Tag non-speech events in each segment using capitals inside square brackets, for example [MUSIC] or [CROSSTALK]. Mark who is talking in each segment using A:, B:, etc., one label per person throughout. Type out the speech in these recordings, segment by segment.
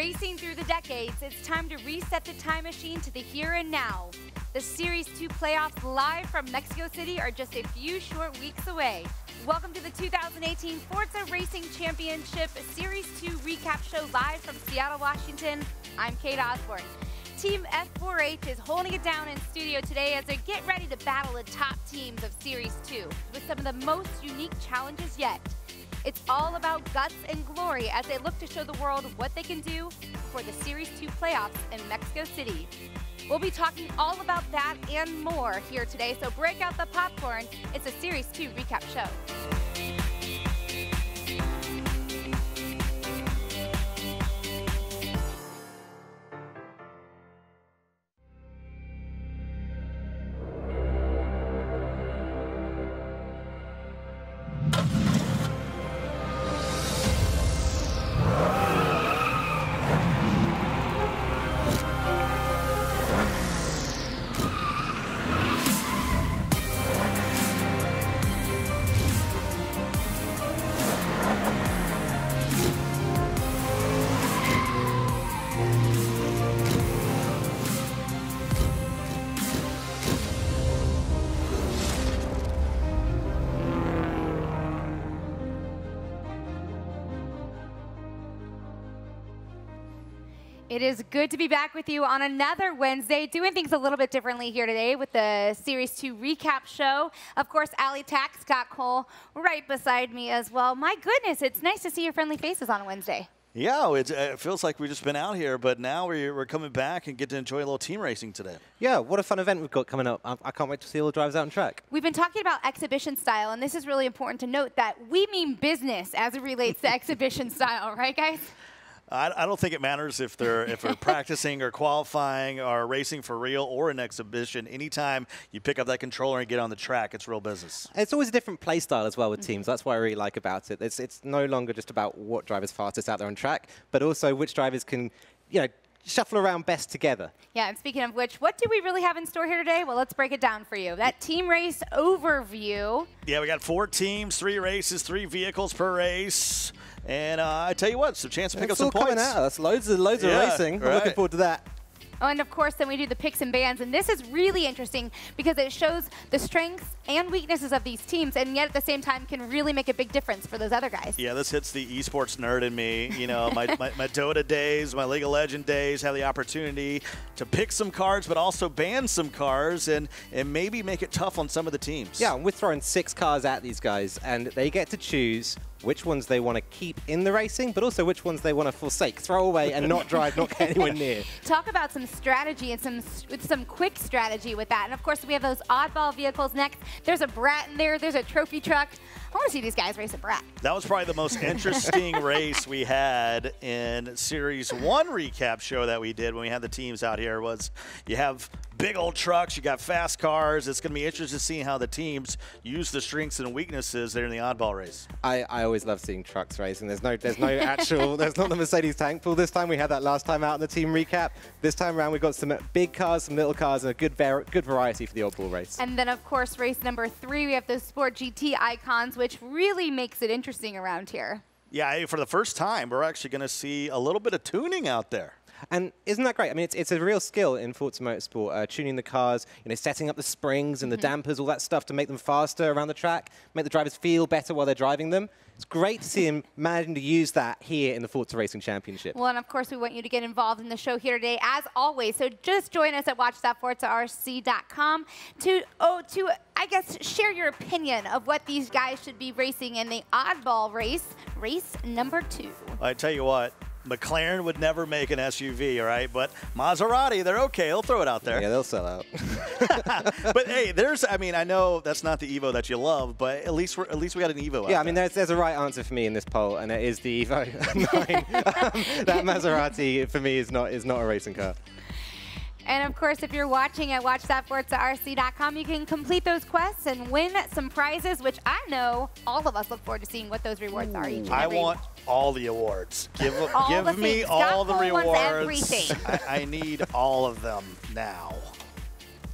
A: Racing through the decades, it's time to reset the time machine to the here and now. The Series 2 playoffs live from Mexico City are just a few short weeks away. Welcome to the 2018 Forza Racing Championship Series 2 recap show live from Seattle, Washington. I'm Kate Osborne. Team F4H is holding it down in studio today as they get ready to battle the top teams of Series 2 with some of the most unique challenges yet. It's all about guts and glory as they look to show the world what they can do for the Series 2 playoffs in Mexico City. We'll be talking all about that and more here today, so break out the popcorn. It's a Series 2 recap show. It is good to be back with you on another Wednesday, doing things a little bit differently here today with the Series 2 recap show. Of course, Ali Tack, Scott Cole, right beside me as well. My goodness, it's nice to see your friendly faces on a Wednesday.
B: Yeah, it, it feels like we've just been out here, but now we're, we're coming back and get to enjoy a little team racing today.
C: Yeah, what a fun event we've got coming up. I, I can't wait to see all the drivers out on track.
A: We've been talking about exhibition style, and this is really important to note that we mean business as it relates to [LAUGHS] exhibition style, right, guys?
B: I, I don't think it matters if they're if they're [LAUGHS] practicing or qualifying or racing for real or an exhibition. Anytime you pick up that controller and get on the track, it's real business.
C: It's always a different play style as well with teams. That's what I really like about it. It's it's no longer just about what driver's fastest out there on track, but also which drivers can, you know, shuffle around best together.
A: Yeah, and speaking of which, what do we really have in store here today? Well, let's break it down for you. That team race overview.
B: Yeah, we got four teams, three races, three vehicles per race. And uh, I tell you what, it's a chance to pick
C: It's
B: up some
C: all coming out. That's loads of loads
B: Yeah,
C: of racing. I'm looking forward to that.
A: Oh, and of course, then we do the picks and bans. And this is really interesting because it shows the strengths and weaknesses of these teams, and yet at the same time can really make a big difference for those other guys.
B: Yeah, this hits the esports nerd in me. You know, my, [LAUGHS] my, my Dota days, my League of Legends days, have the opportunity to pick some cards, but also ban some cards and, and maybe make it tough on some of the teams.
C: Yeah, and we're throwing six cars at these guys, and they get to choose which ones they want to keep in the racing, but also which ones they want to forsake, throw away, and not drive, not get anywhere near. [LAUGHS]
A: Talk about some strategy and some some quick strategy with that. And of course, we have those oddball vehicles next. There's a brat in there. There's a trophy truck. I want to see these guys race a brat.
B: That was probably the most [LAUGHS] interesting race we had in Series 1 recap show that we did when we had the teams out here was you have big old trucks, you got fast cars. It's going to be interesting to see how the teams use the strengths and weaknesses there in the oddball race.
C: I, I always love seeing trucks racing. There's no there's no actual [LAUGHS] there's not the Mercedes tank pool this time. We had that last time out in the team recap. This time around we've got some big cars, some little cars, and a good var- good variety for the oddball race.
A: And then, of course, race number three, we have the Sport GT icons, which really makes it interesting around here.
B: Yeah, for the first time, we're actually going to see a little bit of tuning out there.
C: And isn't that great? I mean, it's, it's a real skill in Forza Motorsport, uh, tuning the cars, you know, setting up the springs and the dampers, all that stuff to make them faster around the track, make the drivers feel better while they're driving them. It's great to see him [LAUGHS] managing to use that here in the Forza Racing Championship.
A: Well, and of course, we want you to get involved in the show here today, as always. So just join us at watch.forzarc.com to, oh, to, I guess, share your opinion of what these guys should be racing in the oddball race, race number two.
B: I tell you what, McLaren would never make an SUV, all right? But Maserati, they're okay. They'll throw it out there.
C: Yeah, they'll sell out. [LAUGHS]
B: but hey, there's. I mean, I know that's not the Evo that you love, but at least we're at least we got an Evo.
C: Yeah,
B: out
C: I mean,
B: there.
C: there's, there's a right answer for me in this poll, and it is the Evo [LAUGHS] 9. Um, [LAUGHS] that Maserati, for me, is not is not a racing car.
A: And of course, if you're watching at watch.forzarc.com, you can complete those quests and win some prizes, which I know all of us look forward to seeing what those rewards are each and
B: I
A: every
B: want all the awards. Give [LAUGHS]
A: All
B: give
A: the
B: me
A: things.
B: all the
A: Scott Cole wants
B: rewards.
A: everything. [LAUGHS]
B: I, I need all of them now.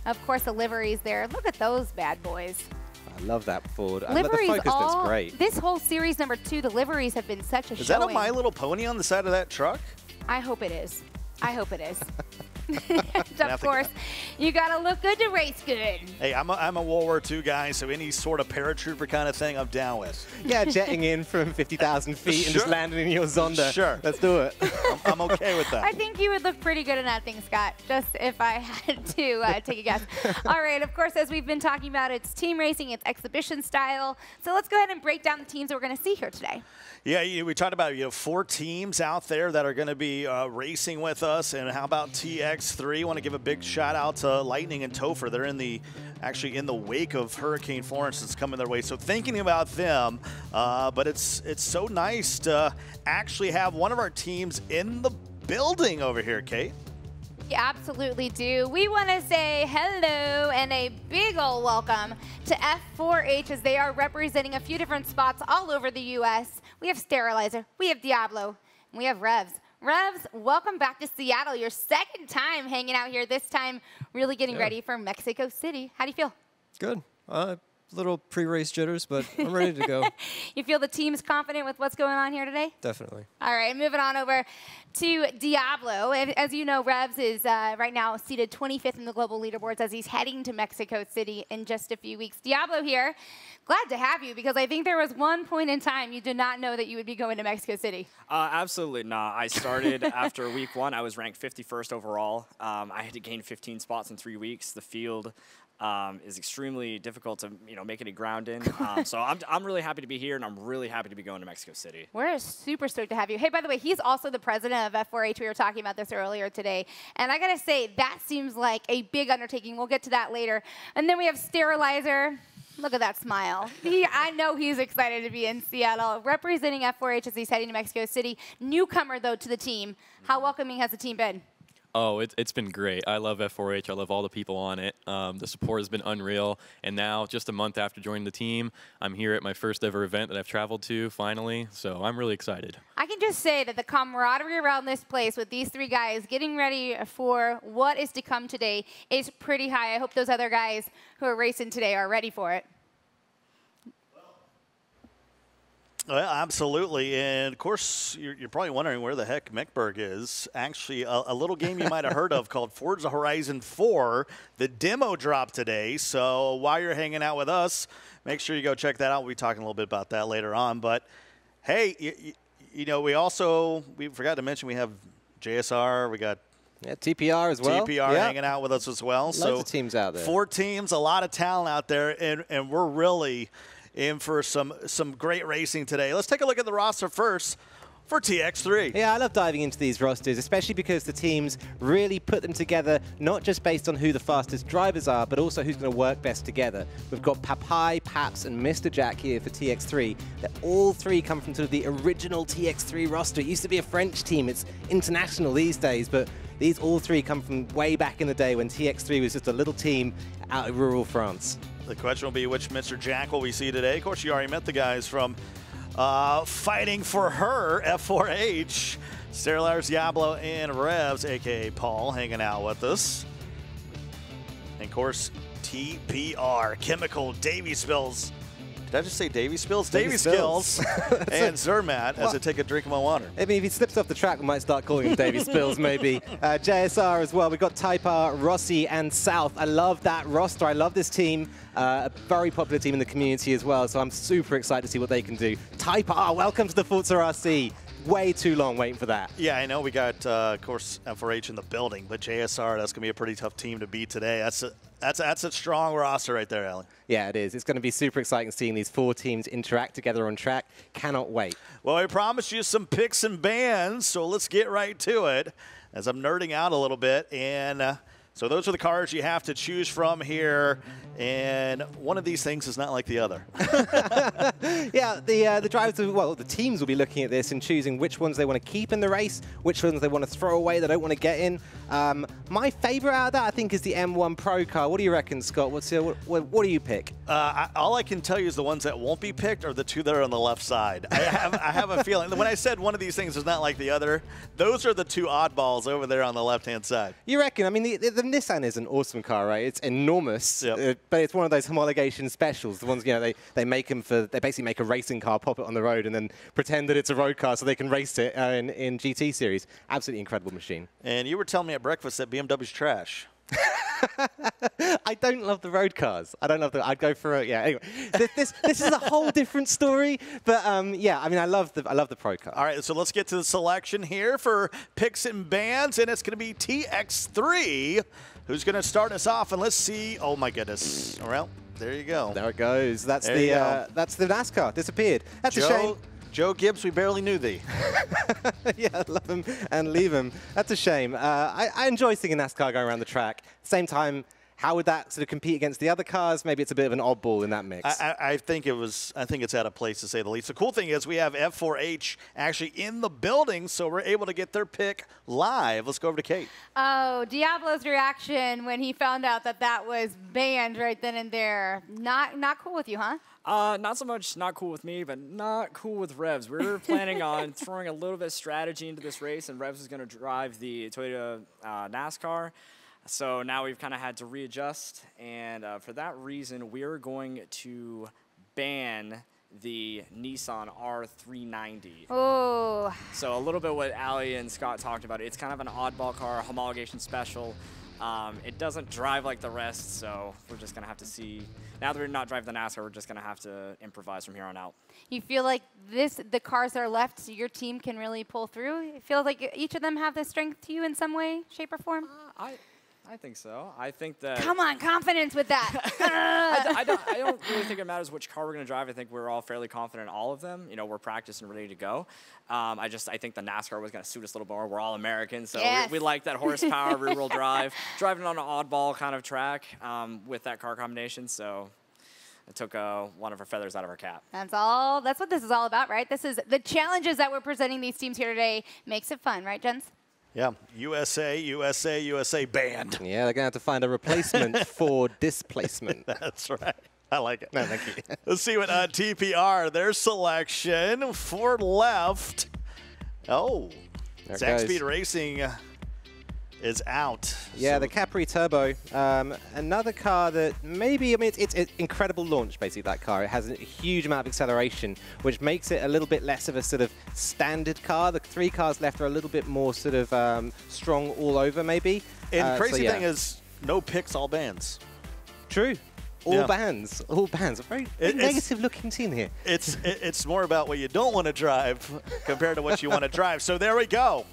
A: Of course, the liveries there. Look at those bad boys.
C: I love that Ford. I love the
A: liveries
C: Focus
A: all,
C: looks great.
A: This whole series number two, the liveries have been such a
B: Is
A: showing.
B: that a My Little Pony on the side of that truck?
A: I hope it is. I hope it is. [LAUGHS] of course, you got to look good to race good.
B: Hey, I'm a, I'm a World War II guy, so any sort of paratrooper kind of thing, I'm down with.
C: Yeah, jetting in from 50,000 [LAUGHS] feet sure. and just landing in your Zonda.
B: Sure.
C: Let's do it.
B: I'm, I'm, okay with that.
A: I think you would look pretty good in that thing, Scott, just if I [LAUGHS] had to uh, take a guess. [LAUGHS] All right, of course, as we've been talking about, it's team racing, it's exhibition style. So let's go ahead and break down the teams that we're going to see here today.
B: Yeah, we talked about you know four teams out there that are going to be uh, racing with us, and how about TX3? Want to give a big shout out to Lightning and Topher. They're in the actually in the wake of Hurricane Florence that's coming their way. So thinking about them, uh, but it's it's so nice to actually have one of our teams in the building over here, Kate.
A: We absolutely do. We want to say hello and a big ol' welcome to F4H as they are representing a few different spots all over the U.S. We have Sterilizer, we have Diablo, and we have Revs. Revs, welcome back to Seattle. Your second time hanging out here, this time really getting yeah. ready for Mexico City. How do you feel?
D: Good. Uh, little pre-race jitters, but [LAUGHS] I'm ready to go.
A: you feel the team's confident with what's going on here today?
D: Definitely.
A: All right, moving on over to Diablo. As you know, Revs is uh, right now seated 25th in the global leaderboards as he's heading to Mexico City in just a few weeks. Diablo here, glad to have you because I think there was one point in time you did not know that you would be going to Mexico City.
E: Uh, absolutely not. I started [LAUGHS] after week one. I was ranked 51st overall. Um, I had to gain 15 spots in three weeks. The field um, is extremely difficult to you know make any ground in. [LAUGHS] Um, so I'm, I'm really happy to be here, and I'm really happy to be going to Mexico City.
A: We're super stoked to have you. Hey, by the way, he's also the president of F4H. We were talking about this earlier today, and I gotta say that seems like a big undertaking. We'll get to that later. And then we have Sterilizer. Look at that smile. He, I know he's excited to be in Seattle, representing F4H as he's heading to Mexico City. Newcomer though to the team. How welcoming has the team been?
F: Oh, it, has been great. I love F4H. I love all the people on it. Um, the support has been unreal. And now, just a month after joining the team, I'm here at my first ever event that I've traveled to finally. So I'm really excited.
A: I can just say that the camaraderie around this place with these three guys getting ready for what is to come today is pretty high. I hope those other guys who are racing today are ready for it.
B: Well, absolutely. And of course, you're, you're, probably wondering where the heck Meckberg is. Actually, a, a little game you might have heard of called Forza Horizon 4. The demo dropped today. So while you're hanging out with us, make sure you go check that out. We'll be talking a little bit about that later on. But hey, you, you know, we also, we forgot to mention we have JSR, we got
C: yeah, TPR as well.
B: TPR yeah. hanging out with us as well.
C: Loads
B: so
C: of teams out there.
B: Four teams, a lot of talent out there, and, and we're really – in for some some great racing today. Let's take a look at the roster first for TX3.
C: Yeah, I love diving into these rosters, especially because the teams really put them together, not just based on who the fastest drivers are, but also who's going to work best together. We've got Papai, Paps, and Mr. Jack here for TX3. That all three come from sort of the original TX3 roster. It used to be a French team. It's international these days, but these all three come from way back in the day when TX3 was just a little team out of rural France.
B: The question will be which Mr. Jack will we see today? Of course, you already met the guys from uh, Fighting for Her, F4H. Sterilizer, Diablo, and Revs, a.k.a. Paul, hanging out with us. And of course, TPR, Chemical, Davy Spills, did I just say Davy Spills? Davy, Davy Skills [LAUGHS] [LAUGHS] and Zermatt as I take a drink of my water.
C: I mean, if he slips off the track, we might start calling him Davy Spills, maybe. [LAUGHS] Uh, JSR as well. We've got R, Rossi, and South. I love that roster. I love this team. Uh, a very popular team in the community as well, so I'm super excited to see what they can do. Type R, welcome to the Forza RC way too long waiting for that.
B: Yeah, I know we got, uh, of course, F4H in the building, but JSR, that's going to be a pretty tough team to beat today. That's a, that's, that's a strong roster right there, Alan.
C: Yeah, it is. It's going to be super exciting seeing these four teams interact together on track. Cannot wait.
B: Well, I promised you some picks and bans, so let's get right to it as I'm nerding out a little bit. And uh, so those are the cars you have to choose from here, and one of these things is not like the other. [LAUGHS]
C: yeah, the uh, the drivers, well, the teams will be looking at this and choosing which ones they want to keep in the race, which ones they want to throw away, they don't want to get in. Um, my favorite out of that, I think, is the M1 Pro car. What do you reckon, Scott? What's your, what, what do you pick?
B: Uh, I, all I can tell you is the ones that won't be picked are the two that are on the left side. I have, I have a feeling when I said one of these things is not like the other, those are the two oddballs over there on the left-hand side.
C: You reckon? I mean, the, the Nissan is an awesome car, right? It's enormous,
B: Yep.
C: uh, but it's one of those homologation specials. The ones you know they, they make them for they basically make a racing car, pop it on the road, and then pretend that it's a road car so they can race it uh, in in GT series. Absolutely incredible machine.
B: And you were telling me at breakfast that BMW's trash. [LAUGHS]
C: I don't love the road cars. I don't love the. I'd go for a yeah. Anyway, this this, this is a whole different story. But um, yeah, I mean, I love the I love the pro car.
B: All right, so let's get to the selection here for picks and bands, and it's going to be TX3 who's going to start us off. And let's see. Oh my goodness. Well, there you go.
C: There it goes. That's
B: There
C: the uh, that's the NASCAR disappeared. That's a shame.
B: Joe, Joe Gibbs, we barely knew thee. [LAUGHS]
C: yeah, love him and leave him. That's a shame. Uh, I, I enjoy seeing a NASCAR going around the track. Same time, how would that sort of compete against the other cars? Maybe it's a bit of an oddball in that mix.
B: I, I, I think it was. I think it's out of place to say the least. The cool thing is we have F4H actually in the building, so we're able to get their pick live. Let's go over to Kate.
A: Oh, Diablo's reaction when he found out that that was banned right then and there. Not not cool with you, huh?
E: Uh, not so much not cool with me, but not cool with Revs. We were planning on [LAUGHS] throwing a little bit of strategy into this race, and Revs was going to drive the Toyota uh, NASCAR. So now we've kind of had to readjust, and uh, for that reason, we're going to ban the Nissan R390.
A: Oh,
E: So a little bit what Ali and Scott talked about. It's kind of an oddball car, homologation special. Um, it doesn't drive like the rest, so we're just gonna have to see. Now that we're not driving the NASCAR, we're just gonna have to improvise from here on out.
A: you feel like this the cars that are left, so your team can really pull through. It feels like each of them have the strength to you in some way, shape, or form.
E: I, I think so. I think that.
A: Come on, confidence with that. [LAUGHS]
E: I, d- I don't, I don't really think it matters which car we're going to drive. I think we're all fairly confident in all of them. You know, we're practiced and ready to go. Um, I just, I think the NASCAR was going to suit us a little more. We're all Americans, so
A: Yes.
E: we, we like that horsepower, [LAUGHS] rear-wheel drive, driving on an oddball kind of track um, with that car combination. So it took uh, one of her feathers out of her cap.
A: That's all. That's what this is all about, right? This is the challenges that we're presenting these teams here today makes it fun, right, Jens?
B: Yeah, USA, USA, USA band.
C: yeah, they're going to have to find a replacement [LAUGHS] for displacement.
B: That's right. I like it.
C: No, thank you. [LAUGHS]
B: Let's see what uh, TPR, their selection for left. Oh,
C: There.
B: Speed Racing uh, is out.
C: Yeah,
B: So
C: the Capri Turbo, um, another car that maybe, I mean, it's, it's an incredible launch, basically, that car. It has a huge amount of acceleration, which makes it a little bit less of a sort of standard car. The three cars left are a little bit more sort of um, strong all over, maybe.
B: And
C: Uh, so
B: crazy
C: yeah.
B: thing is, no picks, all bands.
C: True. All
B: Yeah.
C: bands, all bands. A very, very negative-looking team here.
B: It's it's more about what you don't want to drive [LAUGHS] compared to what you want to [LAUGHS] drive. So there we go.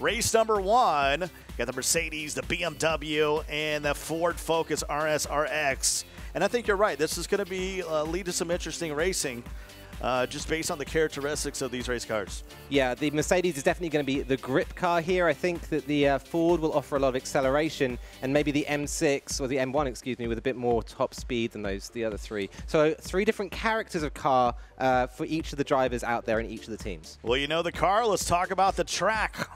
B: Race number one. Got the Mercedes, the BMW, and the Ford Focus RSRX. And I think you're right. This is going to be uh, lead to some interesting racing, uh, just based on the characteristics of these race cars.
C: Yeah, the Mercedes is definitely going to be the grip car here. I think that the uh, Ford will offer a lot of acceleration, and maybe the M6 or the M1, excuse me, with a bit more top speed than those the other three. So three different characters of car uh, for each of the drivers out there in each of the teams.
B: Well, you know the car. Let's talk about the track.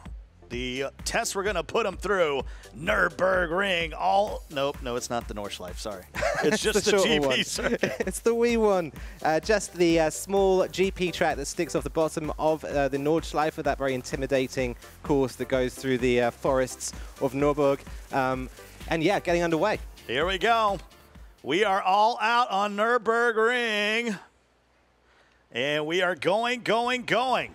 B: The uh, test we're going to put them through Nürburgring. All nope, no, it's not the Nordschleife. Sorry, [LAUGHS] it's just the,
C: shorter
B: GP
C: one.
B: circuit. [LAUGHS]
C: it's the wee one. Uh, just the uh, small GP track that sticks off the bottom of uh, the Nordschleife, that very intimidating course that goes through the uh, forests of Nürburg. Um, and yeah, getting underway.
B: Here we go. We are all out on Nürburgring. And we are going, going, going.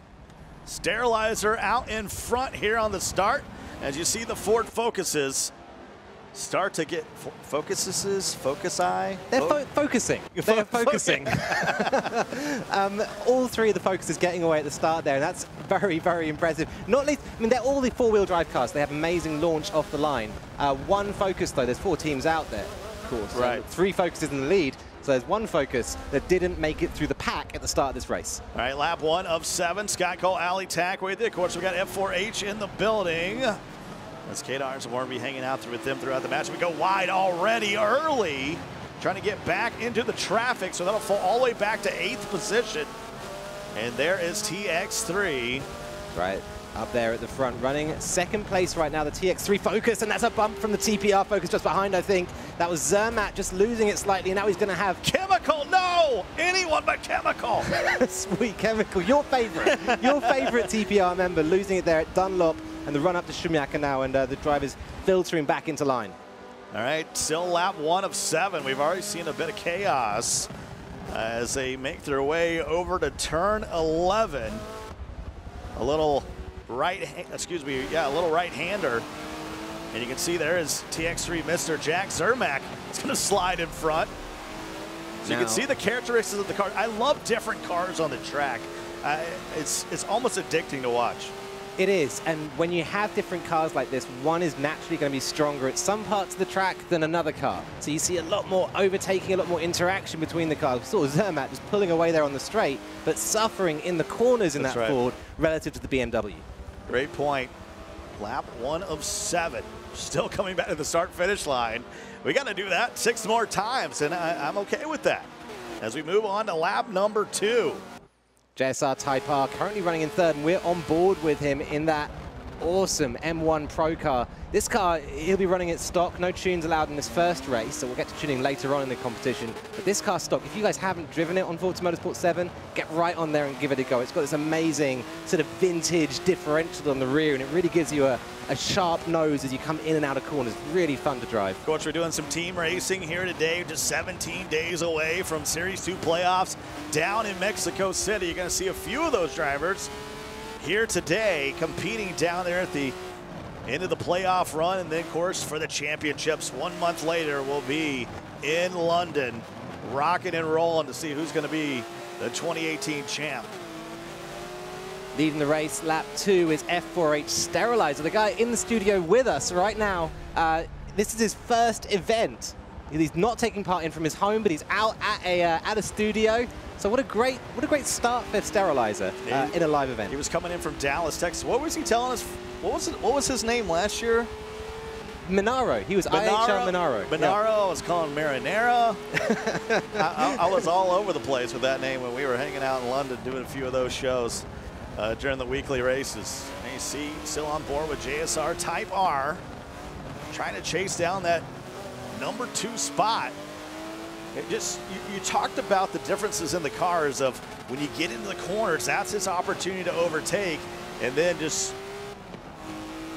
B: Sterilizer out in front here on the start. As you see the Ford Focuses start to get fo- focuses, focus eye.
C: They're fo- focusing. [LAUGHS] They're focusing. [LAUGHS] um, all three of the focuses getting away at the start there, and that's very, very impressive. Not least, I mean, they're all the four-wheel drive cars. They have amazing launch off the line. Uh, one focus, though, there's four teams out there, of course. So
B: Right.
C: three focuses in the lead. So there's one focus that didn't make it through the pack at the start of this race.
B: All right, lap one of seven. Scott Cole, Ali Tack with you. Of course, we got F4H in the building. As Kate Irons and Warren be hanging out with them throughout the match. We go wide already early, trying to get back into the traffic, so that'll fall all the way back to eighth position. And there is TX3.
C: Right up there at the front running. Second place right now, the TX3 Focus, and that's a bump from the TPR Focus just behind, I think. That was Zermatt just losing it slightly, and now he's going to have
B: Chemical, no! Anyone but Chemical. [LAUGHS]
C: Sweet Chemical, your favorite, your favorite TPR member, losing it there at Dunlop, and the run up to Schumacher now, and uh, the drivers filtering back into line.
B: All right, still lap one of seven. We've already seen a bit of chaos as they make their way over to turn 11. A little right, excuse me, yeah, a little right-hander. And you can see there is TX3 Mr. Jack Zermatt. It's going to slide in front. So you can see the characteristics of the car. I love different cars on the track. Uh, it's it's almost addicting to watch.
C: It is, and when you have different cars like this, one is naturally going to be stronger at some parts of the track than another car. So you see a lot more overtaking, a lot more interaction between the cars. We saw Zermatt just pulling away there on the straight, but suffering in the corners in
B: That's
C: that
B: right.
C: Ford relative to the BMW.
B: Great point. Lap one of seven. Still coming back to the start finish line. We got to do that six more times, and I, I'm okay with that. As we move on to lap number two.
C: JSR Type R currently running in third, and we're on board with him in that awesome M1 Pro car. This car, he'll be running it stock, no tunes allowed in this first race, so we'll get to tuning later on in the competition. But this car stock, if you guys haven't driven it on Forza Motorsport 7, get right on there and give it a go. It's got this amazing sort of vintage differential on the rear, and it really gives you a, a sharp nose as you come in and out of corners. Really fun to drive.
B: Coach, we're doing some team racing here today, just 17 days away from Series 2 playoffs down in Mexico City. You're going to see a few of those drivers here today competing down there at the end of the playoff run. And then, of course, for the championships, one month later, we'll be in London, rocking and rolling to see who's going to be the 2018 champ.
C: Leading the race, lap two, is F4H Sterilizer, the guy in the studio with us right now. Uh, this is his first event. He's not taking part in from his home, but he's out at a uh, at a studio. So what a great what a great start for Sterilizer uh, in a live event.
B: He was coming in from Dallas, Texas. What was he telling us? What was it, what was his name last year?
C: Monaro, he was Monaro. Yeah.
B: Monaro, I was calling Marinara. [LAUGHS] I, I, I was all over the place with that name when we were hanging out in London doing a few of those shows uh, during the weekly races. And you see, still on board with JSR Type R, trying to chase down that number two spot. It just you, you talked about the differences in the cars of when you get into the corners, that's his opportunity to overtake, and then just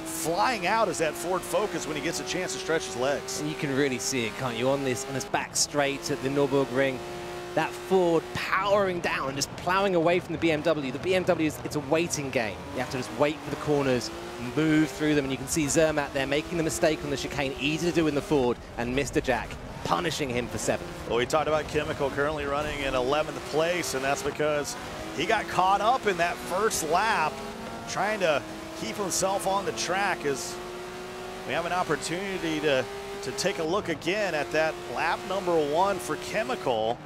B: flying out is that Ford Focus when he gets a chance to stretch his legs.
C: And you can really see it, can't you? On this on this back straight at the Nürburgring, that Ford powering down and just plowing away from the BMW. The BMW is it's a waiting game. You have to just wait for the corners, move through them, and you can see Zermatt there making the mistake on the chicane, easy to do in the Ford, and Mr. Jack punishing him for seventh.
B: Well, we talked about Chemical currently running in 11th place, and that's because he got caught up in that first lap trying to keep himself on the track as we have an opportunity to, to take a look again at that lap number one for Chemical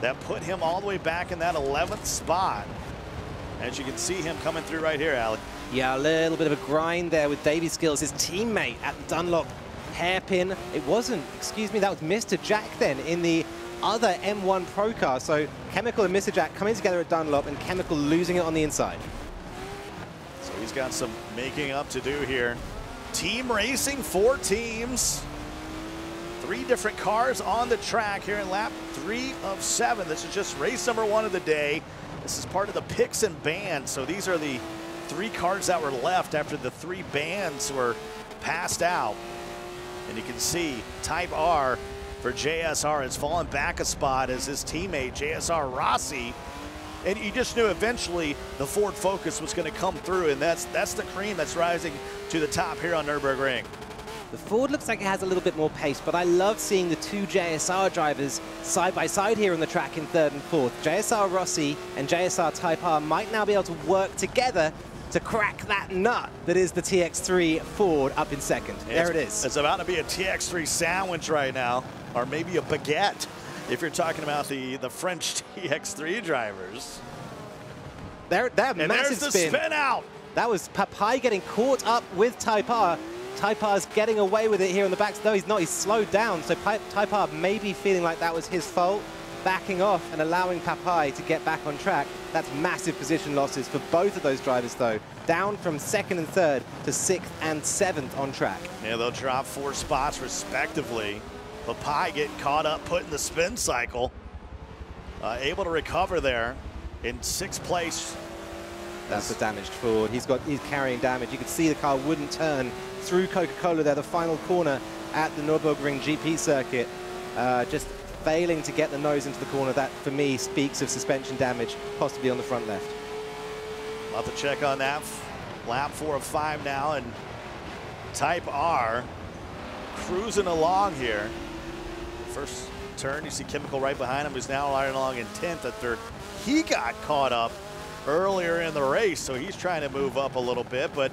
B: that put him all the way back in that 11th spot. As you can see him coming through right here, Alec.
C: Yeah, a little bit of a grind there with Davy Skills, his teammate at Dunlop hairpin. It wasn't, excuse me, that was Mr. Jack then in the other M1 Pro car. So Chemical and Mr. Jack coming together at Dunlop and Chemical losing it on the inside.
B: So he's got some making up to do here. Team racing, four teams. Three different cars on the track here in lap three of seven. This is just race number one of the day. This is part of the picks and bans. So these are the three cars that were left after the three bands were passed out. And you can see Type R for JSR has fallen back a spot as his teammate JSR Rossi and you just knew eventually the Ford Focus was going to come through, and that's that's the cream that's rising to the top here on Nürburgring.
C: The Ford looks like it has a little bit more pace, but I love seeing the two JSR drivers side by side here on the track in third and fourth. JSR Rossi and JSR Type R might now be able to work together to crack that nut that is the TX3 Ford up in second. There
B: It's- It's about to be a TX3 sandwich right now, or maybe a baguette, if you're talking about the the French [LAUGHS] TX3 drivers.
C: There, that
B: And
C: massive
B: there's the
C: spin.
B: spin out.
C: That was Papai getting caught up with Type R. Taipar's getting away with it here on the back. No, he's not. He's slowed down. So Type R may be feeling like that was his fault, backing off and allowing Papai to get back on track. That's massive position losses for both of those drivers, though. Down from second and third to sixth and seventh on track.
B: Yeah, they'll drop four spots respectively. Papai getting caught up, put in the spin cycle. Uh, able to recover there in sixth place.
C: That's the damaged Ford. He's got he's carrying damage. You could see the car wouldn't turn through Coca-Cola there, the final corner, at the Nürburgring GP circuit, uh, just failing to get the nose into the corner. That, for me, speaks of suspension damage, possibly on the front left.
B: I'll have to check on that. Lap four of five now, and Type R cruising along here. First turn, you see Chemical right behind him, who's now riding along in 10th at third. He got caught up earlier in the race, so he's trying to move up a little bit, but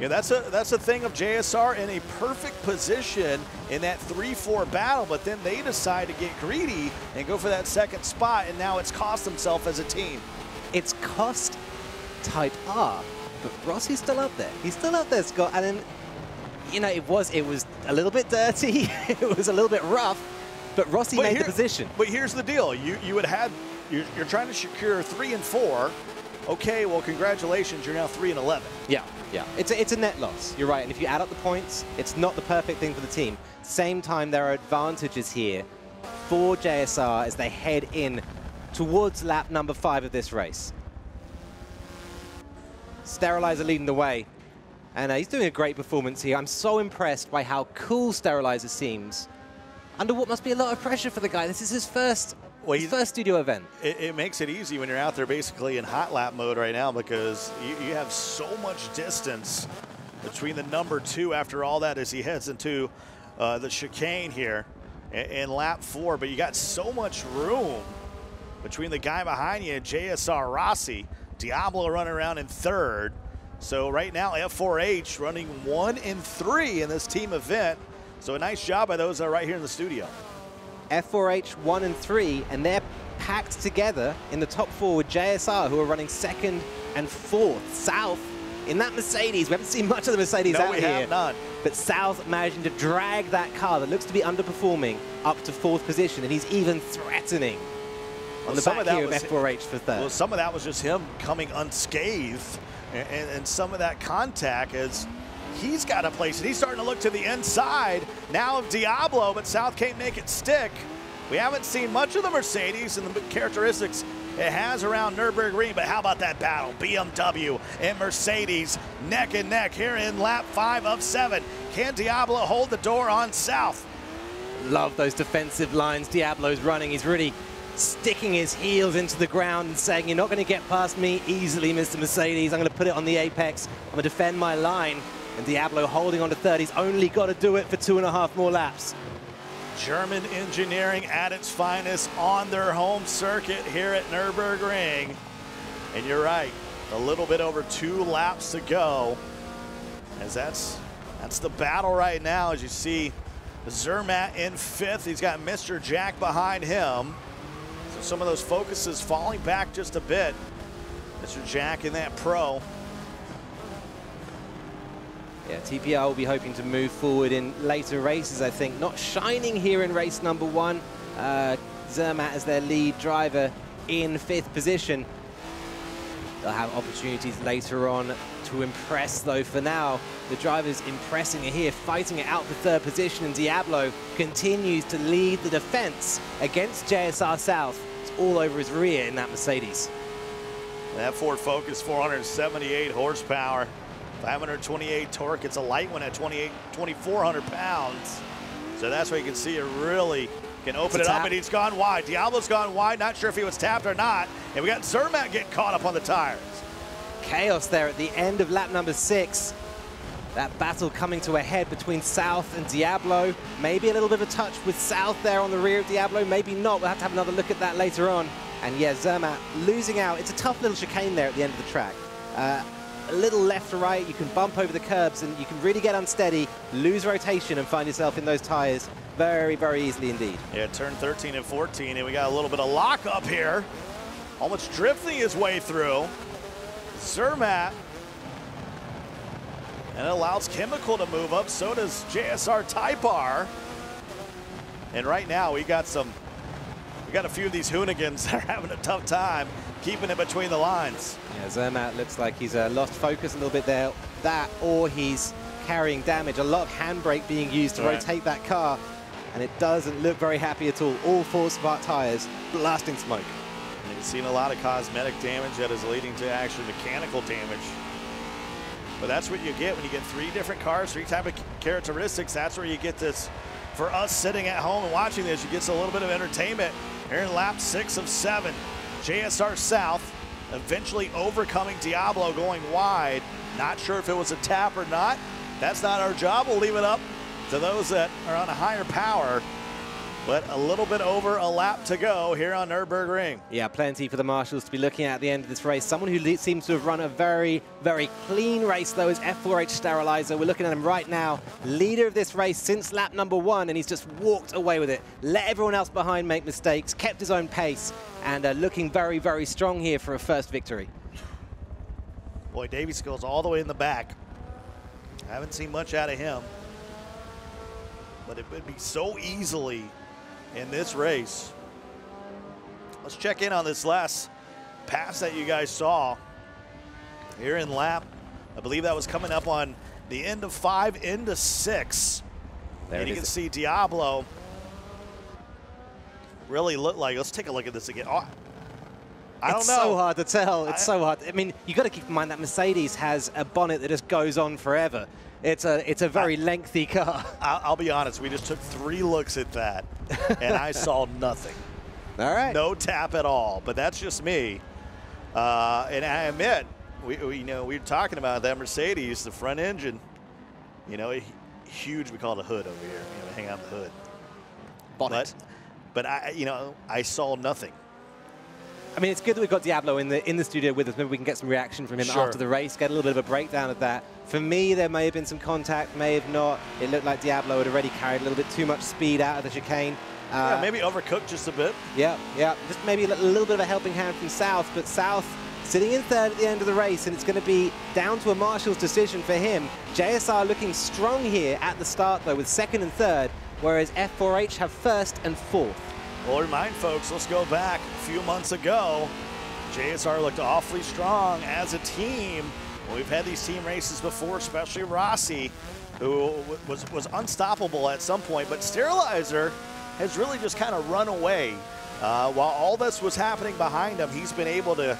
B: yeah, that's a that's a thing of JSR in a perfect position in that 3-4 battle, but then they decide to get greedy and go for that second spot, and now it's cost themselves as a team.
C: It's cost Type R, but Rossi's still up there. He's still up there, Scott. And then, you know, it was it was a little bit dirty. [LAUGHS] it was a little bit rough, but Rossi
B: But
C: made
B: here-
C: the position.
B: But here's the deal: you you had had you're, you're trying to secure three and four. Okay, well, congratulations, you're now three and 11.
C: Yeah, yeah. It's a, it's a net loss. You're right. And if you add up the points, it's not the perfect thing for the team. Same time, there are advantages here for JSR as they head in towards lap number five of this race. Sterilizer leading the way. And uh, he's doing a great performance here. I'm so impressed by how cool Sterilizer seems. Under what must be a lot of pressure for the guy. This is his first,
B: Well,
C: his first studio event.
B: It, it makes it easy when you're out there basically in hot lap mode right now because you, you have so much distance between the number two after all that as he heads into uh, the chicane here in, in lap four. But you got so much room between the guy behind you and JSR Rossi. Diablo running around in third. So right now F4H running one and three in this team event. So a nice job by those that are right here in the studio.
C: F4H 1 and 3, and they're packed together in the top four with JSR, who are running second and fourth. South, in that Mercedes, we haven't seen much of the Mercedes
B: No,
C: out
B: we
C: here.
B: have none.
C: But South managing to drag that car that looks to be underperforming up to fourth position, and he's even threatening on
B: Well,
C: the
B: some
C: back
B: of that
C: here of
B: was-
C: F4H for third.
B: Well, some of that was just him coming unscathed, and, and, and some of that contact is he's got a place, and he's starting to look to the inside now of Diablo, but South can't make it stick. We haven't seen much of the Mercedes and the characteristics it has around Nürburgring, but how about that battle? BMW and Mercedes neck and neck here in lap five of seven. Can Diablo hold the door on South?
C: Love those defensive lines Diablo's running. He's really sticking his heels into the ground and saying, you're not going to get past me easily, Mr. Mercedes. I'm going to put it on the apex. I'm going to defend my line. And Diablo holding on to third. He's only got to do it for two and a half more laps.
B: German engineering at its finest on their home circuit here at Nürburgring. And you're right, a little bit over two laps to go. As that's that's the battle right now. As you see, Zermatt in fifth. He's got Mr. Jack behind him. So some of those focuses falling back just a bit. Mr. Jack in that pro.
C: Yeah, TPR will be hoping to move forward in later races, I think. Not shining here in race number one. Uh, Zermatt as their lead driver in fifth position. They'll have opportunities later on to impress, though, for now. The drivers impressing here, fighting it out for third position, and Diablo continues to lead the defense against JSR South. It's all over his rear in that Mercedes.
B: That Ford Focus 478 horsepower, 528 torque. It's a light one at 28, 2,400 pounds. So that's where you can see it really can open it up, and he's gone wide. Diablo's gone wide. Not sure if he was tapped or not. And we got Zermatt getting caught up on the tires.
C: chaos there at the end of lap number six. That battle coming to a head between South and Diablo. Maybe a little bit of a touch with South there on the rear of Diablo, maybe not. We'll have to have another look at that later on. And yeah, Zermatt losing out. It's a tough little chicane there at the end of the track. Uh, a little left to right, you can bump over the curbs and you can really get unsteady, lose rotation and find yourself in those tires very, very easily indeed.
B: Yeah, turn 13 and 14, and we got a little bit of lock up here. Almost drifting his way through. Zermatt. And it allows Chemical to move up. So does JSR Type R. And right now we got some, we got a few of these hoonigans [LAUGHS] that are having a tough time keeping it between the lines.
C: Yeah, Zermatt looks like he's uh, lost focus a little bit there. That or he's carrying damage. A lot of handbrake being used to
B: Right.
C: rotate that car. And it doesn't look very happy at all. All four Spark tires blasting smoke.
B: And you've seen a lot of cosmetic damage that is leading to actually mechanical damage. But that's what you get when you get three different cars, three type of characteristics. That's where you get this. For us sitting at home and watching this, you get a little bit of entertainment here in lap six of seven. JSR South eventually overcoming Diablo going wide. Not sure if it was a tap or not. That's not our job. We'll leave it up to those that are on a higher power. But a little bit over a lap to go here on Nürburgring.
C: Yeah, plenty for the Marshals to be looking at at the end of this race. Someone who seems to have run a very, very clean race, though, is F4H Sterilizer. We're looking at him right now, leader of this race since lap number one, and he's just walked away with it. Let everyone else behind make mistakes, kept his own pace, and uh, looking very, very strong here for a first victory.
B: Boy, Davies goes all the way in the back. I haven't seen much out of him. But it would be so easily in this race. Let's check in on this last pass that you guys saw here in lap. I believe that was coming up on the end of five into six.
C: There
B: and you can see Diablo really look like. Let's take a look at this again. Oh, I don't
C: it's
B: know.
C: so hard to tell. It's
B: I-
C: so hard. I mean, you got to keep in mind that Mercedes has a bonnet that just goes on forever. It's a it's a very lengthy car.
B: I'll, I'll be honest. We just took three looks at that, and I saw [LAUGHS] nothing.
C: All right.
B: No tap at all. But that's just me. Uh, and I admit, we, we you know we were talking about that Mercedes, the front engine. You know, huge. We call it a hood over here. You know, hang out the hood.
C: bonnet.
B: But, but I, you know, I saw nothing.
C: I mean, it's good that we've got Diablo in the in the studio with us. Maybe we can get some reaction from him
B: Sure.
C: after the race, get a little bit of a breakdown of that. For me, there may have been some contact, may have not. It looked like Diablo had already carried a little bit too much speed out of the chicane. Uh,
B: yeah, maybe overcooked just a bit.
C: Yeah, yeah. Just maybe a little bit of a helping hand from South, but South sitting in third at the end of the race, and it's going to be down to a marshal's decision for him. JSR looking strong here at the start, though, with second and third, whereas F4H have first and fourth.
B: Well, remind folks, let's go back a few months ago. JSR looked awfully strong as a team. We've had these team races before, especially Rossi, who was, was unstoppable at some point. But Sterilizer has really just kind of run away. Uh, while all this was happening behind him, he's been able to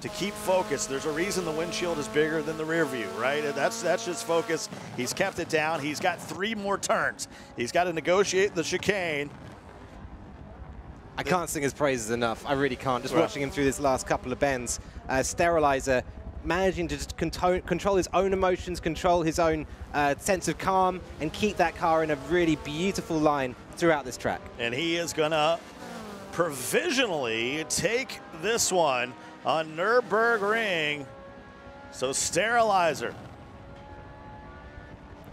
B: to keep focused. There's a reason the windshield is bigger than the rear view, right? That's that's just focus. He's kept it down. He's got three more turns. He's got to negotiate the chicane.
C: I can't sing his praises enough. I really can't. Just
B: Right.
C: watching him through this last couple of bends, uh, Sterilizer managing to just control his own emotions, control his own uh, sense of calm, and keep that car in a really beautiful line throughout this track.
B: and he is going to provisionally take this one on Nürburgring. So Sterilizer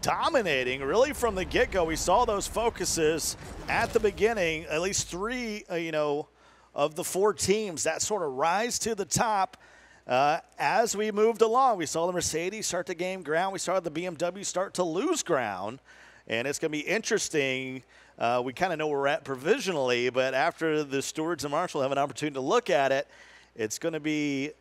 B: dominating really from the get-go. We saw those focuses at the beginning, at least three, uh, you know, of the four teams that sort of rise to the top. Uh, as we moved along, we saw the Mercedes start to gain ground. We saw the BMW start to lose ground. And it's going to be interesting. Uh, we kind of know where we're at provisionally, but after the stewards and marshal have an opportunity to look at it, it's going to be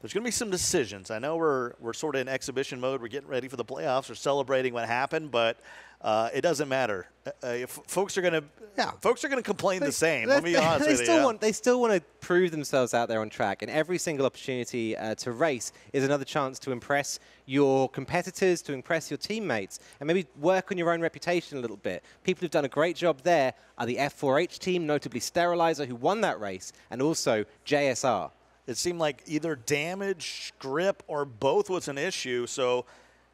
B: there's going to be some decisions. I know we're we're sort of in exhibition mode. We're getting ready for the playoffs. We're celebrating what happened, but uh, it doesn't matter. Uh, uh, if folks are going to
C: Yeah.
B: folks are going to complain the same. Let me be
C: They-
B: honest [LAUGHS]
C: they
B: with you.
C: still
B: yeah.
C: want they still want to prove themselves out there on track, and every single opportunity uh, to race is another chance to impress your competitors, to impress your teammates, and maybe work on your own reputation a little bit. People who've done a great job there are the F4H team, notably Sterilizer, who won that race, and also JSR.
B: It seemed like either damage, grip, or both was an issue. So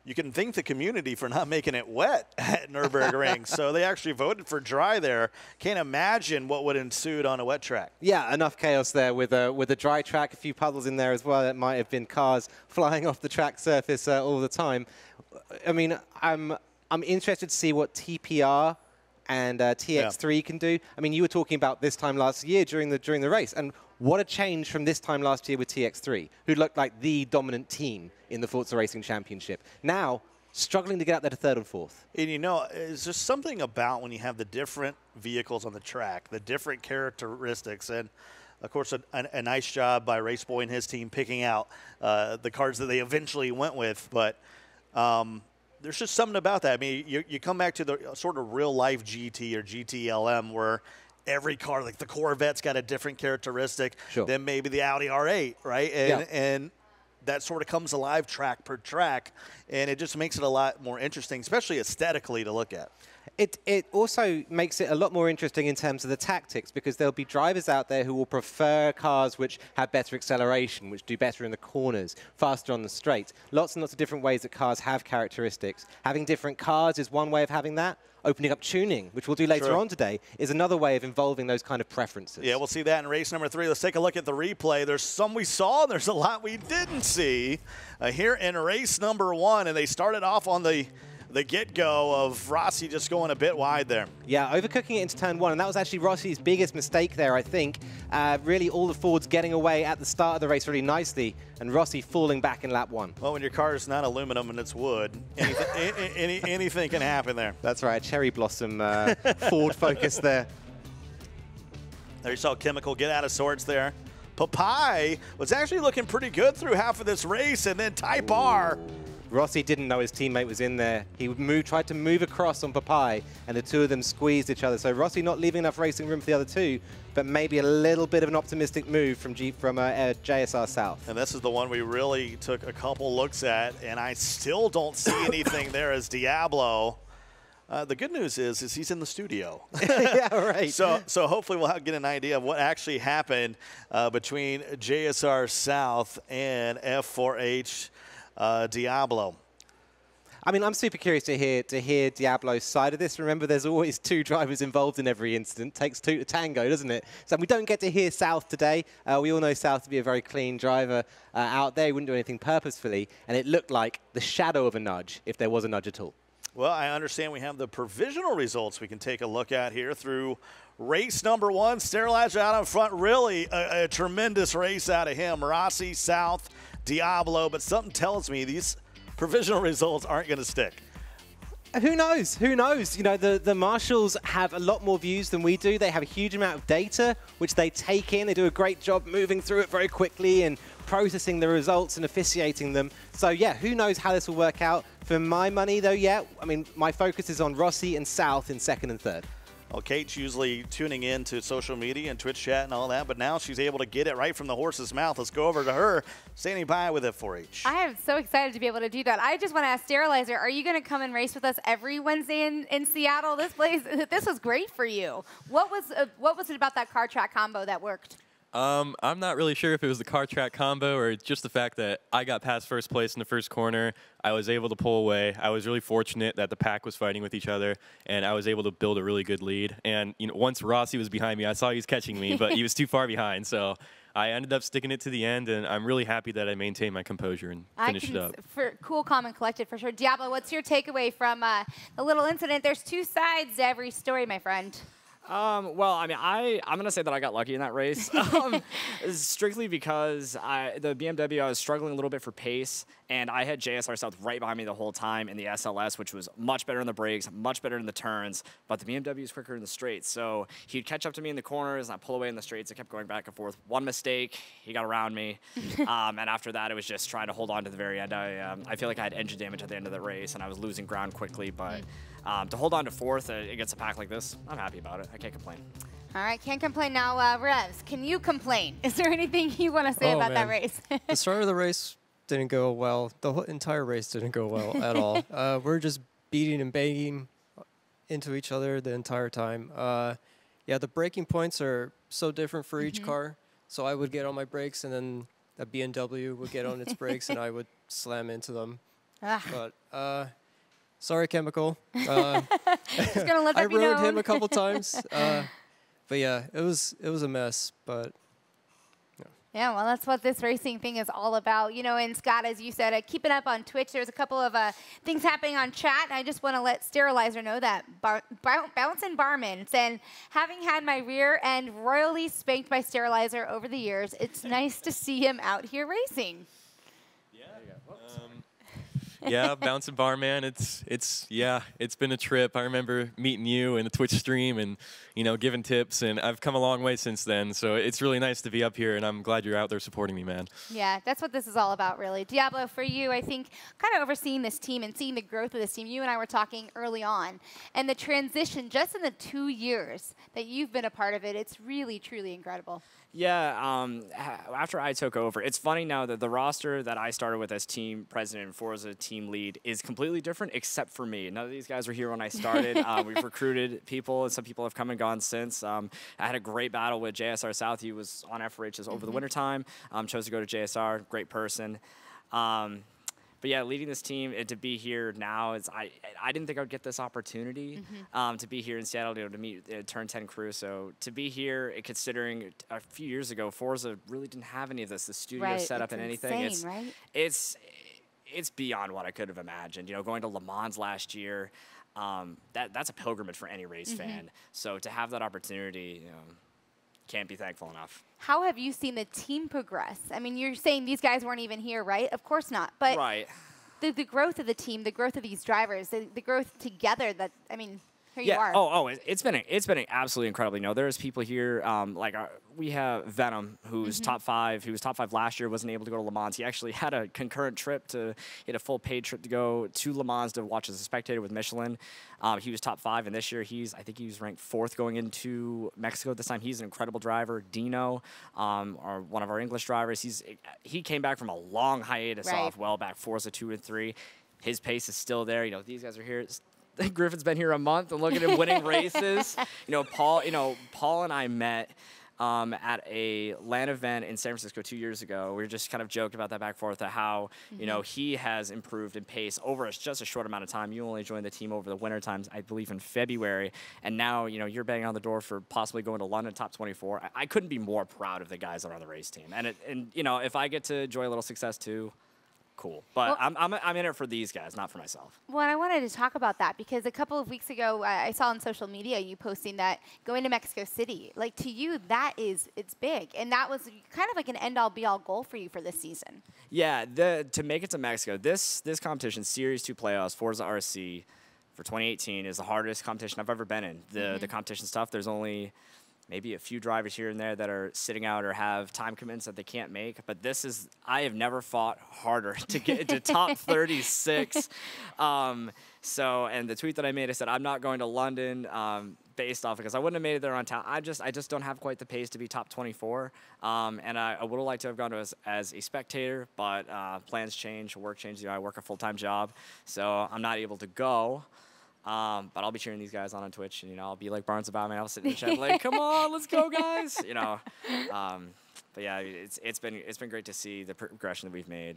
B: you can thank the community for not making it wet [LAUGHS] at Nürburgring. [LAUGHS] so they actually voted for dry there. Can't imagine what would ensue on a wet track.
C: Yeah, enough chaos there with a with a dry track, a few puddles in there as well. It might have been cars flying [LAUGHS] off the track surface uh, all the time. I mean, I'm I'm interested to see what TPR and uh, TX3 can do. I mean, you were talking about this time last year during the during the race, and what a change from this time last year with TX3, who looked like the dominant team in the Forza Racing Championship. Now struggling to get out there to third and fourth.
B: And you know, it's just something about when you have the different vehicles on the track, the different characteristics, and of course, a, a, nice job by Race Boy and his team picking out uh, the cars that they eventually went with. But um, there's just something about that. I mean, you, you come back to the sort of real life GT or GTLM where every car, like the Corvette's got a different characteristic
C: Sure.
B: than maybe the Audi R8, right? And,
C: Yeah.
B: and that sort of comes alive track per track, and it just makes it a lot more interesting, especially aesthetically to look at.
C: It, it also makes it a lot more interesting in terms of the tactics because there'll be drivers out there who will prefer cars which have better acceleration, which do better in the corners, faster on the straight. Lots and lots of different ways that cars have characteristics. Having different cars is one way of having that. Opening up tuning, which we'll do later
B: True.
C: on today, is another way of involving those kind of preferences.
B: Yeah, we'll see that in race number three. Let's take a look at the replay. There's some we saw, there's a lot we didn't see uh, here in race number one. And they started off on the the get-go of Rossi just going a bit wide there.
C: Yeah, overcooking it into turn one, and that was actually Rossi's biggest mistake there, I think. Uh, really, all the Fords getting away at the start of the race really nicely, and Rossi falling back in lap one.
B: Well, when your car is not aluminum and it's wood, anything, [LAUGHS] any, anything can happen there.
C: That's right, cherry blossom uh, [LAUGHS] Ford focus there.
B: There you saw Chemical get out of sorts there. Papai was actually looking pretty good through half of this race, and then Type R.
C: Rossi didn't know his teammate was in there. He moved, tried to move across on Papai, and the two of them squeezed each other. So Rossi not leaving enough racing room for the other two, but maybe a little bit of an optimistic move from G from uh, uh, JSR South.
B: And this is the one we really took a couple looks at, and I still don't see [COUGHS] anything there as Diablo. Uh, the good news is, is he's in the studio. [LAUGHS] [LAUGHS]
C: yeah, right.
B: so, so hopefully we'll have, get an idea of what actually happened uh, between JSR South and F4H uh, Diablo.
C: I mean, I'm super curious to hear to hear Diablo's side of this. Remember, there's always two [LAUGHS] drivers involved in every incident. Takes two to tango, doesn't it? So we don't get to hear South today. Uh, we all know South to be a very clean driver uh, out there. He wouldn't do anything purposefully, and it looked like the shadow of a nudge, if there was a nudge at all.
B: Well, I understand we have the provisional results we can take a look at here through race number one. Sterilizer out in front, really a, a tremendous race out of him. Rossi, South, Diablo, but something tells me these provisional [LAUGHS] results aren't going to stick.
C: Who knows? Who knows? You know, the, the marshals have a lot more views than we do. They have a huge amount of data, which they take in. They do a great job moving through it very quickly and processing the results and officiating them. So, yeah, who knows how this will work out. For my money, though, yeah, I mean, my focus is on Rossi and South in second and third.
B: Well, Kate's usually tuning in to social media and Twitch chat and all that, but now she's able to get it right from the horse's mouth. Let's go over to her, standing by with F4H.
A: I am so excited to be able to do that. I just want to ask Sterilizer, are you going to come and race with us every Wednesday in, in Seattle? This place, [LAUGHS] this was great for you. What was uh, what was it about that car track combo that worked?
F: Um, I'm not really sure if it was the car track combo or just the fact that I got past first place in the first corner. I was able to pull away. I was really fortunate that the pack was fighting with each other, and I was able to build a really good lead. And you know, once Rossi was behind me, I saw he was catching me, but he was too far behind. So I ended up sticking it to the end, and I'm really happy that I maintained my composure and finished it up.
A: For cool, calm, and collected for sure. Diablo, what's your takeaway from uh, the little incident? There's two sides to every story, my friend.
E: Um, well, I mean, I I'm gonna say that I got lucky in that race, [LAUGHS] um, strictly because I the BMW I was struggling a little bit for pace, and I had JSR South right behind me the whole time in the SLS, which was much better in the brakes, much better in the turns, but the BMW is quicker in the straights. So he'd catch up to me in the corners, and I pull away in the straights. I kept going back and forth. One mistake, he got around me, [LAUGHS] um, and after that, it was just trying to hold on to the very end. I um, I feel like I had engine damage at the end of the race, and I was losing ground quickly, but. Um, to hold on to fourth uh, against a pack like this, I'm happy about it. I can't complain.
A: All right, can't complain now. Uh, Revs, can you complain? Is there anything you want to say
D: Oh,
A: about that
D: man.
A: race?
D: the start of the race didn't go well. The whole entire race didn't go well at all. [LAUGHS] Uh, we're just beating and banging into each other the entire time. Uh, yeah, the braking points are so different for each car. So I would get on my brakes, and then a BMW would get on its brakes, and I would [LAUGHS] slam into them.
A: Ugh,
D: But uh, sorry, Chemical. [LAUGHS] Uh,
A: just gonna let
D: I
A: that be
D: rode
A: known.
D: him a couple times. Uh, but yeah, it was it was a mess. But
A: Yeah, well, that's what this racing thing is all about. You know, and Scott, as you said, uh, keeping up on Twitch, there's a couple of uh, things happening on chat. I just want to let Sterilizer know that bar- Boun- Bouncing Barman saying, having had my rear end royally spanked by Sterilizer over the years, it's nice to see him out here racing.
F: Yeah, bouncing barman. It's it's yeah, it's been a trip. I remember meeting you in the Twitch stream and you know giving tips, and I've come a long way since then. So it's really nice to be up here, and I'm glad you're out there supporting me, man.
A: Yeah, that's what this is all about, really. Diablo, for you, I think kind of overseeing this team and seeing the growth of this team, you and I were talking early on, and the transition just in the two years that you've been a part of it, it's really, truly incredible.
E: Yeah, um, after I took over, it's funny now that the roster that I started with as team president and Forza team lead is completely different, except for me. None of these guys were here when I started. [LAUGHS] uh, we've recruited people, and some people have come and gone since. Um, I had a great battle with JSR South. He was on FRHs over the wintertime, um, chose to go to JSR. Great person. Um, but yeah, leading this team and to be here now is I I didn't think I'd get this opportunity um, to be here in Seattle you know, to meet uh, Turn 10 crew. So to be here, uh, considering a few years ago Forza really didn't have any of this, the studio
A: Right,
E: setup
A: it's
E: and anything.
A: insane,
E: it's
A: right?
E: it's it's beyond what I could have imagined. You know, going to Le Mans last year. Um, that that's a pilgrimage for any race
A: Mm-hmm.
E: fan. So to have that opportunity, you know, can't be thankful enough.
A: How have you seen the team progress? I mean, you're saying these guys weren't even here, right? Of course not. But
E: right.
A: the, the growth of the team, the growth of these drivers, the, the growth together that, I mean, here
E: yeah.
A: you are.
E: Oh, oh, it- it's been it's been absolutely incredibly. No, there's people here. Um, like our, we have Venom, who's
A: Mm-hmm.
E: top five. He was top five last year. Wasn't able to go to Le Mans. He actually [LAUGHS] had a concurrent trip to. He had a full paid trip to go to Le Mans to watch as a spectator with Michelin. Um, he was top five, and this year he's I think he was ranked fourth going into Mexico at this time. He's an incredible driver. Dino, um, or one of our English drivers. He's he came back from a long hiatus
A: Right.
E: off well back Forza two and three. His pace is still there. You know, these guys are here. [LAUGHS] Griffin's been here a month and look at him winning races. [LAUGHS] You know, Paul. You know, Paul and I met um, at a LAN event in San Francisco two years ago. We were just kind of joked about that back and forth. of how you know he has improved in pace over just a short amount of time. You only joined the team over the winter times, I believe, in February, and now you know you're banging on the door for possibly going to London top 24. I, I couldn't be more proud of the guys that are on the race team. And it, and you know if I get to enjoy a little success too. Cool, but
A: Well-
E: I'm, I'm, I'm in it for these guys, not for myself.
A: Well, I wanted to talk about that because a couple of weeks ago, I I saw on social media you posting that going to Mexico City, like to you, that is it's big, and that was kind of like an end all be all goal for you for this season.
E: Yeah, the to make it to Mexico, this this competition, Series Two playoffs, Forza RC for 2018 is the hardest competition I've ever been in. The mm-hmm. the competition stuff, there's only maybe a few drivers here and there that are sitting out or have time commitments that they can't make. But this is I have never fought harder [LAUGHS] to get into top [LAUGHS] 36. Um, so and the tweet that I made, I said I'm not going to London. Um, based off because I wouldn't have made it there on time. I just I just don't have quite the pace to be top 24. Um, and I, I would have liked to have gone to as, as a spectator, but uh, plans change, work changes. You know, I work a full time job, so I'm not able to go. Um, but I'll be cheering these guys on on Twitch, and you know I'll be like Barnes about me. I'll sit in the chat like, "Come on, let's go, guys!" You know. [LAUGHS] Um, but yeah, it's it's been it's been great to see the progression that we've made,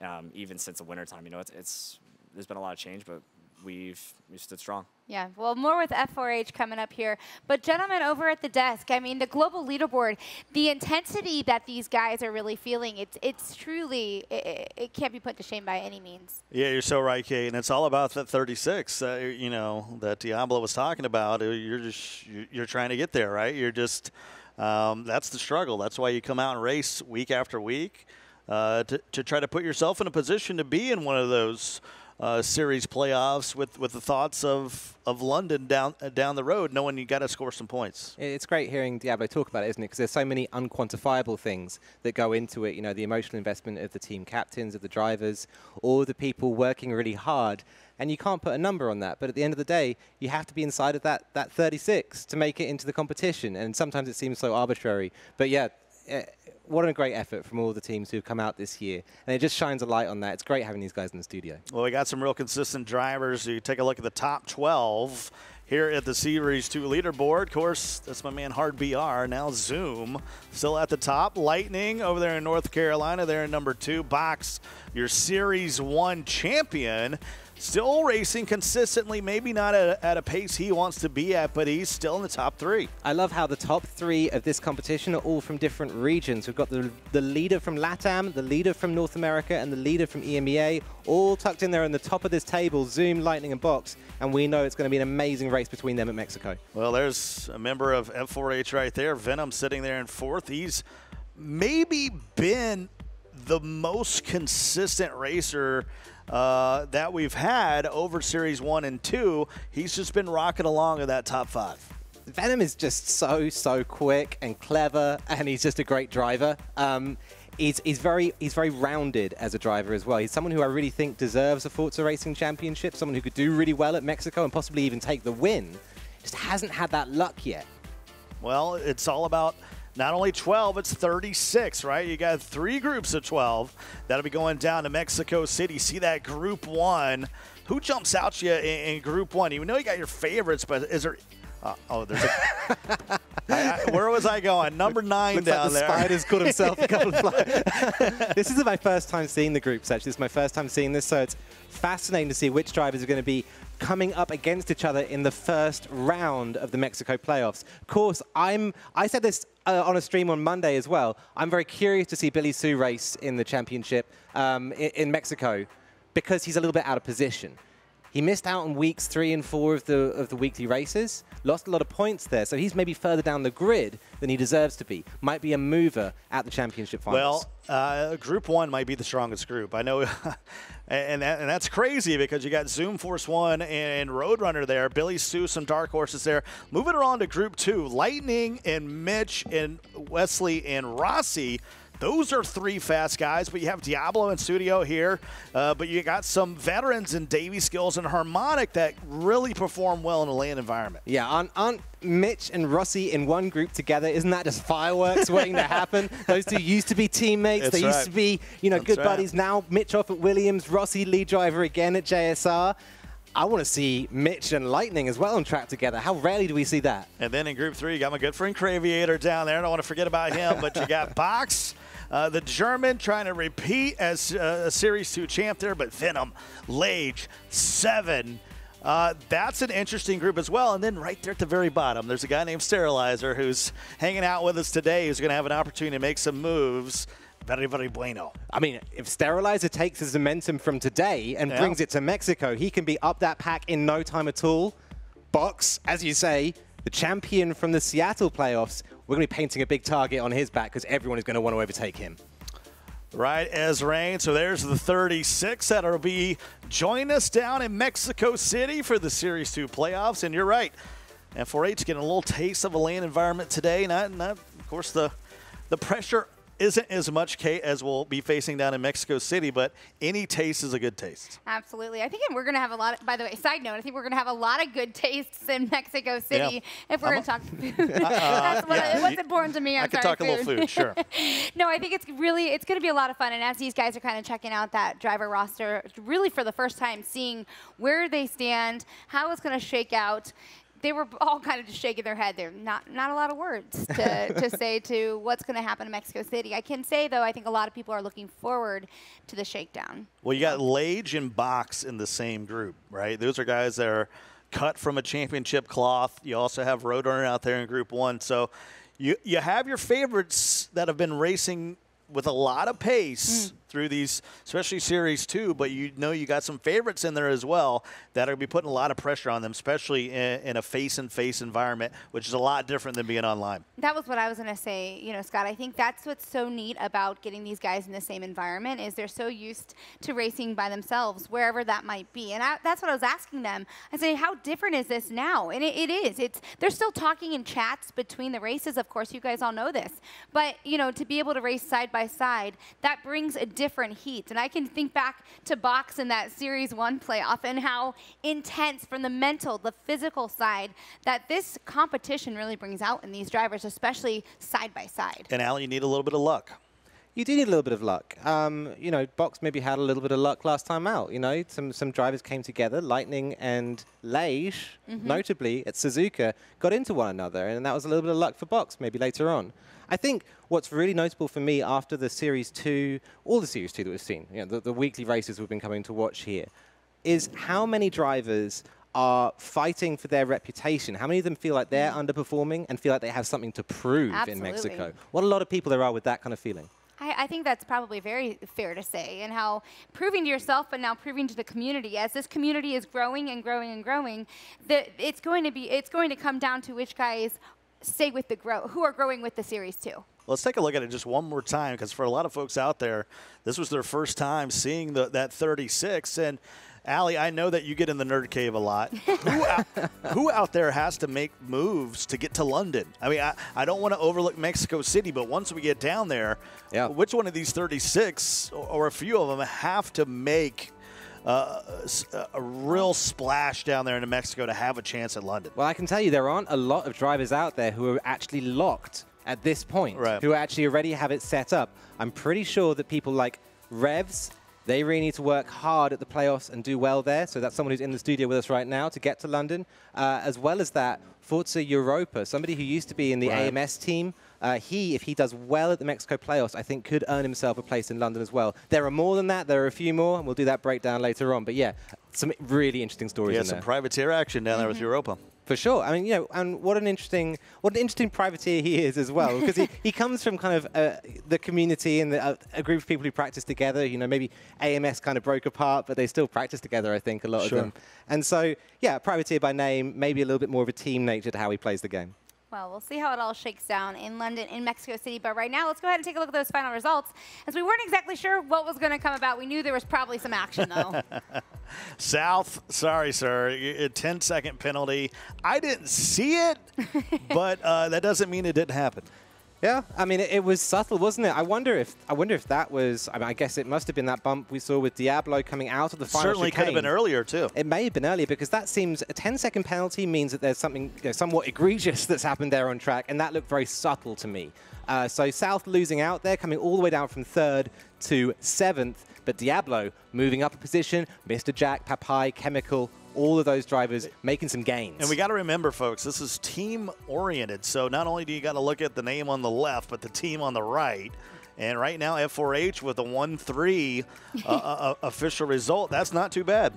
E: um, even since the wintertime. You know, it's it's there's been a lot of change, but we've we've stood strong.
A: Yeah, well, more with F4H coming up here. But, gentlemen, over at the desk, I mean, the global leaderboard, the intensity that these guys are really feeling, it's, it's truly, it, it can't be put to shame by any means.
B: Yeah, you're so right, Kate. And it's all about that 36, uh, you know, that Diablo was talking about. Uh, You're just, you're- you're trying to get there, right? You're just, um, that's the struggle. That's why you come out and race week after week uh, to, to try to put yourself in a position to be in one of those uh, series playoffs with, with the thoughts of, of London down, uh, down the road, knowing you got to score some points.
C: It's great hearing Diablo talk about it, isn't it? Because there's so many unquantifiable things that go into it. You know, the emotional investment of the team captains, of the drivers, all the people working really hard. And you can't put a number on that. But at the end of the day, you have to be inside of that, that 36 to make it into the competition. And sometimes it seems so arbitrary. But yeah, eh, what a great effort from all the teams who've come out this year. And it just shines a light on that. It's great having these guys in the studio.
B: Well, we got some real consistent drivers. You take a look at the top 12 here at the Series 2 leaderboard. Of course, that's my man Hard BR. Now Zoom still at the top. Lightning over there in North Carolina. They're in number two. Box, your Series 1 champion. Still racing consistently, maybe not at a, at a pace he wants to be at, but he's still in the top three.
C: I love how the top three of this competition are all from different regions. We've got the, the leader from LATAM, the leader from North America, and the leader from EMEA, all tucked in there on the top of this table, Zoom, Lightning, and Box. And we know it's going to be an amazing race between them at Mexico.
B: Well, there's a member of F4H right there. Venom sitting there in fourth. He's maybe been the most consistent racer uh, that we've had over Series 1 and 2. He's just been rocking along in that top five.
C: Venom is just so, so quick and clever, and he's just a great driver. Um, he's, he's, very, he's very rounded as a driver as well. He's someone who I really think deserves a Forza Racing Championship, someone who could do really well at Mexico and possibly even take the win. Just hasn't had that luck yet.
B: Well, it's all about not only 12, it's 36, right? You got three groups of 12 that'll be going down to Mexico City. See that group one. Who jumps out to you in, in group one? You know you got your favorites, but is there. Uh, oh, there's a. [LAUGHS] I, I, where was I going? Number nine
C: Looks
B: down
C: like the
B: there.
C: Spiders caught himself a couple of [LAUGHS] flies. [LAUGHS] this is my first time seeing the groups, actually. This is my first time seeing this, so it's fascinating to see which drivers are going to be coming up against each other in the first round of the Mexico playoffs. Of course, I'm. I said this uh, on a stream on Monday as well. I'm very curious to see Billy Sue race in the championship um, in, in Mexico because he's a little bit out of position. He missed out on weeks three and four of the of the weekly races, lost a lot of points there, so he's maybe further down the grid than he deserves to be. Might be a mover at the championship finals.
B: Well, uh, Group One might be the strongest group. I know, [LAUGHS] and that, and that's crazy because you got Zoom Force One and Roadrunner there. Billy Sue, some dark horses there. Moving around to Group Two, Lightning and Mitch and Wesley and Rossi. Those are three fast guys, but you have Diablo and Studio here. Uh, but you got some veterans in Davy Skills and Harmonic that really perform well in a LAN environment.
C: Yeah, aren't, aren't Mitch and Rossi in one group together? Isn't that just fireworks waiting to happen? [LAUGHS] Those two used to be teammates.
B: That's
C: they used
B: right.
C: to be, you know,
B: That's
C: good
B: right.
C: buddies. Now Mitch off at Williams, Rossi lead driver again at JSR. I want to see Mitch and Lightning as well on track together. How rarely do we see that?
B: And then in Group Three, you got my good friend Craviator down there. I don't want to forget about him, but you got [LAUGHS] Box. Uh, the German trying to repeat as uh, a Series 2 champ there, but Venom, Lage, Seven. Uh, that's an interesting group as well. And then right there at the very bottom, there's a guy named Sterilizer who's hanging out with us today who's going to have an opportunity to make some moves. Very, very bueno.
C: I mean, if Sterilizer takes his momentum from today and
B: Yeah.
C: brings it to Mexico, he can be up that pack in no time at all. Box, as you say, the champion from the Seattle playoffs, we're going to be painting a big target on his back because everyone is going to want to overtake him.
B: Right as rain. So there's the 36 that'll be join us down in Mexico City for the Series 2 playoffs. And you're right. F4H getting a little taste of a LAN environment today. Not, not of course, the the pressure isn't as much Kate, as we'll be facing down in Mexico City, but any taste is a good taste.
A: Absolutely. I think we're going to have a lot, of, by the way, side note, I think we're going to have a lot of good tastes in Mexico City if we're going to talk food. [LAUGHS] Uh-uh. [LAUGHS] That's what,
B: yeah,
A: important to me. I'm
B: I could
A: sorry,
B: talk a little food, sure. [LAUGHS]
A: no, I think it's really, it's going to be a lot of fun. And as these guys are kind of checking out that driver roster, really for the first time, seeing where they stand, how it's going to shake out. They were [LAUGHS] all kind of just shaking their head. There, not not a lot of words to, to [LAUGHS] say to what's going to happen in Mexico City. I can say though, I think a lot of people are looking forward to the shakedown.
B: Well, you got Lage and Box in the same group, right? Those are guys that are cut from a championship cloth. You also have Roadrunner out there in Group One, so you you have your favorites that have been racing with a lot of pace mm. Through these, especially Series Two. But you know you got some favorites in there as well that are be putting a lot of pressure on them, especially in, in a face-and-face environment, which is a lot different than being online.
A: That was what I was going to say, you know, Scott. I think that's what's so neat about getting these guys in the same environment is they're so used to racing by themselves, wherever that might be. And I, that's what I was asking them. I say, how different is this now? And it, it is. It's they're still talking in chats between the races. Of course, you guys all know this. But you know, to be able to race side by side, that brings a different heat. And I can think back to box in that Series One playoff and how intense from the mental, the physical side that this competition really brings out in these drivers, especially side by side.
B: And Al, you need a little bit of luck.
C: You do need a little bit of luck. Um, you know, Box maybe had a little bit of luck last time out. You know, some some drivers came together. Lightning and Leish, notably at Suzuka, got into one another, and that was a little bit of luck for Box maybe later on. I think what's really notable for me after the Series 2, all the Series 2 that we've seen, you know, the, the weekly races we've been coming to watch here, is how many drivers are fighting for their reputation. How many of them feel like they're underperforming and feel like they have something to prove
A: Absolutely.
C: in Mexico? What a lot of people there are with that kind of feeling.
A: I, I think that's probably very fair to say, and how proving to yourself, but now proving to the community. As this community is growing and growing and growing, the, it's going to be it's going to come down to which guys stay with the grow, who are growing with the series too.
B: Let's take a look at it just one more time because for a lot of folks out there, this was their first time seeing the, that 36. And Allie, I know that you get in the nerd cave a lot. [LAUGHS] who, out, who out there has to make moves to get to London? I mean, I, I don't want to overlook Mexico City, but once we get down there,
C: Yeah.
B: which one of these 36 or, or a few of them have to make uh, s- a real splash down there in Mexico to have a chance at London?
C: Well, I can tell you there aren't a lot of drivers out there who are actually locked at this point
B: Right.
C: who actually already have it set up. I'm pretty sure that people like Revs, they really need to work hard at the playoffs and do well there. So that's someone who's in the studio with us right now to get to London. Uh, as well as that, Forza Europa, somebody who used to be in the
B: Right.
C: AMS team. Uh, he, if he does well at the Mexico playoffs, I think could earn himself a place in London as well. There are more than that. There are a few more, and we'll do that breakdown later on. But yeah, some really interesting stories
B: Yeah,
C: in
B: some
C: there.
B: privateer action down there with Europa.
C: For sure. I mean, you know, and what an interesting, what an interesting privateer he is as well, because he, he comes from kind of uh, the community and the, uh, a group of people who practice together. You know, maybe AMS kind of broke apart, but they still practice together. I think a lot
B: Sure.
C: of them. And so, yeah, privateer by name, maybe a little bit more of a team nature to how he plays the game.
A: Well, we'll see how it all shakes down in London, in Mexico City. But right now, let's go ahead and take a look at those final results. As we weren't exactly sure what was going to come about, we knew there was probably some action, though. [LAUGHS]
B: South, sorry, sir, a 10 second penalty. I didn't see it, [LAUGHS] but uh, that doesn't mean it didn't happen.
C: Yeah, I mean, it, it was subtle, wasn't it? I wonder if I wonder if that was. I mean, I guess it must have been that bump we saw with Diablo coming out of the final.
B: Certainly could have been earlier, too.
C: It may have been earlier because that seems a 10 second penalty means that there's something you know, somewhat egregious [LAUGHS] that's happened there on track, and that looked very subtle to me. Uh, so South losing out there, coming all the way down from third to seventh, but Diablo moving up a position, Mr. Jack, Papai, Chemical, all of those drivers making some gains.
B: And we got to remember, folks, this is team oriented. So not only do you got to look at the name on the left, but the team on the right. And right now, F4H with a 1 3 uh, uh, [LAUGHS] official result. That's not too bad.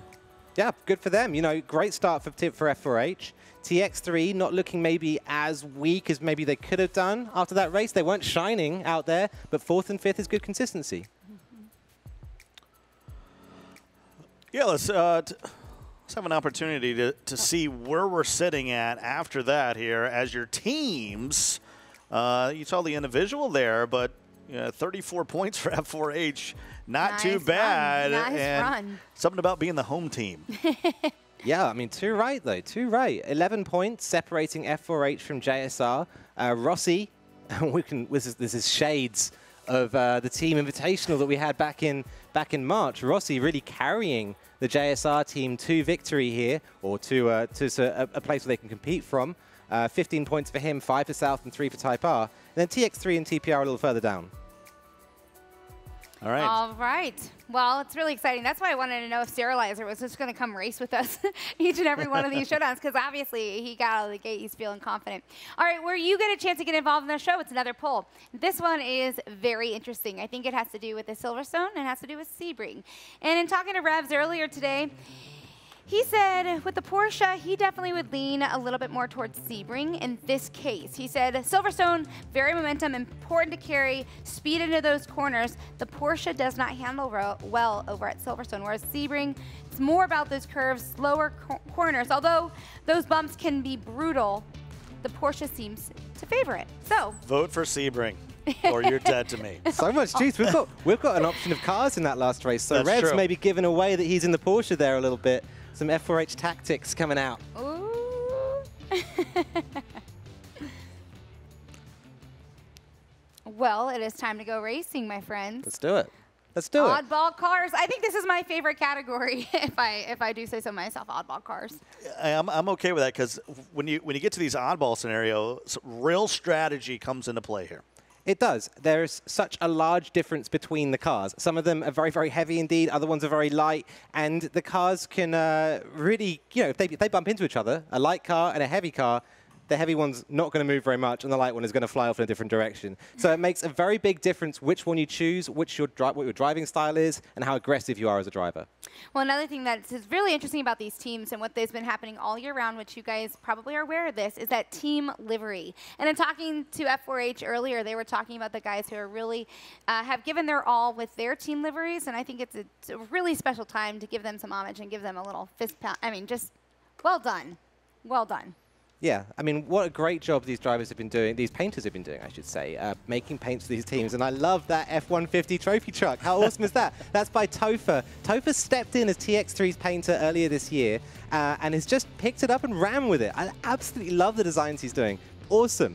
C: Yeah, good for them. You know, great start for tip for F4H. TX3 not looking maybe as weak as maybe they could have done after that race. They weren't shining out there, but fourth and fifth is good consistency.
B: Yeah, let's, uh, let's have an opportunity to, to see where we're sitting at after that here as your teams. Uh, you saw the individual there, but yeah, 34 [LAUGHS] points for F4H. Not
A: Nice
B: too
A: run.
B: bad.
A: Nice
B: and
A: run.
B: something about being the home team. [LAUGHS]
C: Yeah, I mean, too right, though. Too right. 11 points separating F4H from JSR. Uh, Rossi, [LAUGHS] we can, this, is, this is shades of uh, the team invitational that we had back in, back in March. Rossi really carrying the JSR team to victory here, or to, uh, to a, a place where they can compete from. Uh, 15 points for him, 5 for South and 3 for Type R. And then TX3 and TPR a little further down.
B: All right.
A: All right. Well, it's really exciting. That's why I wanted to know if Sterilizer was just going to come race with us [LAUGHS] each and every one of these [LAUGHS] showdowns, because obviously he got out of the gate. He's feeling confident. All right, where you get a chance to get involved in the show, it's another poll. This one is very interesting. I think it has to do with the Silverstone and it has to do with Sebring. And in talking to Revs earlier today, he said with the Porsche, he definitely would lean a little bit more towards Sebring in this case. He said Silverstone, very momentum, important to carry, speed into those corners. The Porsche does not handle well over at Silverstone, whereas Sebring, it's more about those curves, slower cor- corners. Although those bumps can be brutal, the Porsche seems to favor it. So
B: Vote for Sebring, or you're dead to me. [LAUGHS]
C: So much juice. We've got we've got an option of cars in that last race. So
B: That's
C: Rev's
B: true.
C: maybe giving away that he's in the Porsche there a little bit. Some F4H tactics coming out.
A: Ooh. [LAUGHS] well, it is time to go racing, my friends.
C: Let's do it. Let's do it.
A: Oddball cars. I think this is my favorite category, [LAUGHS] if I if I do say so myself. Oddball cars.
B: I- I'm, I'm okay with that because when you when you get to these oddball scenarios, real strategy comes into play here.
C: It does. There's such a large difference between the cars. Some of them are very, very heavy indeed. Other ones are very light. And the cars can uh, really, you know, if they, if they bump into each other, a light car and a heavy car, the heavy one's not going to move very much, and the light one is going to fly off in a different direction. So it makes a very big difference which one you choose, which your what your driving style is, and how aggressive you are as a driver.
A: Well, another thing that is really interesting about these teams and what has been happening all year round, which you guys probably are aware of this, is that team livery. And in talking to F4H earlier, they were talking about the guys who are really uh, have given their all with their team liveries, and I think it's a, it's a really special time to give them some homage and give them a little fist pound. I mean, just well done, well done.
C: Yeah, I mean, what a great job these drivers have been doing, these painters have been doing, I should say, uh, making paints for these teams. And I love that F-150 trophy truck. How awesome is that? [LAUGHS] That's by Topher. Topher stepped in as TX3's painter earlier this year uh, and has just picked it up and ran with it. I absolutely love the designs he's doing. Awesome.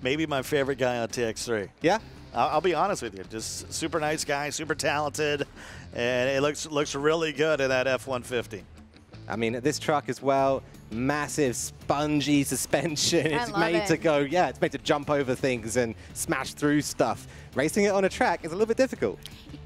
B: Maybe my favorite guy on TX3.
C: Yeah?
B: I'll, I'll be honest with you, just super nice guy, super talented, and it looks looks really good in that F-150.
C: I mean, this truck as well, massive spongy [LAUGHS] suspension.
A: I
C: It's made
A: it.
C: to go, yeah, it's made to jump over things and smash through stuff. Racing it on a track is a little bit difficult.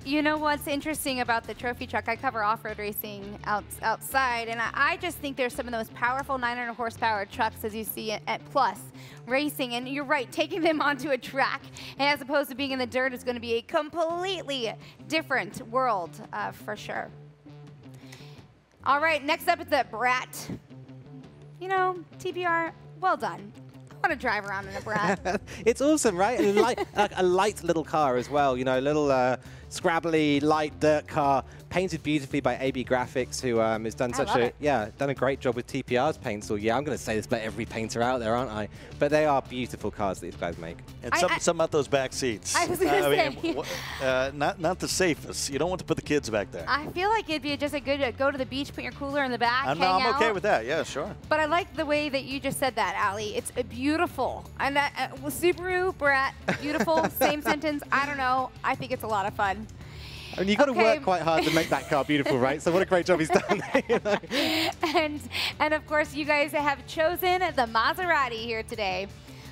A: You know what's interesting about the trophy truck? I cover off-road racing out, outside, and I, I just think there's some of those powerful 900 horsepower trucks as you see at, at Plus racing. And you're right, taking them [LAUGHS] onto a track as opposed to being in the dirt is going to be a completely different world uh, for sure. All right, next up is the Brat. You know, TPR, well done. I want to drive around in a Brat. [LAUGHS]
C: it's awesome, right? And light, [LAUGHS] like a light little car as well. You know, little uh, scrabbly light dirt car, painted beautifully by AB Graphics, who um, has done
A: I
C: such a
A: it.
C: yeah, done a great job with TPR's paints. All yeah, I'm going to say this about every painter out there, aren't I? But they are beautiful cars that these guys make.
B: And
A: I-
B: some,
A: I-
B: some about those back seats.
A: I was gonna
B: I mean,
A: say.
B: uh, not not the safest. You don't want to put the kids back there.
A: I feel like it'd be just a good uh, go to the beach, put your cooler in the back,
B: I'm,
A: hang
B: no, I'm okay with that. Yeah, sure.
A: But I like the way that you just said that, Ali. It's uh, beautiful. And that, uh, well, Subaru, Brat, beautiful, [LAUGHS] same sentence. I don't know. I think it's a lot of fun.
C: I mean, you've got to
A: Okay.
C: work quite hard to make that car beautiful, right? So what a great job he's done. you know? [LAUGHS]
A: And and of course, you guys have chosen the Maserati here today.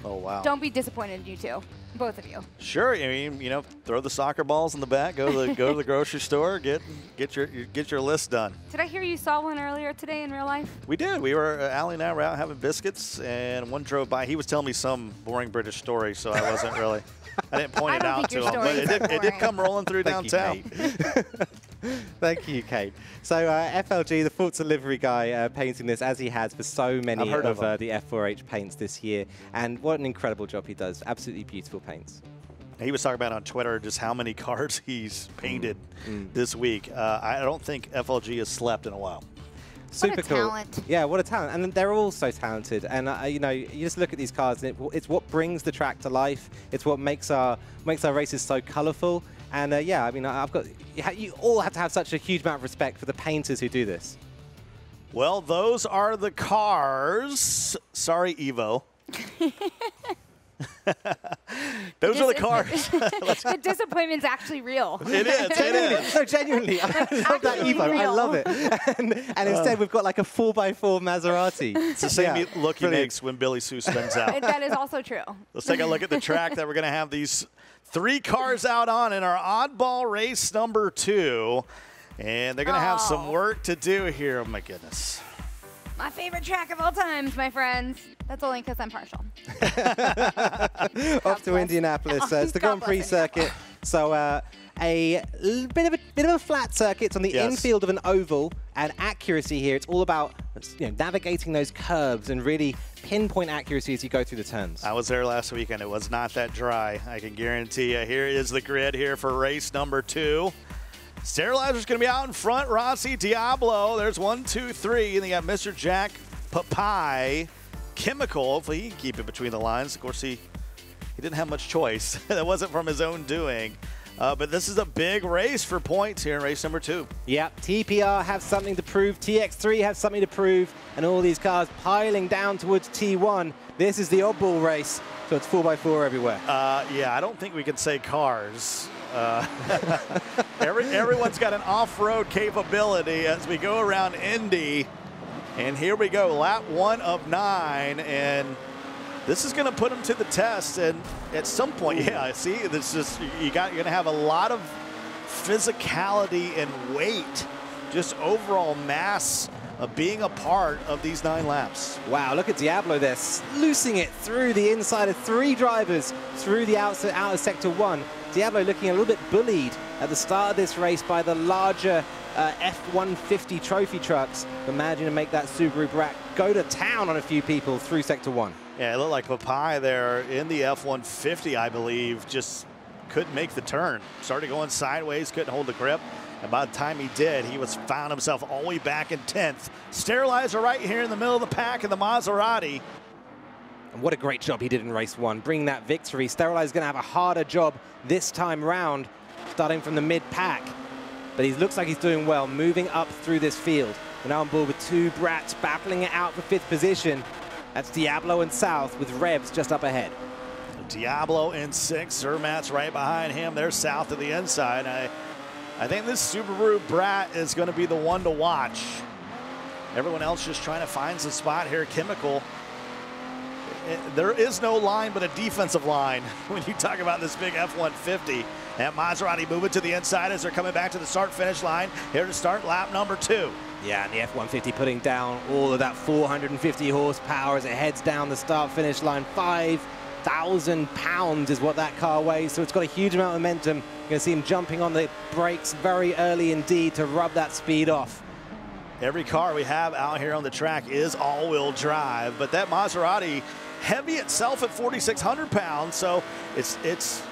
B: Oh wow.
A: Don't be disappointed, you two, both of you.
B: Sure. I mean, you know, throw the soccer balls in the back. Go to the go to the grocery store. Get get your get your list done.
A: Did I hear you saw one earlier today in real life?
B: We did. We were uh, Allie and I were out having biscuits, and one drove by. He was telling me some boring British story, so I wasn't really. I didn't point
A: I
B: it out to him, but it did, it did come rolling through
C: Thank
B: downtown.
C: Kate. [LAUGHS] Thank you, Kate. So uh, FLG, the Forza Livery guy, uh, painting this as he has for so many
B: heard
C: of
B: of
C: uh, the F4H paints this year. And what an incredible job he does. Absolutely beautiful paints.
B: He was talking about on Twitter just how many [LAUGHS] cars he's painted
C: Mm.
B: this week. Uh, I don't think FLG has slept in a while.
C: Super cool.
A: talent.
C: Yeah, what a talent. And they're all so talented. And uh, you know, you just look at these cars, and it, it's what brings the track to life. It's what makes our makes our races so colourful. And uh, yeah, I mean, I- I've got you all have to have such a huge amount of respect for the painters who do this.
B: Well, those are the cars. Sorry, Evo. [LAUGHS] those are the cars. [LAUGHS]
A: the disappointment's actually real.
B: it is. It is.
C: No, genuinely, I love that
A: Actually
C: Evo. I love it. And, and uh. instead, we've got like a 4x4 Maserati.
B: It's the same
C: Yeah,
B: look he
C: brilliant.
B: makes when Billy Sue spins out.
A: that is also true.
B: Let's take a look at the track that we're going to have these three cars out on in our oddball race number two. And they're going to have some
A: Oh.
B: work to do here. Oh, my goodness.
A: My favorite track of all times, my friends. That's only because I'm partial. [LAUGHS]
C: Off to. Indianapolis. [LAUGHS] Uh, it's the
A: God
C: Grand Prix circuit. So uh, a l- bit of a bit of a flat circuit. It's on the
B: Yes.
C: infield of an oval, and accuracy here. It's all about you know navigating those curves and really pinpoint accuracy as you go through the turns.
B: I was there last weekend. It was not that dry. I can guarantee you. Here is the grid here for race number two. Sterilizer's going to be out in front. Rossi Diablo. There's one, two, three. And they got Mr. Jack Papai. Chemical. Hopefully he can keep it between the lines. Of course, he, he didn't have much choice. [LAUGHS] that wasn't from his own doing. Uh, but this is a big race for points here in race number two.
C: Yep, TPR have something to prove, TX3 have something to prove, and all these cars piling down towards T1. This is the oddball race, so it's 4x4 everywhere.
B: Uh, yeah, I don't think we can say cars. Uh, [LAUGHS] every, everyone's got an off-road capability as we go around Indy. And here we go, lap one of nine. And this is going to put them to the test. And at some point, [LAUGHS] yeah, I see, this is you got you're going to have a lot of physicality and weight, just overall mass of being a part of these nine laps.
C: Wow, look at Diablo there, sluicing it through the inside of three drivers through the outer, outer sector one. Diablo looking a little bit bullied at the start of this race by the larger uh, F-150 trophy trucks, but managing to make that Subaru Brat go to town on a few people through sector one.
B: Yeah, it looked like Papai there in the F-150, I believe, just couldn't make the turn. Started going sideways, couldn't hold the grip. And by the time he did, he was found himself all the way back in 10th. Sterilizer right here in the middle of the pack in the Maserati.
C: And what a great job he did in race one, bringing that victory. Sterilize is going to have a harder job this time round, starting from the mid-pack. But he looks like he's doing well, moving up through this field. We're now on board with two Brats battling it out for fifth position. That's Diablo and South with Revs just up ahead.
B: Diablo in sixth. Zermatt's right behind him. They're south of the inside. I, I think this Subaru Brat is going to be the one to watch. Everyone else just trying to find some spot here. Chemical. Eh, There is no line but a defensive line [LAUGHS] when you talk about this big F-150. And Maserati moving to the inside as they're coming back to the start-finish line. Here to start lap number two.
C: Yeah, and the F-150 putting down all of that 450 horsepower as it heads down the start-finish line. 5,000 pounds is what that car weighs, so it's got a huge amount of momentum. You're going to see him jumping on the brakes very early indeed to rub that speed off.
B: Every car we have out here on the track is all-wheel drive, but that Maserati heavy itself at 4,600 pounds, so it's it's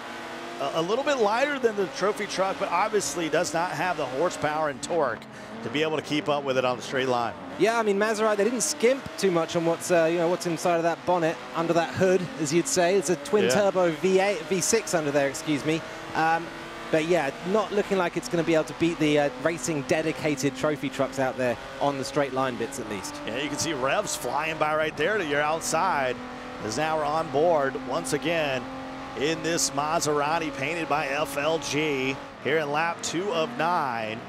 B: a, little bit lighter than the trophy truck, but obviously does not have the horsepower and torque to be able to keep up with it on the straight line.
C: Yeah, I mean Maserati, they didn't skimp too much on what's uh, you know what's inside of that bonnet under that hood, as you'd say. It's a twin
B: Yeah.
C: turbo V8, V6 under there, excuse me. Um, but yeah, not looking like it's going to be able to beat the uh, racing dedicated trophy trucks out there on the straight line bits at least.
B: Yeah, you can see Revs flying by right there to your outside as now on board once again in this Maserati painted by FLG here in lap two of nine.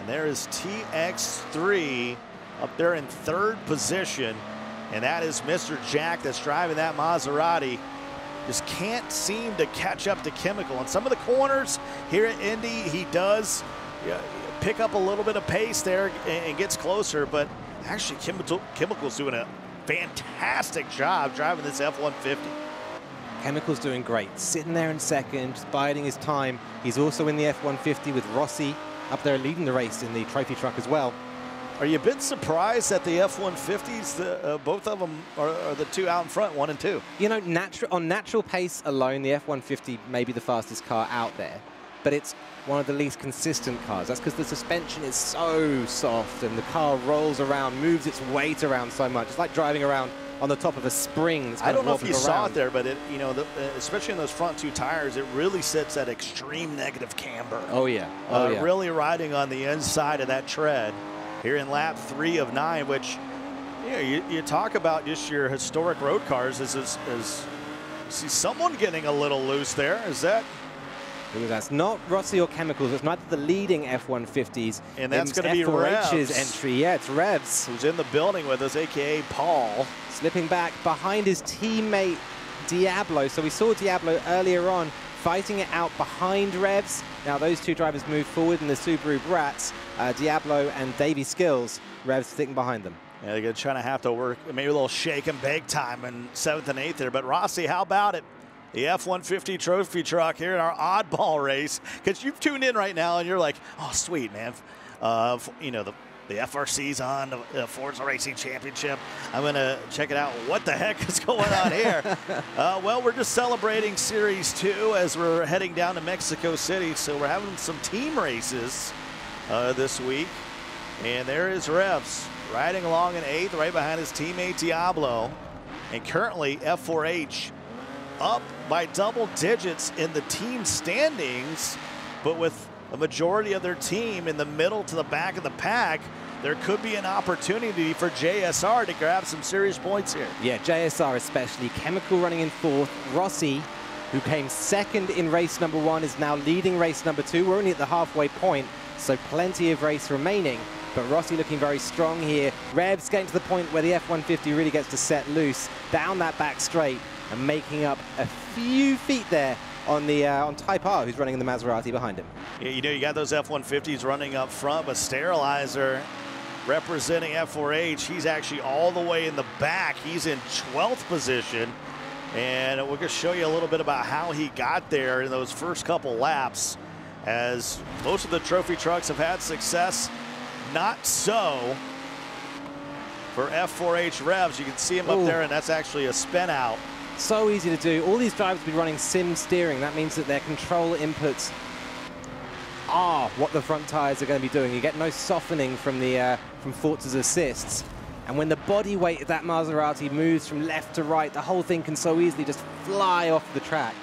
B: And there is TX3 up there in third position. And that is Mr. Jack that's driving that Maserati. Just can't seem to catch up to Chemical. And some of the corners here at Indy, he does pick up a little bit of pace there and, gets closer. But actually, Chemical, Chemical's doing a fantastic job driving this F-150.
C: Chemical's doing great, sitting there in second, just biding his time. He's also in the F-150 with Rossi up there leading the race in the trophy truck as well.
B: Are you a bit surprised that the F-150s, the, uh, both of them are, are the two out in front, one and two?
C: You know, natural on natural pace alone, the F-150 may be the fastest car out there, but it's one of the least consistent cars. That's because the suspension is so soft and the car rolls around, moves its weight around so much. It's like driving around on the top of a spring.
B: I don't know if you
C: wobbling
B: saw it there, but it, you know, the, uh, especially in those front two tires, it really sits at extreme negative camber.
C: Oh yeah, oh
B: uh,
C: yeah.
B: really riding on the inside of that tread here in lap three of nine, which you, know, you, you talk about just your historic road cars Is is, as see someone getting a little loose there. Is that
C: That's not Rossi or Chemicals. It's neither the leading F-150s.
B: And that's
C: It's
B: gonna be Revs.
C: entry. Yeah, it's Revs.
B: who's in the building with us, aka Paul?
C: slipping back behind his teammate Diablo. So we saw Diablo earlier on fighting it out behind Revs. Now those two drivers move forward in the Subaru Brats, uh, Diablo and Davy Skills. Revs sticking behind them.
B: Yeah, they're trying to try to have to work maybe a little shake and bake time in seventh and eighth there. But Rossi, how about it? The F-150 trophy truck here in our oddball race. Because you've tuned in right now and you're like, oh, sweet, man. Uh, you know, the, the FRC's on, the Forza Racing Championship. I'm going to check it out. What the heck [LAUGHS] is going on here? [LAUGHS] uh, well, we're just celebrating Series 2 as we're heading down to Mexico City. So we're having some team races uh, this week. And there is Revs riding along in eighth, right behind his teammate Diablo. And currently, F4H up by double digits in the team standings, but with a majority of their team in the middle to the back of the pack, there could be an opportunity for JSR to grab some serious points here.
C: Yeah, JSR especially. Chemical running in fourth. Rossi, who came second in race number one, is now leading race number two. We're only at the halfway point, so plenty of race remaining. But Rossi looking very strong here. Reb's getting to the point where the F-150 really gets to set loose down that back straight and making up a few feet there on the uh, on Type R, who's running in the Maserati behind him.
B: Yeah, you know, you got those F-150s running up front, but Sterilizer representing F4H, he's actually all the way in the back. He's in 12th position. And we're going to show you a little bit about how he got there in those first couple laps. As most of the trophy trucks have had success, not so for F4H Revs. You can see him up there, and that's actually a spin out.
C: So easy to do. All these drivers will be running sim steering. That means that their control inputs are what the front tires are going to be doing. You get no softening from the uh, from Forza's assists. And when the body weight of that Maserati moves from left to right, the whole thing can so easily just fly off the track.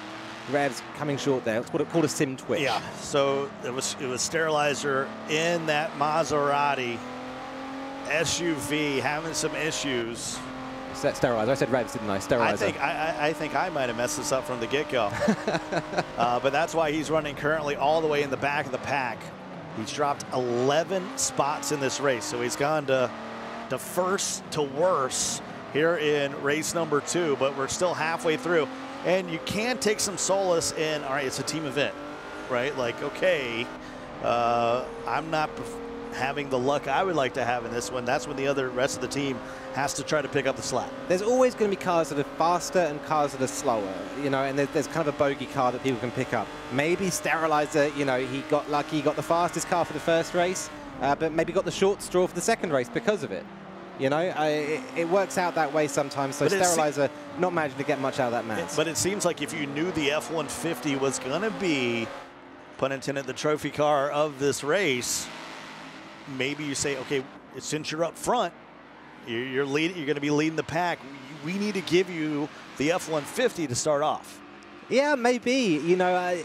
C: Revs coming short there. It's what it called a sim twitch.
B: Yeah, so it was it was sterilizer in that Maserati SUV having some issues.
C: Sterilizer. I said Revs, didn't I? Sterilizer.
B: I think I, I- think I might have messed this up from the get-go. [LAUGHS] uh, but that's why he's running currently all the way in the back of the pack. He's dropped 11 spots in this race, so he's gone to, to first to worst here in race number two, but we're still halfway through. And you can take some solace in, all right, it's a team event, right? Like, okay, uh, I'm not having the luck I would like to have in this one. That's when the other rest of the team has to try to pick up the slack.
C: There's always going to be cars that are faster and cars that are slower, you know, and there's kind of a bogey car that people can pick up. Maybe Sterilizer, you know, he got lucky, he got the fastest car for the first race, uh, but maybe got the short straw for the second race because of it. You know, I, it, it, works out that way sometimes. So Sterilizer not managing to get much out of that match.
B: But it seems like if you knew the F-150 was going to be, pun intended, the trophy car of this race, maybe you say, okay, since you're up front, you're, you're, lead, you're going to be leading the pack. We need to give you the F-150 to start off.
C: Yeah, maybe. You know, uh,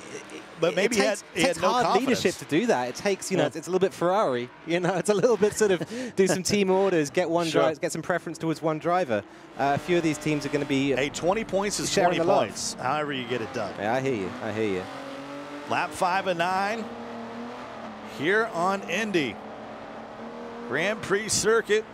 B: but maybe
C: it
B: he
C: takes,
B: had, he
C: takes
B: no
C: hard leadership to do that. It takes, you know,
B: Yeah.
C: it's, it's a little bit Ferrari. You know, it's a little bit sort of do some team [LAUGHS] orders, get one
B: Sure.
C: driver, get some preference towards one driver. Uh, a few of these teams are going to be.
B: Hey, 20 points is
C: Sharing
B: 20
C: the love.
B: points, however you get it done.
C: Yeah, I hear you. I hear you.
B: Lap five and nine here on Indy. Grand Prix circuit.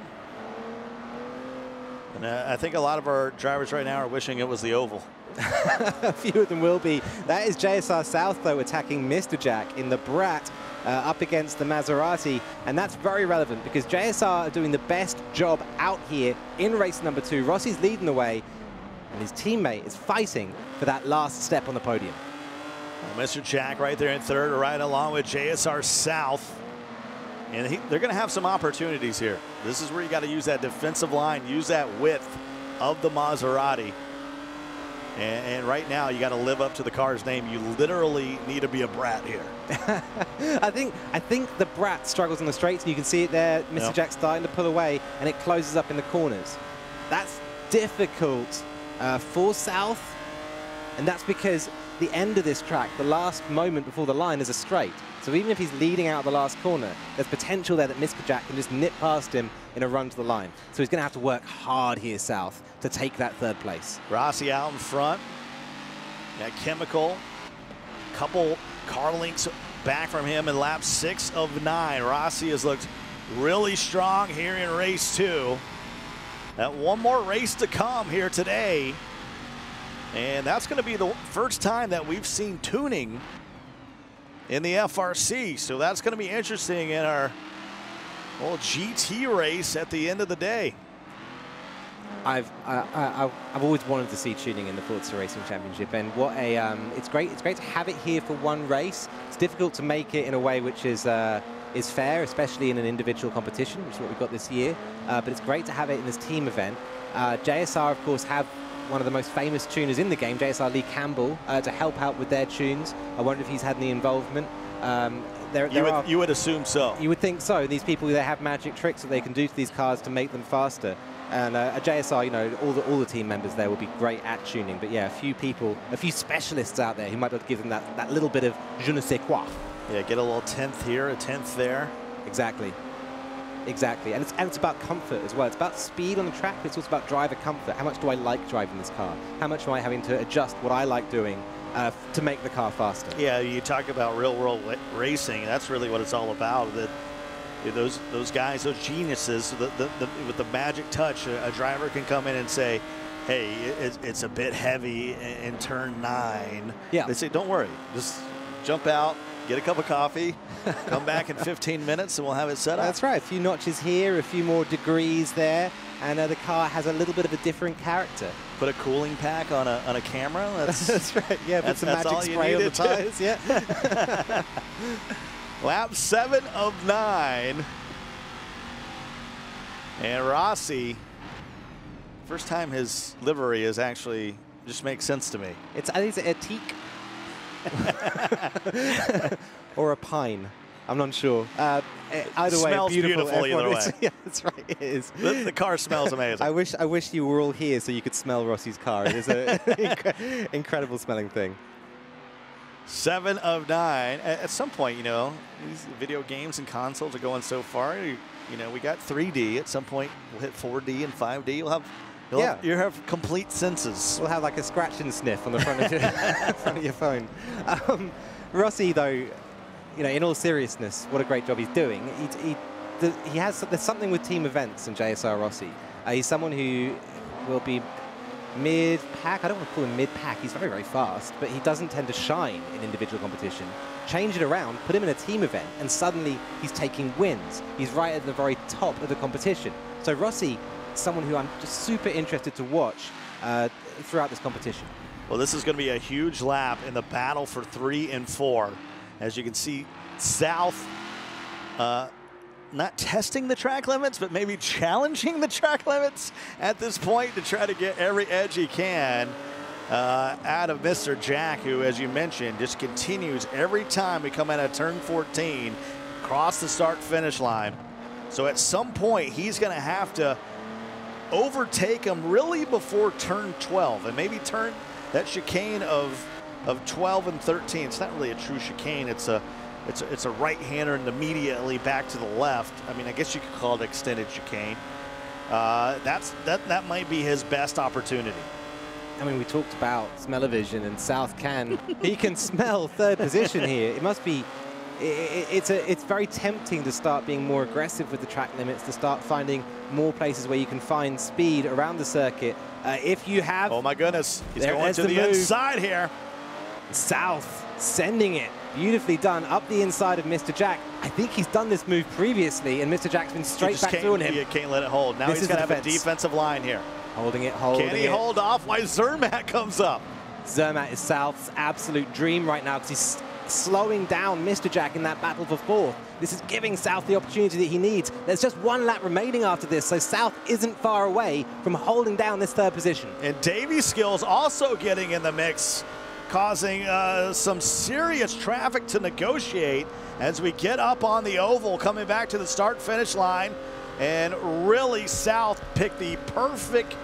B: And uh, I think a lot of our drivers right now are wishing it was the oval. [LAUGHS]
C: a few of them will be. That is JSR South, though, attacking Mr. Jack in the Brat uh, up against the Maserati. And that's very relevant because JSR are doing the best job out here in race number two. Rossi's leading the way, and his teammate is fighting for that last step on the podium.
B: Well, Mr. Jack right there in third, right along with JSR South. And he, they're going to have some opportunities here. This is where you got to use that defensive line, use that width of the Maserati. And, and right now, you got to live up to the car's name. You literally need to be a brat here. [LAUGHS]
C: I think I think the Brat struggles on the straights, and you can see it there. Mr.
B: Yeah.
C: Jack starting to pull away, and it closes up in the corners. That's difficult uh, for South, and that's because the end of this track, the last moment before the line, is a straight. So even if he's leading out of the last corner, there's potential there that Mr. Jack can just nip past him in a run to the line. So he's going to have to work hard here, South, to take that third place.
B: Rossi out in front. That chemical. Couple car links back from him in lap six of nine. Rossi has looked really strong here in race two. That one more race to come here today. And that's going to be the first time that we've seen tuning in the FRC. So that's going to be interesting in our old GT race at the end of the day.
C: I've I, I've always wanted to see tuning in the Forza Racing Championship, and what a um, it's great it's great to have it here for one race. It's difficult to make it in a way which is uh, is fair, especially in an individual competition, which is what we've got this year. Uh, but it's great to have it in this team event. Uh, JSR, of course, have one of the most famous tuners in the game, JSR Lee Campbell, uh, to help out with their tunes. I wonder if he's had any involvement. Um, there,
B: You
C: there
B: would,
C: are,
B: you would assume so.
C: you would think so. These people, they have magic tricks that they can do to these cars to make them faster. And uh, at JSR, you know, all the all the team members there will be great at tuning. But yeah, a few people, a few specialists out there who might be able to give them that, that little bit of je ne sais quoi.
B: Yeah, get a little tenth here, a tenth there.
C: Exactly. Exactly. And it's, and it's about comfort as well. It's about speed on the track, but it's also about driver comfort. How much do I like driving this car? How much am I having to adjust what I like doing uh, to make the car faster?
B: Yeah, you talk about real world racing. That's really what it's all about. That those those guys, those geniuses, the, the, the, with the magic touch, a, a driver can come in and say, "Hey, it, it's a bit heavy in, in turn nine."
C: Yeah.
B: They say, "Don't worry, just jump out, get a cup of coffee, [LAUGHS] come back in 15 minutes, and we'll have it set up."
C: That's right. A few notches here, a few more degrees there, and uh, the car has a little bit of a different character.
B: Put a cooling pack on a on a camera. [LAUGHS] That's
C: That's right. Yeah, put
B: That's-
C: some magic spray on the tires. Yeah. [LAUGHS]
B: Lap seven of nine. And Rossi, first time his livery is actually just makes sense to me.
C: it's I think it's a teak [LAUGHS] or a pine. I'm not sure. Uh, eh, either way,
B: Smells
C: beautiful.
B: beautiful either way. [LAUGHS]
C: Yeah, that's right. It is.
B: The, the car smells amazing.
C: I wish I wish you were all here so you could smell Rossi's car. It is an [LAUGHS] incre- incredible smelling thing.
B: Seven of nine. At, at some point, you know, these video games and consoles are going so far. You, you know, we got 3D. At some point, we'll hit 4D and 5D. We'll have, you'll have,
C: Yeah.
B: you'll have complete senses.
C: We'll have like a scratch and sniff on the front of your, [LAUGHS] [LAUGHS] front of your phone. Um, Rossi, though, you know, in all seriousness, what a great job he's doing. He, he, the, he has there's something with team events in JSR Rossi. Uh, he's someone who will be mid pack. I don't want to call him mid pack. He's very very fast, but he doesn't tend to shine in individual competition. Change it around, put him in a team event, and suddenly he's taking wins. He's right at the very top of the competition. So Rossi, someone who I'm just super interested to watch uh, throughout this competition.
B: Well, this is going to be a huge lap in the battle for three and four. As you can see, South uh, not testing the track limits, but maybe challenging the track limits at this point to try to get every edge he can uh, out of Mr. Jack, who, as you mentioned, just continues every time we come out of turn 14, cross the start finish line. So at some point, he's going to have to overtake him really before turn 12 and maybe turn that chicane of of 12 and 13. It's not really a true chicane. It's a it's a, it's a right-hander and immediately back to the left. I mean, I guess you could call it extended chicane. Uh, that's that that might be his best opportunity.
C: I mean, we talked about smell-o-vision and South can. [LAUGHS] he can smell third position here. It must be. It's a. It's very tempting to start being more aggressive with the track limits. To start finding more places where you can find speed around the circuit. Uh, if you have.
B: Oh my goodness! He's there, going to the, the inside here.
C: South sending it. Beautifully done up the inside of Mr. Jack. I think he's done this move previously, and Mr. Jack's been straight back through on him.
B: He can't let it hold. Now this he's going to have a defensive line here.
C: Holding it, holding
B: Can he
C: it.
B: hold off Why Zermatt comes up?
C: Zermatt is South's absolute dream right now because he's slowing down Mr. Jack in that battle for fourth. This is giving South the opportunity that he needs. There's just one lap remaining after this, so South isn't far away from holding down this third position.
B: And Davy Skills also getting in the mix causing uh, some serious traffic to negotiate as we get up on the oval, coming back to the start finish line. And really, South picked the perfect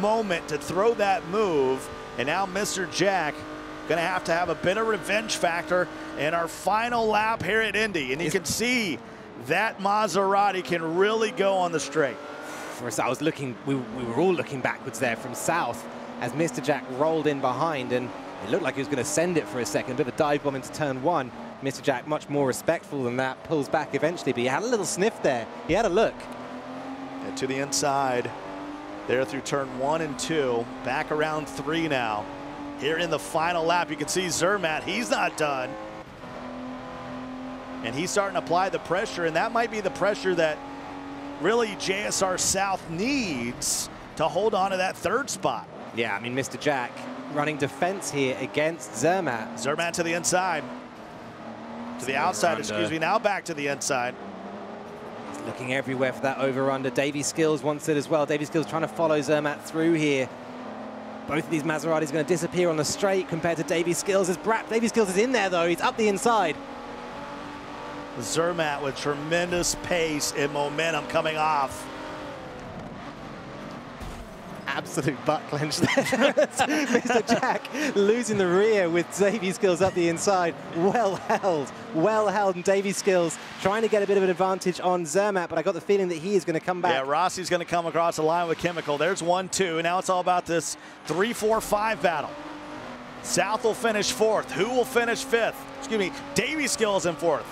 B: moment to throw that move. And now Mr. Jack going to have to have a bit of revenge factor in our final lap here at Indy. And you can see that Maserati can really go on the straight.
C: For I was looking, we, we were all looking backwards there from South as Mr. Jack rolled in behind and it looked like he was going to send it for a second, bit of a dive bomb into turn one. Mr. Jack, much more respectful than that, pulls back eventually, but he had a little sniff there. He had a look.
B: And to the inside, there through turn one and two, back around three now. Here in the final lap, you can see Zermatt, he's not done. And he's starting to apply the pressure, and that might be the pressure that really JSR South needs to hold on to that third spot.
C: Yeah, I mean, Mr. Jack, running defense here against Zermatt.
B: Zermatt to the inside. To the outside, excuse me. Now back to the inside.
C: Looking everywhere for that over-under. Davy Skills wants it as well. Davy Skills trying to follow Zermatt through here. Both of these Maseratis going to disappear on the straight compared to Davy Skills. As Brap, Davy Skills is in there though. He's up the inside.
B: Zermatt with tremendous pace and momentum coming off
C: absolute butt clench there. [LAUGHS] Mr. Jack losing the rear with Davy Skills up the inside. Well held, well held. And Davy Skills trying to get a bit of an advantage on Zermatt, but I got the feeling that he is going to come back.
B: Yeah, Rossi's going to come across the line with Chemical. There's one, two. Now it's all about this three, four, five battle. South will finish fourth. Who will finish fifth? Excuse me, Davy Skills in fourth.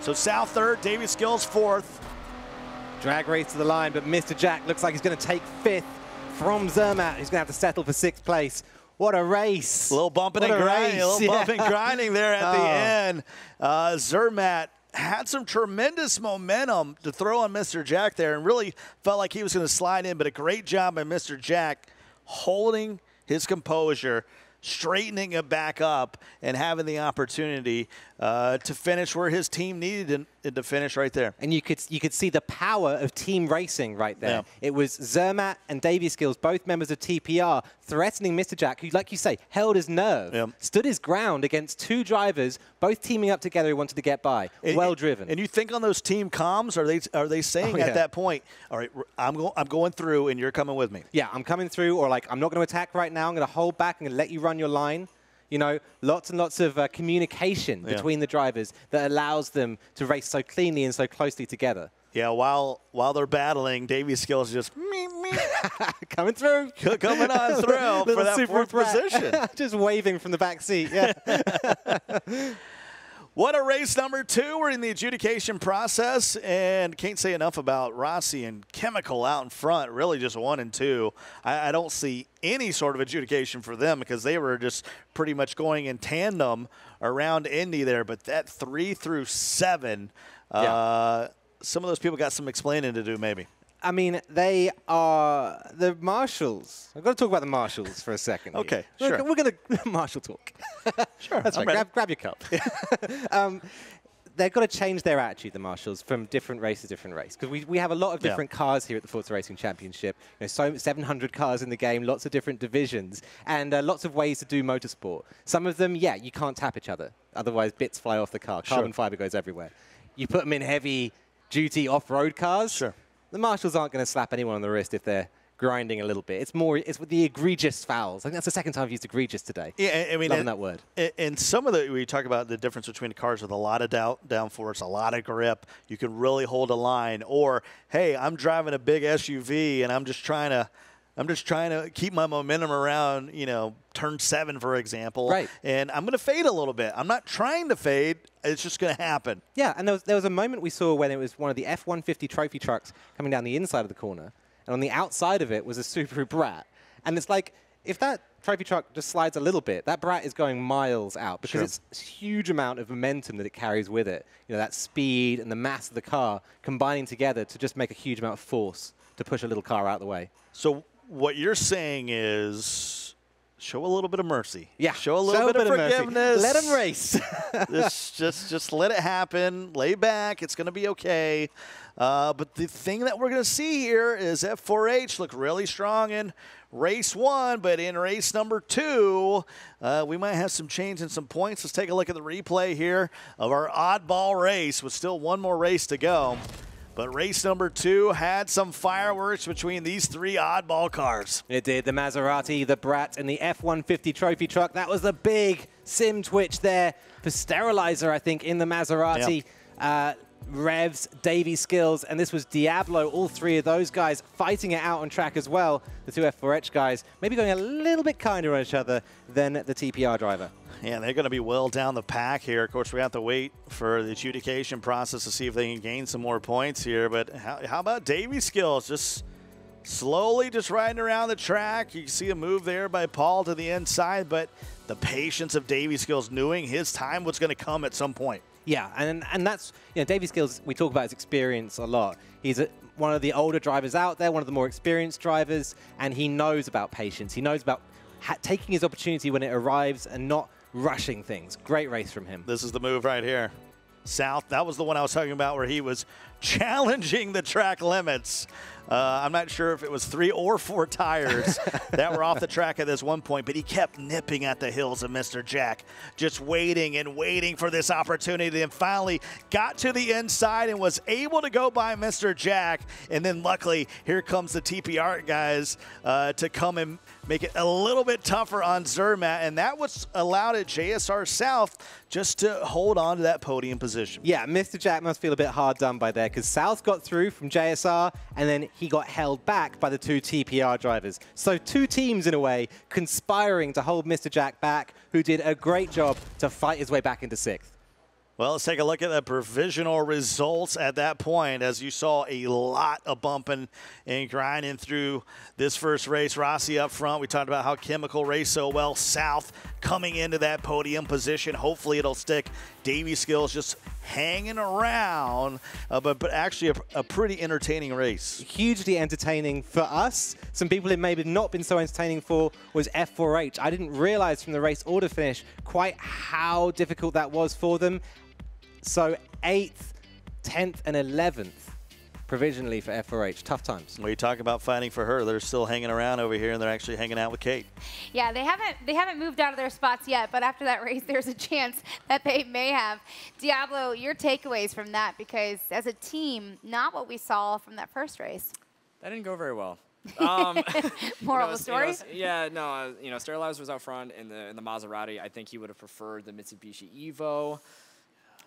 B: So South third, Davy Skills fourth.
C: Drag race to the line, but Mr. Jack looks like he's going to take fifth from Zermatt, who's going to have to settle for sixth place. What a race.
B: A little bumping and grinding, race. a little [LAUGHS] yeah. bumping grinding there at oh. the end. Uh, Zermatt had some tremendous momentum to throw on Mr. Jack there and really felt like he was going to slide in, but a great job by Mr. Jack holding his composure straightening it back up and having the opportunity uh, to finish where his team needed to finish right there.
C: And you could you could see the power of team racing right there. Yeah. It was Zermatt and Davy Skills, both members of TPR, threatening Mr. Jack, who, like you say, held his nerve, yeah. stood his ground against two drivers, both teaming up together who wanted to get by. And, well driven.
B: And you think on those team comms, are they are they saying oh, yeah. at that point, all right, I'm, go I'm going through and you're coming with me?
C: Yeah, I'm coming through, or like, I'm not going to attack right now. I'm going to hold back. Going to let you run your line you know, lots and lots of uh, communication yeah. between the drivers that allows them to race so cleanly and so closely together.
B: Yeah, while while they're battling, Davy Skills just me me [LAUGHS]
C: coming through,
B: coming on [LAUGHS] through for that fourth position, [LAUGHS]
C: just waving from the back seat. Yeah.
B: What a race number two. We're in the adjudication process, and can't say enough about Rossi and Chemical out in front. Really, just one and two. I, I don't see any sort of adjudication for them because they were just pretty much going in tandem around Indy there. But that three through seven, uh, some of those people got some explaining to do, maybe.
C: I mean, they are the marshals. I've got to talk about the marshals for a second. here.
B: Okay,
C: We're
B: sure.
C: We're going [LAUGHS] to marshal talk. [LAUGHS]
B: Sure,
C: That's
B: I'm
C: right. Grab, grab your cup. [LAUGHS] um, they've got to change their attitude, the marshals, from different race to different race. Because we, we have a lot of
B: Yeah.
C: different cars here at the Forza Racing Championship. You know, so 700 cars in the game, lots of different divisions, and uh, lots of ways to do motorsport. Some of them, yeah, you can't tap each other. Otherwise, bits fly off the car.
B: Sure.
C: Carbon fiber goes everywhere. You put them in heavy duty off-road cars.
B: Sure.
C: The marshals aren't going to slap anyone on the wrist if they're grinding a little bit. It's more, it's with the egregious fouls. I think that's the second time I've used egregious today.
B: Yeah, I- mean,
C: Loving
B: and-
C: that word.
B: And some of the we talk about the difference between cars with a lot of down, downforce, a lot of grip. You can really hold a line. Or hey, I'm driving a big SUV and I'm just trying to. I'm just trying to keep my momentum around, you know, turn seven, for example.
C: Right.
B: And I'm going to fade a little bit. I'm not trying to fade. It's just going to happen.
C: Yeah, and there was, there was a moment we saw when it was one of the F-150 trophy trucks coming down the inside of the corner, and on the outside of it was a Subaru Brat. And it's like, if that trophy truck just slides a little bit, that Brat is going miles out because
B: Sure.
C: it's a huge amount of momentum that it carries with it. You know, that speed and the mass of the car combining together to just make a huge amount of force to push a little car out of the way.
B: So what you're saying is show a little bit of mercy.
C: Yeah,
B: Show a little bit, of
C: mercy.
B: forgiveness.
C: Let him race. [LAUGHS] [LAUGHS]
B: just, just, just let it happen. Lay back. It's going to be okay. Uh, but the thing that we're going to see here is F4H look really strong in race one, but in race number two, uh, we might have some change in some points. Let's take a look at the replay here of our oddball race with still one more race to go. But race number two had some fireworks between these three oddball cars.
C: It did. The Maserati, the Brat, and the F-150 trophy truck. That was the big sim twitch there for Sterilizer, I think, in the Maserati. Uh, Revs, Davy Skills, and this was Diablo. All three of those guys fighting it out on track as well. The two F4H guys, maybe going a little bit kinder on each other than the TPR driver.
B: Yeah, they're going to be well down the pack here. Of course, we have to wait for the adjudication process to see if they can gain some more points here. But how, how about Davy Skills? Just slowly just riding around the track. You see a move there by Paul to the inside, but the patience of Davy Skills knowing his time was going to come at some point.
C: Yeah, and and that's you know Davy Skills. We talk about his experience a lot. He's a, one of the older drivers out there, one of the more experienced drivers, and he knows about patience. He knows about taking his opportunity when it arrives and not rushing things. Great race from him.
B: This is the move right here. South, that was the one I was talking about where he was challenging the track limits. Uh, I'm not sure if it was three or four tires [LAUGHS] that were off the track at this one point, but he kept nipping at the heels of Mr. Jack, just waiting and waiting for this opportunity, and finally got to the inside and was able to go by Mr. Jack. And then luckily, here comes the TPR guys uh, to come and make it a little bit tougher on Zermatt, and that was allowed at JSR South just to hold on to that podium position.
C: Yeah, Mr. Jack must feel a bit hard done by there because South got through from JSR and then he got held back by the two TPR drivers. So two teams in a way conspiring to hold Mr. Jack back, who did a great job to fight his way back into sixth.
B: Well, let's take a look at the provisional results at that point. As you saw, a lot of bumping and grinding through this first race. Rossi up front. We talked about how Chemical raced so well. South coming into that podium position. Hopefully, it'll stick. Davy Skills just hanging around, uh, but but actually a, a pretty entertaining race.
C: hugely entertaining for us. Some people it maybe not been so entertaining for was F4H. I didn't realize from the race order finish quite how difficult that was for them. So 8th, 10th, and 11th provisionally for F4H. Tough times.
B: We talk about fighting for her. They're still hanging around over here, and they're actually hanging out with Kate.
A: Yeah, they haven't they haven't moved out of their spots yet, but after that race, [LAUGHS] there's a chance that they may have. Diablo, your takeaways from that, because as a team, not what we saw from that first race.
E: That didn't go very well. [LAUGHS] Um, [LAUGHS]
A: Moral
E: you
A: of the
E: know,
A: story.
E: you know, yeah, no, uh, you know, Sterilizer was out front in the in the Maserati. I think he would have preferred the Mitsubishi Evo.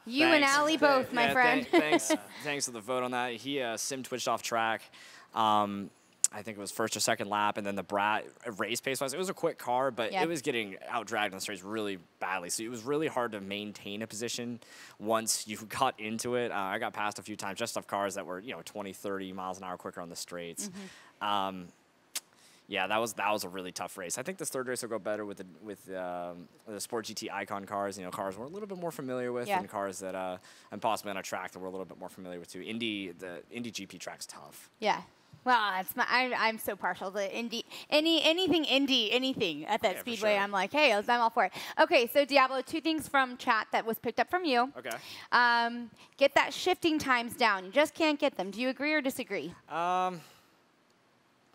A: You and
E: Thanks.
A: Ali both, my
E: Yeah,
A: friend.
E: thank- thanks, [LAUGHS] thanks for the vote on that. He uh, sim twitched off track. Um, I think it was first or second lap, and then the Brat race pace wise, it was a quick car, but
A: Yeah.
E: it was getting out dragged on the straights really badly. So it was really hard to maintain a position once you [LAUGHS] got into it. Uh, I got passed a few times just off cars that were you know 20, 30 miles an hour quicker on the straights. Um, yeah, that was that was a really tough race. I think this third race will go better with the with um, the Sport GT Icon cars. You know, cars we're a little bit more familiar with,
A: Yeah.
E: and cars that uh, and possibly on a track that we're a little bit more familiar with too. Indy, the Indy GP track's tough.
A: Yeah. Well, it's my, I, I'm so partial to indie, any anything indie, anything at that
E: Yeah,
A: speedway.
E: sure.
A: I'm like, hey, I'm all for it. Okay, so Diablo, two things from chat that was picked up from you.
E: Okay.
A: Um, get that shifting times down. You just can't get them. Do you agree or disagree?
E: Um,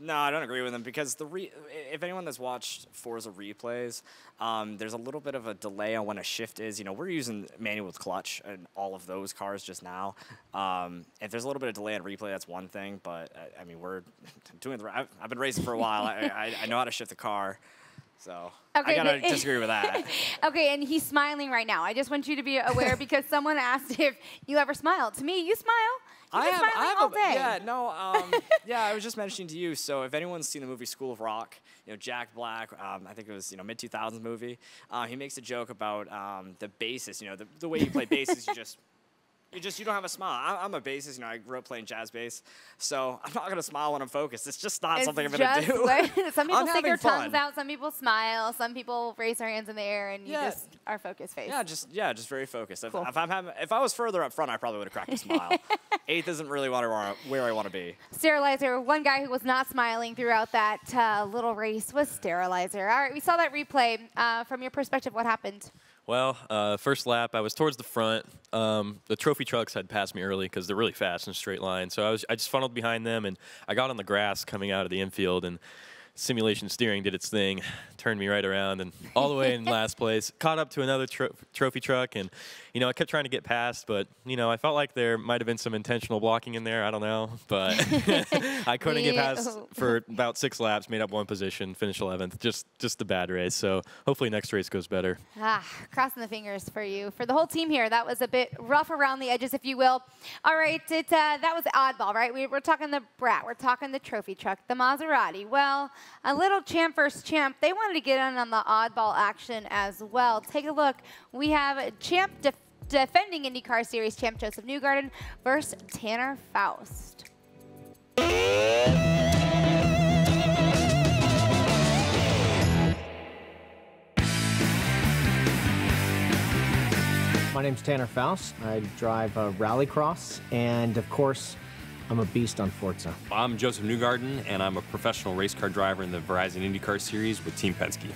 E: no, I don't agree with him because the re- if anyone that's watched Forza replays, um, there's a little bit of a delay on when a shift is. You know, we're using manual with clutch in all of those cars just now. Um, if there's a little bit of delay on replay, that's one thing. But uh, I mean, we're [LAUGHS] doing the. I've, I've been racing for a while. I, I, I know how to shift the car, so
A: Okay,
E: I gotta
A: but- [LAUGHS]
E: disagree with that.
A: Okay, and he's smiling right now. I just want you to be aware because someone [LAUGHS] asked if you ever smile. To me, you smile.
E: I have, I have
A: all
E: a,
A: day.
E: Yeah, no, um, [LAUGHS] yeah, I was just mentioning to you. So if anyone's seen the movie School of Rock, you know Jack Black, um, I think it was you know mid 2000s movie. Uh, he makes a joke about um, the bassist. You know the, the way you play bass is you [LAUGHS] just. You just you don't have a smile. I- I'm a bassist, you know. I grew up playing jazz bass, so I'm not gonna smile when I'm focused. It's just not
A: It's
E: something I'm gonna do.
A: like- [LAUGHS] some people
E: I'm
A: stick their tongues
E: fun.
A: out. Some people smile. Some people raise their hands in the air, and you
E: Yeah.
A: just are focused face.
E: Yeah, just yeah, just very focused. If,
A: Cool.
E: if I'm having, if I was further up front, I probably would have cracked a smile. [LAUGHS] Eighth isn't really what I wanna, where I want to be.
A: Sterilizer, one guy who was not smiling throughout that uh, little race was Sterilizer. All right, we saw that replay. Uh, from your perspective, what happened?
F: Well, uh, first lap, I was towards the front. Um, the trophy trucks had passed me early because they're really fast in a straight line. So I was, I just funneled behind them, and I got on the grass coming out of the infield, and simulation steering did its thing, turned me right around, and all the way in [LAUGHS] last place. Caught up to another tro- trophy truck, and you know I kept trying to get past, but you know I felt like there might have been some intentional blocking in there. I don't know, [LAUGHS] but [LAUGHS] I couldn't get past for about six laps. Made up one position, finished 11th. Just just a bad race. So hopefully next race goes better.
A: Ah, crossing the fingers for you. For the whole team here, that was a bit rough around the edges, if you will. All right, it, uh, that was oddball, right? We, we're talking the Brat, we're talking the trophy truck, the Maserati. Well, a little champ versus champ, they wanted to get in on the oddball action as well. Take a look. We have champ defending IndyCar Series champ Joseph Newgarden versus Tanner Faust.
G: My name's Tanner Faust. I drive uh, Rallycross, and of course, I'm a beast on Forza.
H: I'm Joseph Newgarden, and I'm a professional race car driver in the Verizon IndyCar Series with Team Penske.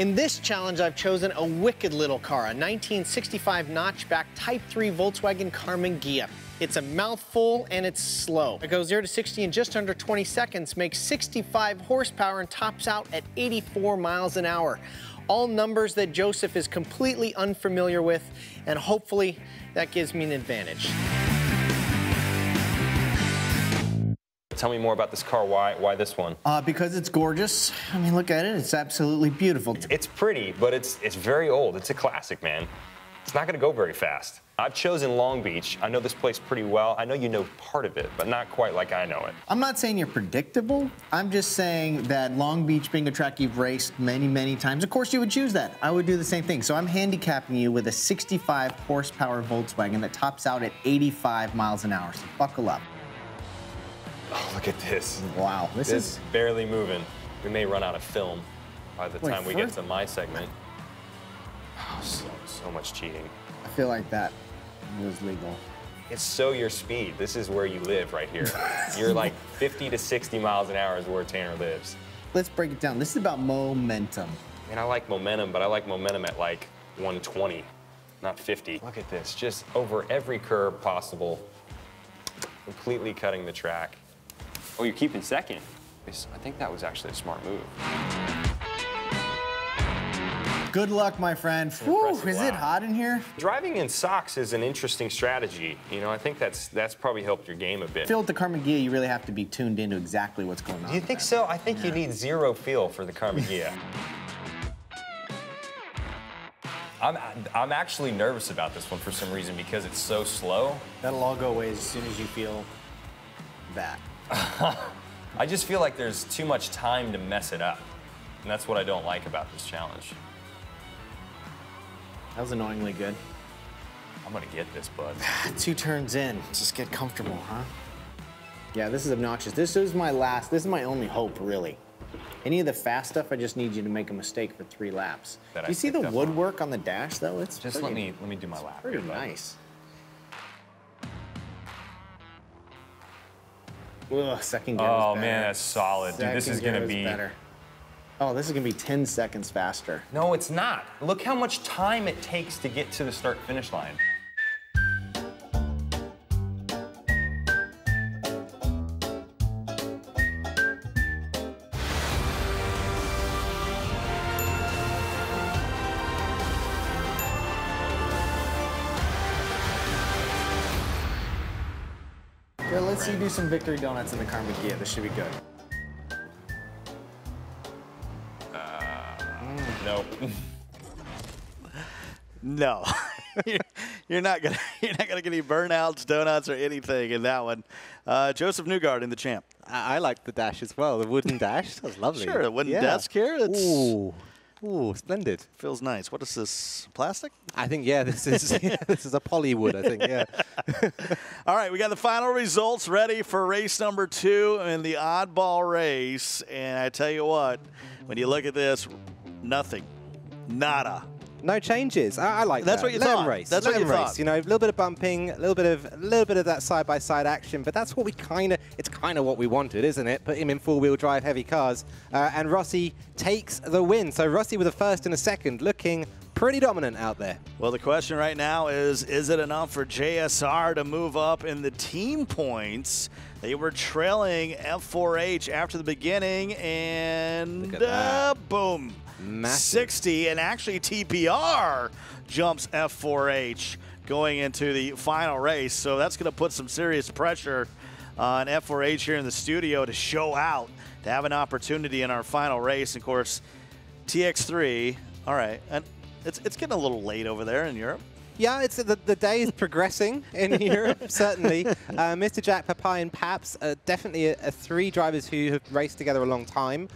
I: In this challenge, I've chosen a wicked little car, a 1965 notchback Type 3 Volkswagen Karmann Ghia. It's a mouthful and it's slow. It goes 0 to 60 in just under 20 seconds, makes 65 horsepower, and tops out at 84 miles an hour. All numbers that Joseph is completely unfamiliar with, and hopefully that gives me an advantage.
H: Tell me more about this car. Why, why this one?
I: Uh, because it's gorgeous. I mean, look at it. It's absolutely beautiful.
H: It's pretty, but it's it's very old. It's a classic, man. It's not going to go very fast. I've chosen Long Beach. I know this place pretty well. I know you know part of it, but not quite like I know it.
I: I'm not saying you're predictable. I'm just saying that Long Beach being a track you've raced many, many times, of course you would choose that. I would do the same thing. So I'm handicapping you with a 65 horsepower Volkswagen that tops out at 85 miles an hour. So buckle up.
H: Oh, look at this.
I: Wow, this,
H: This
I: is.
H: is barely moving. We may run out of film by the
I: Wait,
H: time we get to my segment. Oh, so, so much cheating.
I: I feel like that was legal.
H: It's so your speed. This is where you live right here. [LAUGHS] You're like 50 to 60 miles an hour is where Tanner lives.
I: Let's break it down. This is about momentum.
H: And I like momentum, but I like momentum at like 120, not 50. Look at this, just over every curb possible, completely cutting the track.
J: Oh, you're keeping second. I think that was actually a smart move.
I: Good luck, my friend. Whew,
H: Impressive
I: is it hot in here?
H: Driving in socks is an interesting strategy. You know, I think that's that's probably helped your game a bit.
I: Feel with the Karmann Ghia, you really have to be tuned into exactly what's going on.
H: Do you think so? I think you need zero feel for the Karmann Ghia. I'm, I'm actually nervous about this one for some reason because it's so slow.
I: That'll all go away as soon as you feel that. [LAUGHS]
H: I just feel like there's too much time to mess it up. And that's what I don't like about this challenge.
I: That was annoyingly good.
H: I'm gonna get this, bud. [LAUGHS]
I: Two turns in, just get comfortable, huh? Yeah, this is obnoxious. This is my last, this is my only hope, really. Any of the fast stuff, I just need you to make a mistake for three laps.
H: That
I: do
H: I
I: you see the
H: up on.
I: woodwork on the dash, though? It's
H: Just
I: pretty,
H: let me let me do my lap.
I: pretty
H: here,
I: nice. Ugh, second gear
H: Oh man, that's solid, dude. This is gonna be.
I: better. Oh, this is gonna be 10 seconds faster.
H: No, it's not. Look how much time it takes to get to the start finish line.
I: Let's see you do some victory donuts in the Karmann Ghia. This should be good.
H: Nope.
B: No. [LAUGHS] [LAUGHS] You're- you're not gonna [LAUGHS] you're not gonna get any burnouts, donuts, or anything in that one. Uh, Joseph Newgarden the champ.
C: I, I like the dash as well, the wooden dash. That's lovely.
B: Sure, the wooden
C: Yeah.
B: desk here. It's
C: Ooh, ooh, splendid.
B: feels nice. What is this? Plastic?
C: I think yeah, this is [LAUGHS] this is a polywood. I think yeah. [LAUGHS]
B: All right, we got the final results ready for race number two in the oddball race. And I tell you what, when you look at this, nothing, nada.
C: No changes. I, I like
B: That's
C: that.
B: what you thought.
C: race.
B: That's
C: Let
B: what you
C: race.
B: thought.
C: You know, a little bit of bumping, a little bit of a little bit of that side by side action. But that's what we kind of. It's kind of what we wanted, isn't it? Put him in four wheel drive heavy cars, uh, and Rossi takes the win. So Rossi with a first and a second, looking pretty dominant out there.
B: Well, the question right now is is it enough for JSR to move up in the team points? They were trailing F4H after the beginning, and
C: Look at that.
B: uh, boom.
C: Massive.
B: 60, and actually TPR jumps F4H going into the final race. So that's going to put some serious pressure on F4H here in the studio to show out, to have an opportunity in our final race. Of course, TX3, all right, and it's, it's getting a little late over there in Europe.
C: Yeah, it's the, the day is progressing in [LAUGHS] Europe, certainly. Uh, Mr. Jack Papai and Paps, are definitely a, a three drivers who have raced together a long time.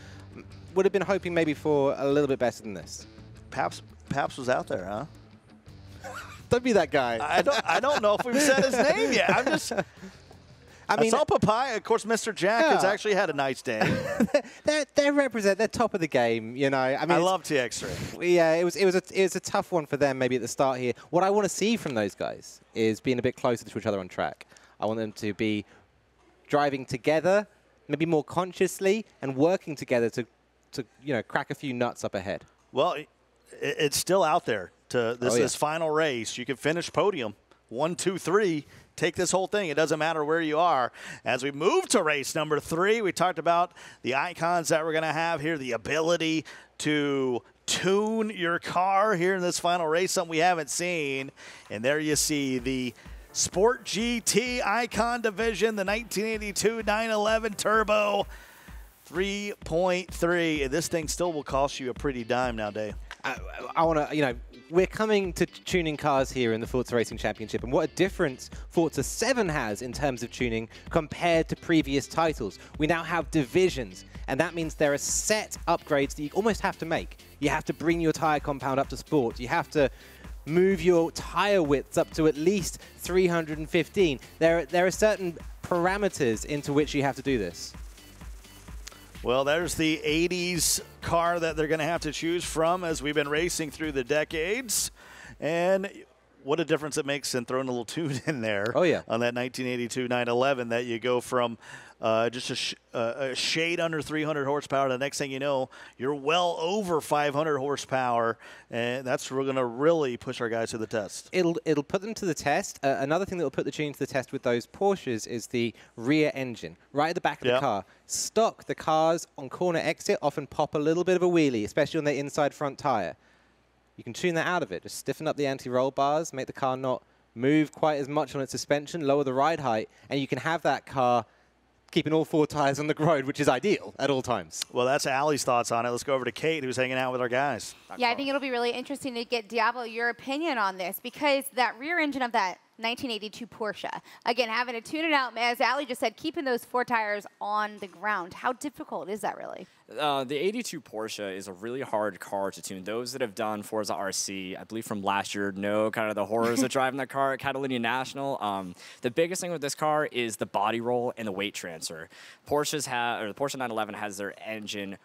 C: Would have been hoping maybe for a little bit better than this.
B: Paps, Paps was out there, huh? [LAUGHS]
C: Don't be that guy.
B: I don't, I don't know if we've said his name yet. I'm just. [LAUGHS]
C: I mean,
B: saw Papaya. Of course, Mr. Jack has
C: Yeah.
B: actually had a nice day. [LAUGHS]
C: they're, they represent, they're top of the game, you know. I mean,
B: I love TX3.
C: Yeah, it was it was a it was a tough one for them maybe at the start here. What I want to see from those guys is being a bit closer to each other on track. I want them to be driving together, maybe more consciously, and working together to to you know crack a few nuts up ahead.
B: Well, it, it's still out there. To this
C: Oh, yeah.
B: this final race, you can finish podium one, two, three. Take this whole thing. It doesn't matter where you are. As we move to race number three, we talked about the icons that we're going to have here, the ability to tune your car here in this final race, something we haven't seen. And there you see the Sport GT Icon Division, the 1982 911 Turbo 3.3. And this thing still will cost you a pretty dime nowadays.
C: I, I want to, you know, we're coming to tuning cars here in the Forza Racing Championship, and what a difference Forza 7 has in terms of tuning compared to previous titles. We now have divisions, and that means there are set upgrades that you almost have to make. You have to bring your tire compound up to sport. You have to move your tire widths up to at least 315. There, there are certain parameters into which you have to do this.
B: Well, there's the 80s car that they're going to have to choose from as we've been racing through the decades. And what a difference it makes in throwing a little [LAUGHS] tune in there.
C: Oh, yeah.
B: On that 1982 911 that you go from uh, just a, sh- uh, a shade under 300 horsepower. The next thing you know, you're well over 500 horsepower. And that's we're going to really push our guys to the test.
C: It'll it'll put them to the test. Uh, another thing that will put the tune to the test with those Porsches is the rear engine, right at the back of
B: Yep.
C: the car. Stock the cars on corner exit often pop a little bit of a wheelie, especially on the inside front tire. You can tune that out of it. Just stiffen up the anti-roll bars, make the car not move quite as much on its suspension, lower the ride height, and you can have that car keeping all four tires on the road, which is ideal at all times.
B: Well, that's Allie's thoughts on it. Let's go over to Kate, who's hanging out with our guys.
A: Yeah, I think it'll be really interesting to get Diablo your opinion on this because that rear engine of that 1982 Porsche. Again, having to tune it out, as Ali just said, keeping those four tires on the ground. How difficult is that really?
E: Uh, the 82 Porsche is a really hard car to tune. Those that have done Forza RC, I believe from last year, know kind of the horrors of [LAUGHS] driving that car at Catalunya National. Um, the biggest thing with this car is the body roll and the weight transfer. Porsche's have, or the Porsche 911 has their engine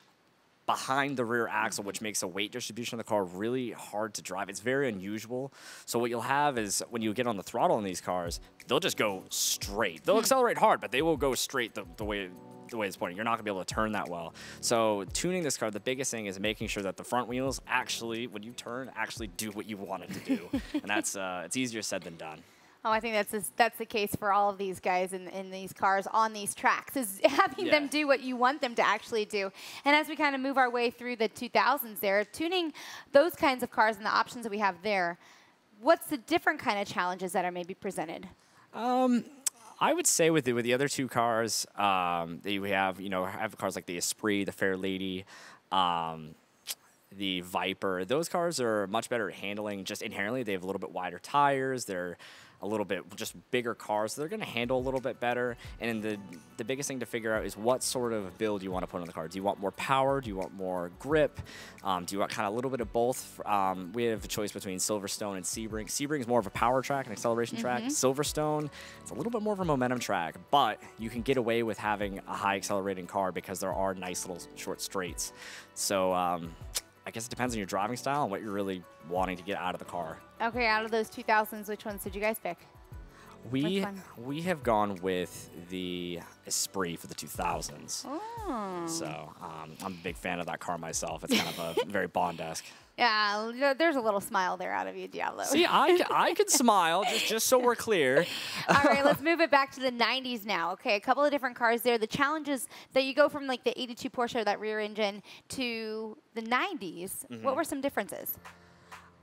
E: behind the rear axle, which makes the weight distribution of the car really hard to drive. It's very unusual. So what you'll have is when you get on the throttle in these cars, they'll just go straight. They'll accelerate hard, but they will go straight the, the way the way it's pointing. You're not gonna be able to turn that well. So tuning this car, the biggest thing is making sure that the front wheels actually, when you turn, actually do what you want it to do. and [LAUGHS] that's uh, it's easier said than done.
A: Oh, I think that's the, that's the case for all of these guys in, in these cars on these tracks is [LAUGHS] having
E: Yeah.
A: them do what you want them to actually do. And as we kind of move our way through the 2000s, there tuning those kinds of cars and the options that we have there. What's the different kind of challenges that are maybe presented?
E: Um, I would say with the, with the other two cars, um, that we have, you know, have cars like the Esprit, the Fairlady, um, the Viper. Those cars are much better at handling. Just inherently, they have a little bit wider tires. They're a little bit just bigger cars. So they're going to handle a little bit better. And the the biggest thing to figure out is what sort of build you want to put on the car. Do you want more power? Do you want more grip? Um, do you want kind of a little bit of both? Um, we have a choice between Silverstone and Sebring. Sebring is more of a power track and acceleration track. Silverstone, it's a little bit more of a momentum track, but you can get away with having a high accelerating car because there are nice little short straights. So um, I guess it depends on your driving style and what you're really wanting to get out of the car.
A: Okay, out of those 2000s, which ones did you guys pick?
E: We we have gone with the Esprit for the 2000s.
A: Oh.
E: So um, I'm a big fan of that car myself. It's kind of a [LAUGHS] very Bond-esque.
A: Yeah, there's a little smile there out of you, Diablo.
E: See, I, I can [LAUGHS] smile just just so we're clear.
A: All right, let's [LAUGHS] move it back to the 90s now. Okay, a couple of different cars there. The challenges that you go from like the 82 Porsche, that rear engine, to the 90s.
E: Mm-hmm.
A: What were some differences?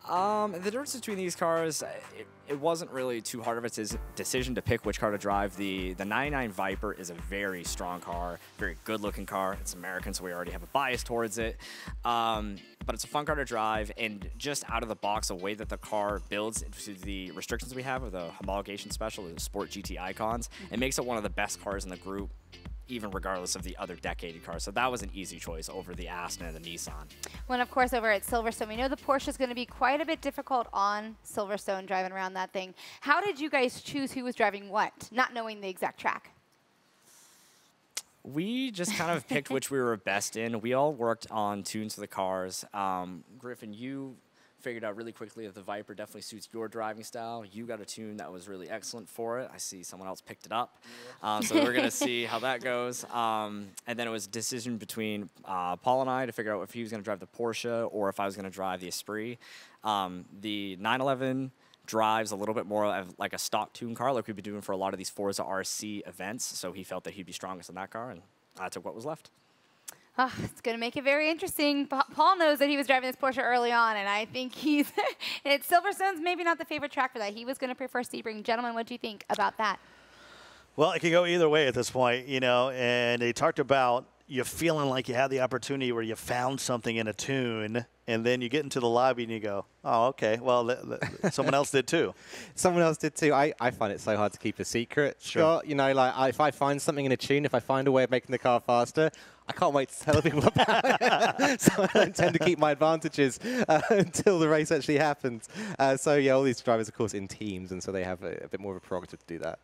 E: Um, the difference between these cars, it, it wasn't really too hard of a decision to pick which car to drive. The the 99 Viper is a very strong car, very good looking car. It's American, so we already have a bias towards it. Um, but it's a fun car to drive, and just out of the box, the way that the car builds into the restrictions we have with the homologation special, the Sport GT icons, it makes it one of the best cars in the group. Even regardless of the other decade cars, so that was an easy choice over the Aston and the Nissan.
A: When, of course, over at Silverstone, we know the Porsche is going to be quite a bit difficult on Silverstone driving around that thing. How did you guys choose who was driving what, not knowing the exact track?
E: We just kind of picked which we were best in. We all worked on tunes for the cars. Um, Griffin, you figured out really quickly that the Viper definitely suits your driving style. You got a tune that was really excellent for it. I see someone else picked it up. Um, so we're going [LAUGHS] to see how that goes. Um, and then it was a decision between uh, Paul and I to figure out if he was going to drive the Porsche or if I was going to drive the Esprit. Um, the 911 drives a little bit more of like a stock tune car, like we've been doing for a lot of these Forza RC events. So he felt that he'd be strongest in that car, and I took what was left.
A: Ah, it's going to make it very interesting. Pa- Paul knows that he was driving this Porsche early on, and I think he's. [LAUGHS] it's Silverstone's maybe not the favorite track for that. He was going to prefer Sebring. Gentlemen, what do you think about that?
B: Well, it could go either way at this point, you know. And they talked about you feeling like you had the opportunity where you found something in a tune, and then you get into the lobby and you go, "Oh, okay. Well, th- th- someone else did too." [LAUGHS]
C: Someone else did too. I, I find it so hard to keep a secret, Scott. You know, like I, if I find something in a tune, if I find a way of making the car faster, I can't wait to tell people about it. [LAUGHS] so I don't tend to keep my advantages uh, [LAUGHS] until the race actually happens. Uh, so yeah, all these drivers, of course, in teams, and so they have a, a bit more of a prerogative to do that.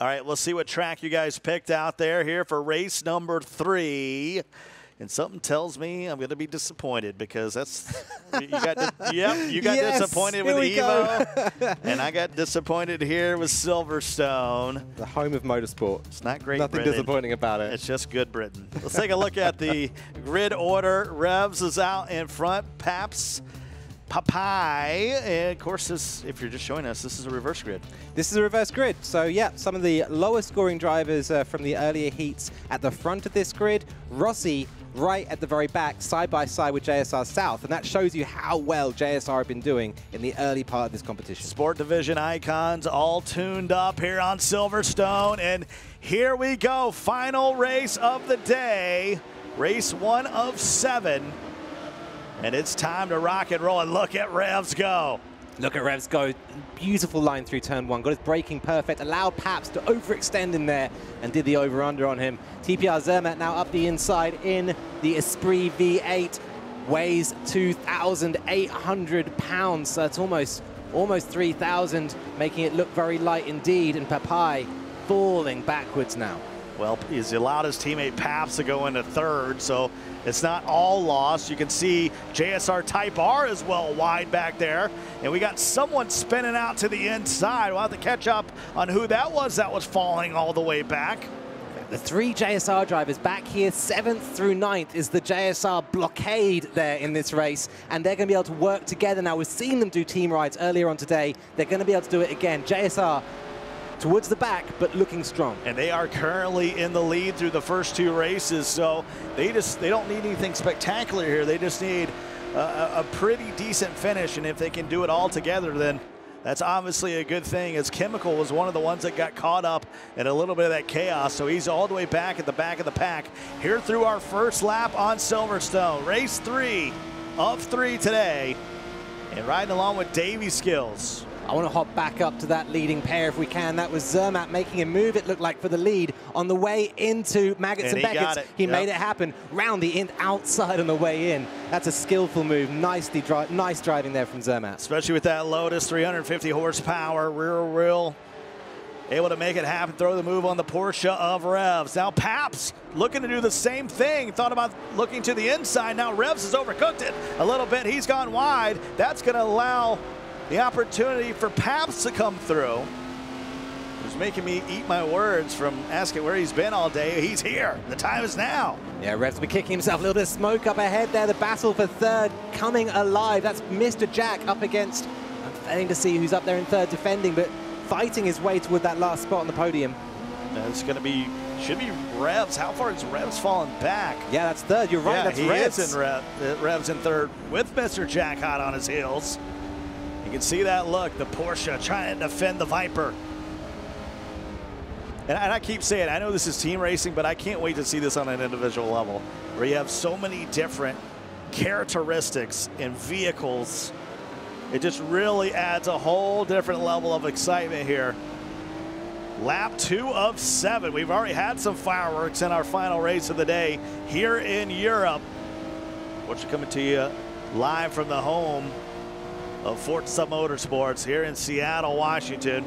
B: All right, let's see what track you guys picked out there here for race number three. And something tells me I'm going to be disappointed because that's you got [LAUGHS] yep you got
C: Yes,
B: disappointed with the. Evo, [LAUGHS] and I got disappointed here with Silverstone.
C: The home of motorsport.
B: It's not great.
C: Nothing
B: Britain.
C: disappointing about it.
B: It's just good Britain. Let's take a look at the [LAUGHS] grid order. Revs is out in front. Paps, Papai, and of course, this, if you're just showing us, this is a reverse grid.
C: This is a reverse grid. So, yeah, some of the lowest scoring drivers uh, from the earlier heats at the front of this grid. Rossi right at the very back, side by side with JSR South. And that shows you how well JSR have been doing in the early part of this competition.
B: Sport Division icons all tuned up here on Silverstone. And here we go. Final race of the day. Race one of seven. And it's time to rock and roll. And look at Revs go.
C: Look at Revs go. Beautiful line through turn one. Got his braking perfect. Allowed Paps to overextend in there and did the over-under on him. TPR Zermatt now up the inside in the Esprit V8. Weighs 2,800 pounds. So it's almost, almost 3,000, making it look very light indeed. And Papai falling backwards now.
B: Well, he's allowed his teammate Paps to go into third, so it's not all lost. You can see JSR Type R as well wide back there. And we got someone spinning out to the inside. We'll have to catch up on who that was that was falling all the way back.
C: The three JSR drivers back here, seventh through ninth, is the JSR blockade there in this race, and they're going to be able to work together now. We've seen them do team rides earlier on today. They're going to be able to do it again. JSR towards the back, but looking strong.
B: And they are currently in the lead through the first two races, so they just they don't need anything spectacular here. They just need a, a pretty decent finish, and if they can do it all together, then that's obviously a good thing as Chemical was one of the ones that got caught up in a little bit of that chaos. So he's all the way back at the back of the pack here through our first lap on Silverstone. Race three of three today and riding along with Davy Skills.
C: I want to hop back up to that leading pair if we can. That was Zermatt making a move, it looked like, for the lead on the way into Maggotts and,
B: And he
C: Becketts.
B: it.
C: He
B: Yep.
C: made it happen. Round the in outside on the way in. That's a skillful move. Nicely dri nice driving there from Zermatt.
B: Especially with that Lotus 350 horsepower, rear wheel. Able to make it happen, throw the move on the Porsche of Revs. Now Paps looking to do the same thing. Thought about looking to the inside. Now Revs has overcooked it a little bit. He's gone wide. That's going to allow the opportunity for Paps to come through. Who's making me eat my words from asking where he's been all day. He's here. The time is now.
C: Yeah, Revs be kicking himself. A little bit of smoke up ahead there. The battle for third coming alive. That's Mr. Jack up against. I'm failing to see who's up there in third defending, but fighting his way toward that last spot on the podium.
B: That's going to be, should be Revs. How far is Revs falling back?
C: Yeah, that's third. You're right.
B: yeah,
C: that's
B: he
C: Revs.
B: is in Rev, uh, Revs in third with Mr. Jack hot on his heels. You can see that look, the Porsche trying to defend the Viper. And, I keep saying, I know this is team racing, but I can't wait to see this on an individual level, where you have so many different characteristics and vehicles. It just really adds a whole different level of excitement here. Lap two of seven. We've already had some fireworks in our final race of the day here in Europe. Are coming to you live from the home of Forza Motorsports here in Seattle, Washington.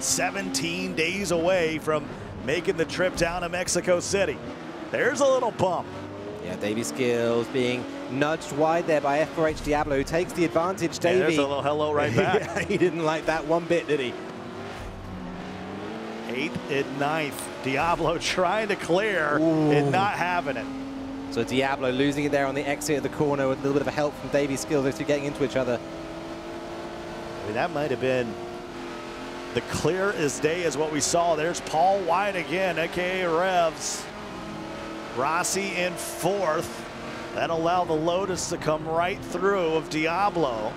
B: 17 days away from making the trip down to Mexico City. There's a little bump.
C: Yeah, Davy Skills being nudged wide there by F4H Diablo, who takes the advantage.
B: Yeah,
C: Davy.
B: there's a little hello right [LAUGHS] back.
C: He didn't like that one bit, did he?
B: Eighth and ninth. Diablo [LAUGHS] trying to clear and not having it.
C: So Diablo losing it there on the exit of the corner with a little bit of help from Davy Skills, those two getting into each other.
B: Mean, that might have been the clear as day as what we saw. There's Paul White again, aka Revs. Rossi in fourth. That allowed the Lotus to come right through of Diablo.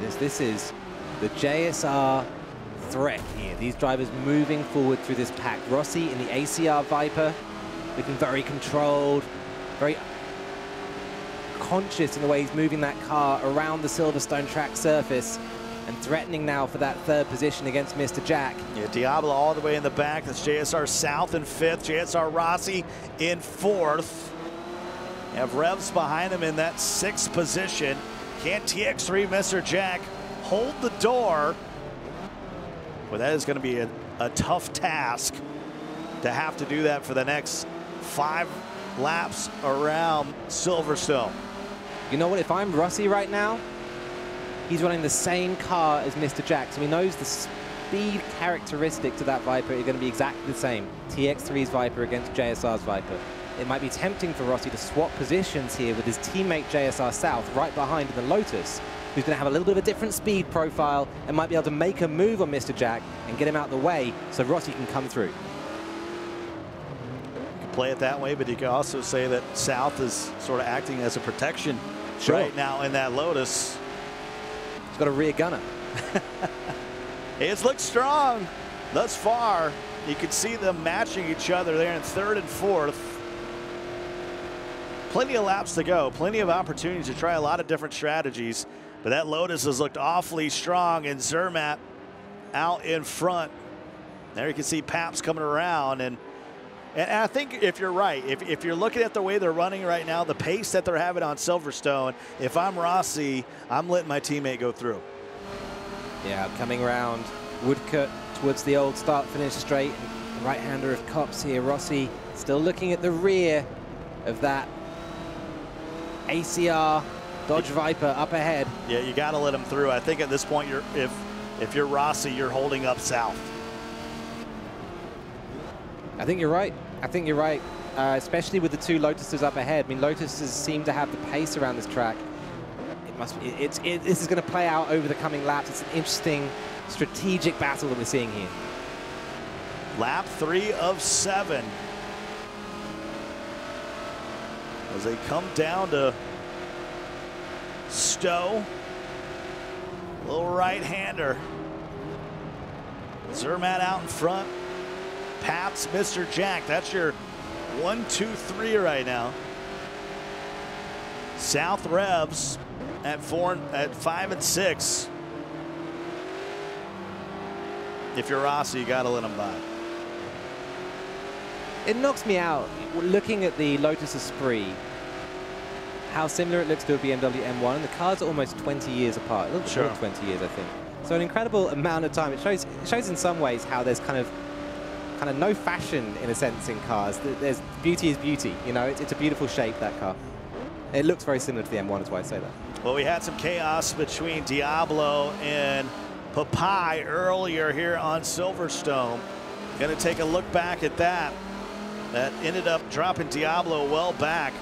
C: This, this is the JSR threat here. These drivers moving forward through this pack. Rossi in the ACR Viper, looking very controlled, very conscious in the way he's moving that car around the Silverstone track surface and threatening now for that third position against Mr. Jack.
B: Yeah, Diablo all the way in the back. That's JSR South in fifth. JSR Rossi in fourth. Have Revs behind him in that sixth position. Can't TX3 Mr. Jack hold the door? Well, that is going to be a, a tough task to have to do that for the next five laps around Silverstone.
C: You know what? If I'm Rossi right now, he's running the same car as Mr. Jack, so he knows the speed characteristic to that Viper is going to be exactly the same. TX3's Viper against JSR's Viper. It might be tempting for Rossi to swap positions here with his teammate JSR South right behind the Lotus, who's going to have a little bit of a different speed profile and might be able to make a move on Mr. Jack and get him out of the way so Rossi can come through.
B: You can play it that way, but you can also say that South is sort of acting as a protection
C: Sure.
B: right now in that Lotus.
C: He's got a rear gunner. [LAUGHS]
B: It's looked strong thus far. You can see them matching each other there in third and fourth. Plenty of laps to go, plenty of opportunities to try a lot of different strategies. But that Lotus has looked awfully strong, and Zermatt out in front. There you can see Paps coming around, and and I think if you're right, if, if you're looking at the way they're running right now, the pace that they're having on Silverstone, if I'm Rossi, I'm letting my teammate go through.
C: Yeah, coming around Woodcote towards the old start-finish straight. Right-hander of Copse here. Rossi still looking at the rear of that ACR Dodge Viper up ahead.
B: Yeah, you got to let him through. I think at this point, you're if if you're Rossi, you're holding up south.
C: I think you're right. I think you're right, uh, especially with the two Lotuses up ahead. I mean, Lotuses seem to have the pace around this track. It must be, it's, it, this is going to play out over the coming laps. It's an interesting strategic battle that we're seeing here.
B: Lap three of seven. As they come down to Stowe. Little right-hander. Zermatt out in front. Paps, Mr. Jack. That's your one, two, three right now. South Revs at four, at five and six. If you're Rossi, you got to let them by.
C: It knocks me out looking at the Lotus Esprit. How similar it looks to a BMW M1, and the cars are almost 20 years apart. A little
B: Sure.
C: more than 20 years, I think. So an incredible amount of time. It shows, it shows in some ways how there's kind of kind of no fashion in a sense in cars. There's beauty is beauty. You know, it's, it's a beautiful shape that car. It looks very similar to the M1, is why I say that.
B: Well, we had some chaos between Diablo and Papai earlier here on Silverstone. Going to take a look back at that. That ended up dropping Diablo well back.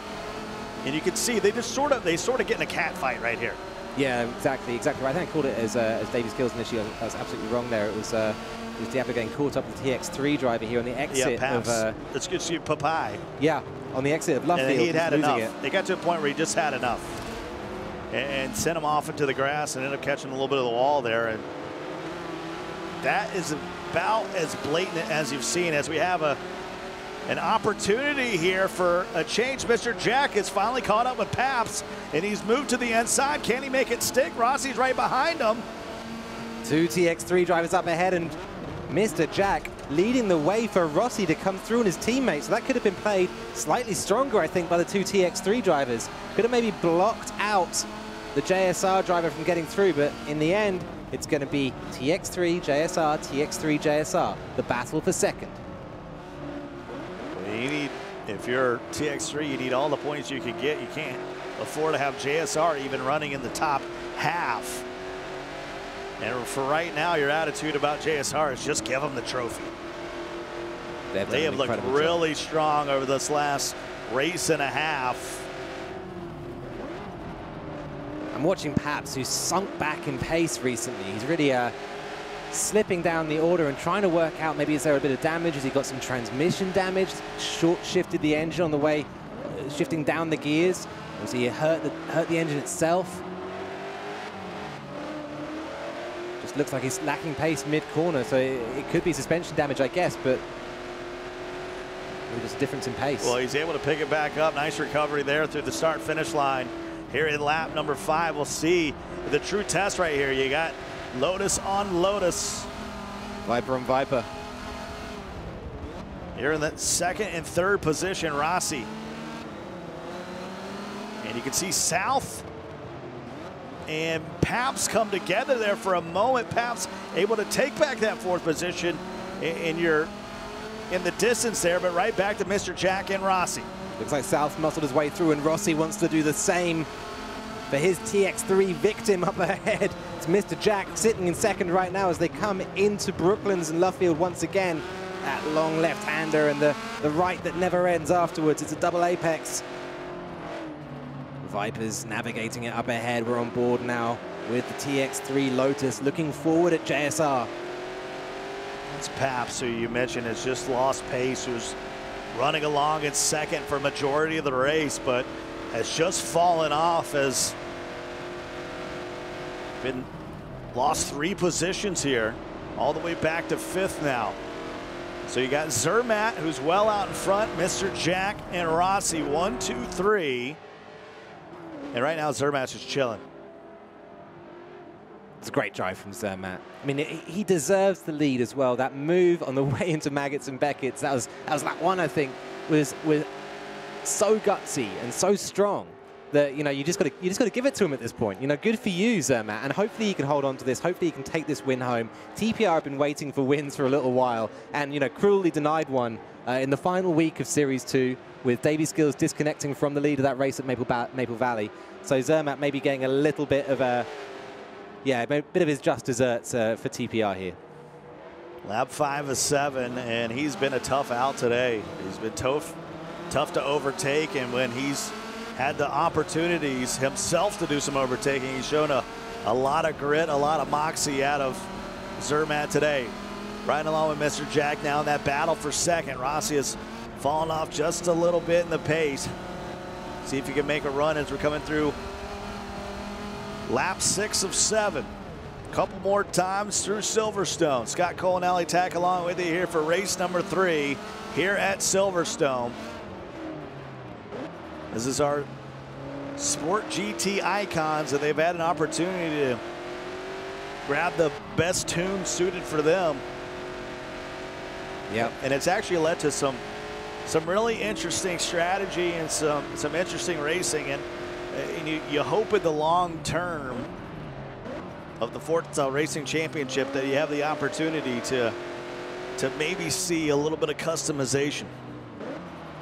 B: And you can see they just sort of they sort of get in a cat fight right here.
C: Yeah, exactly, exactly right. I think I called it as, uh, as Davy Skills initially. I was, I was absolutely wrong there. It was, uh, it was Diablo getting caught up with the TX3 driver here on the exit
B: yeah,
C: of uh,
B: Let's get you Papai.
C: yeah on the exit of
B: And he had had enough.
C: it.
B: They got to a point where he just had enough. And, and sent him off into the grass and ended up catching a little bit of the wall there. And that is about as blatant as you've seen as we have a an opportunity here for a change. Mr. Jack is finally caught up with Paps, and he's moved to the inside. Can he make it stick? Rossi's right behind him.
C: Two TX3 drivers up ahead and Mr. Jack leading the way for Rossi to come through and his teammates. So that could have been played slightly stronger, I think, by the two TX3 drivers. Could have maybe blocked out the JSR driver from getting through, but in the end, it's going to be TX3, JSR, TX3, JSR, the battle for second.
B: You need, if you're TX3, you need all the points you can get. You can't afford to have JSR even running in the top half. And for right now, your attitude about JSR is just give them the trophy.
C: They've
B: They have looked
C: incredible job.
B: really strong over this last race and a half.
C: I'm watching Paps, who's sunk back in pace recently. He's really uh, slipping down the order and trying to work out maybe is there a bit of damage? Has he got some transmission damage? Short shifted the engine on the way, uh, shifting down the gears? Has he hurt the, hurt the engine itself? Just looks like he's lacking pace mid-corner, so it, it could be suspension damage, I guess, but just a difference in pace.
B: Well, he's able to pick it back up. Nice recovery there through the start finish line. Here in lap number five, we'll see the true test right here. You got Lotus on Lotus.
C: Viper on Viper.
B: Here in the second and third position, Rossi. And you can see South and Paps come together there for a moment. Paps able to take back that fourth position in, in your in the distance there, but right back to Mr. Jack and Rossi.
C: Looks like South muscled his way through, and Rossi wants to do the same for his TX3 victim up ahead. It's Mr. Jack sitting in second right now as they come into Brooklands and Luffield once again. That long left-hander and the, the right that never ends afterwards. It's a double apex. Vipers navigating it up ahead. We're on board now with the TX3 Lotus looking forward at JSR.
B: It's Paps, who you mentioned has just lost pace, who's running along in second for majority of the race, but has just fallen off as been lost three positions here, all the way back to fifth now. So you got Zermatt, who's well out in front, Mr. Jack and Rossi, one, two, three. And right now Zermatt's just chilling.
C: It's a great drive from Zermatt. I mean, he deserves the lead as well. That move on the [LAUGHS] way into Maggotts and Becketts, that was that was one I think was was so gutsy and so strong that you know you just got to you just got to give it to him at this point. You know, good for you, Zermatt, and hopefully you can hold on to this. Hopefully you can take this win home. TPR have been waiting for wins for a little while, and you know, cruelly denied one uh, in the final week of Series Two with Davy Skills disconnecting from the lead of that race at Maple, ba Maple Valley. So Zermatt maybe getting a little bit of a yeah, a bit of his just desserts uh, for TPR here.
B: Lap five of seven, and he's been a tough out today. He's been tough, tough to overtake, and when he's had the opportunities himself to do some overtaking, he's shown a, a lot of grit, a lot of moxie out of Zermatt today. Riding along with Mr. Jack now in that battle for second. Rossi has fallen off just a little bit in the pace. See if he can make a run as we're coming through Lap six of seven. A Couple more times through Silverstone. Scott Ali Tack along with you here for race number three here at Silverstone. This is our Sport GT icons and they've had an opportunity to grab the best tune suited for them.
C: Yeah.
B: And it's actually led to some some really interesting strategy and some some interesting racing and uh, and you, you hope in the long term of the Forza Racing Championship that you have the opportunity to to maybe see a little bit of customization.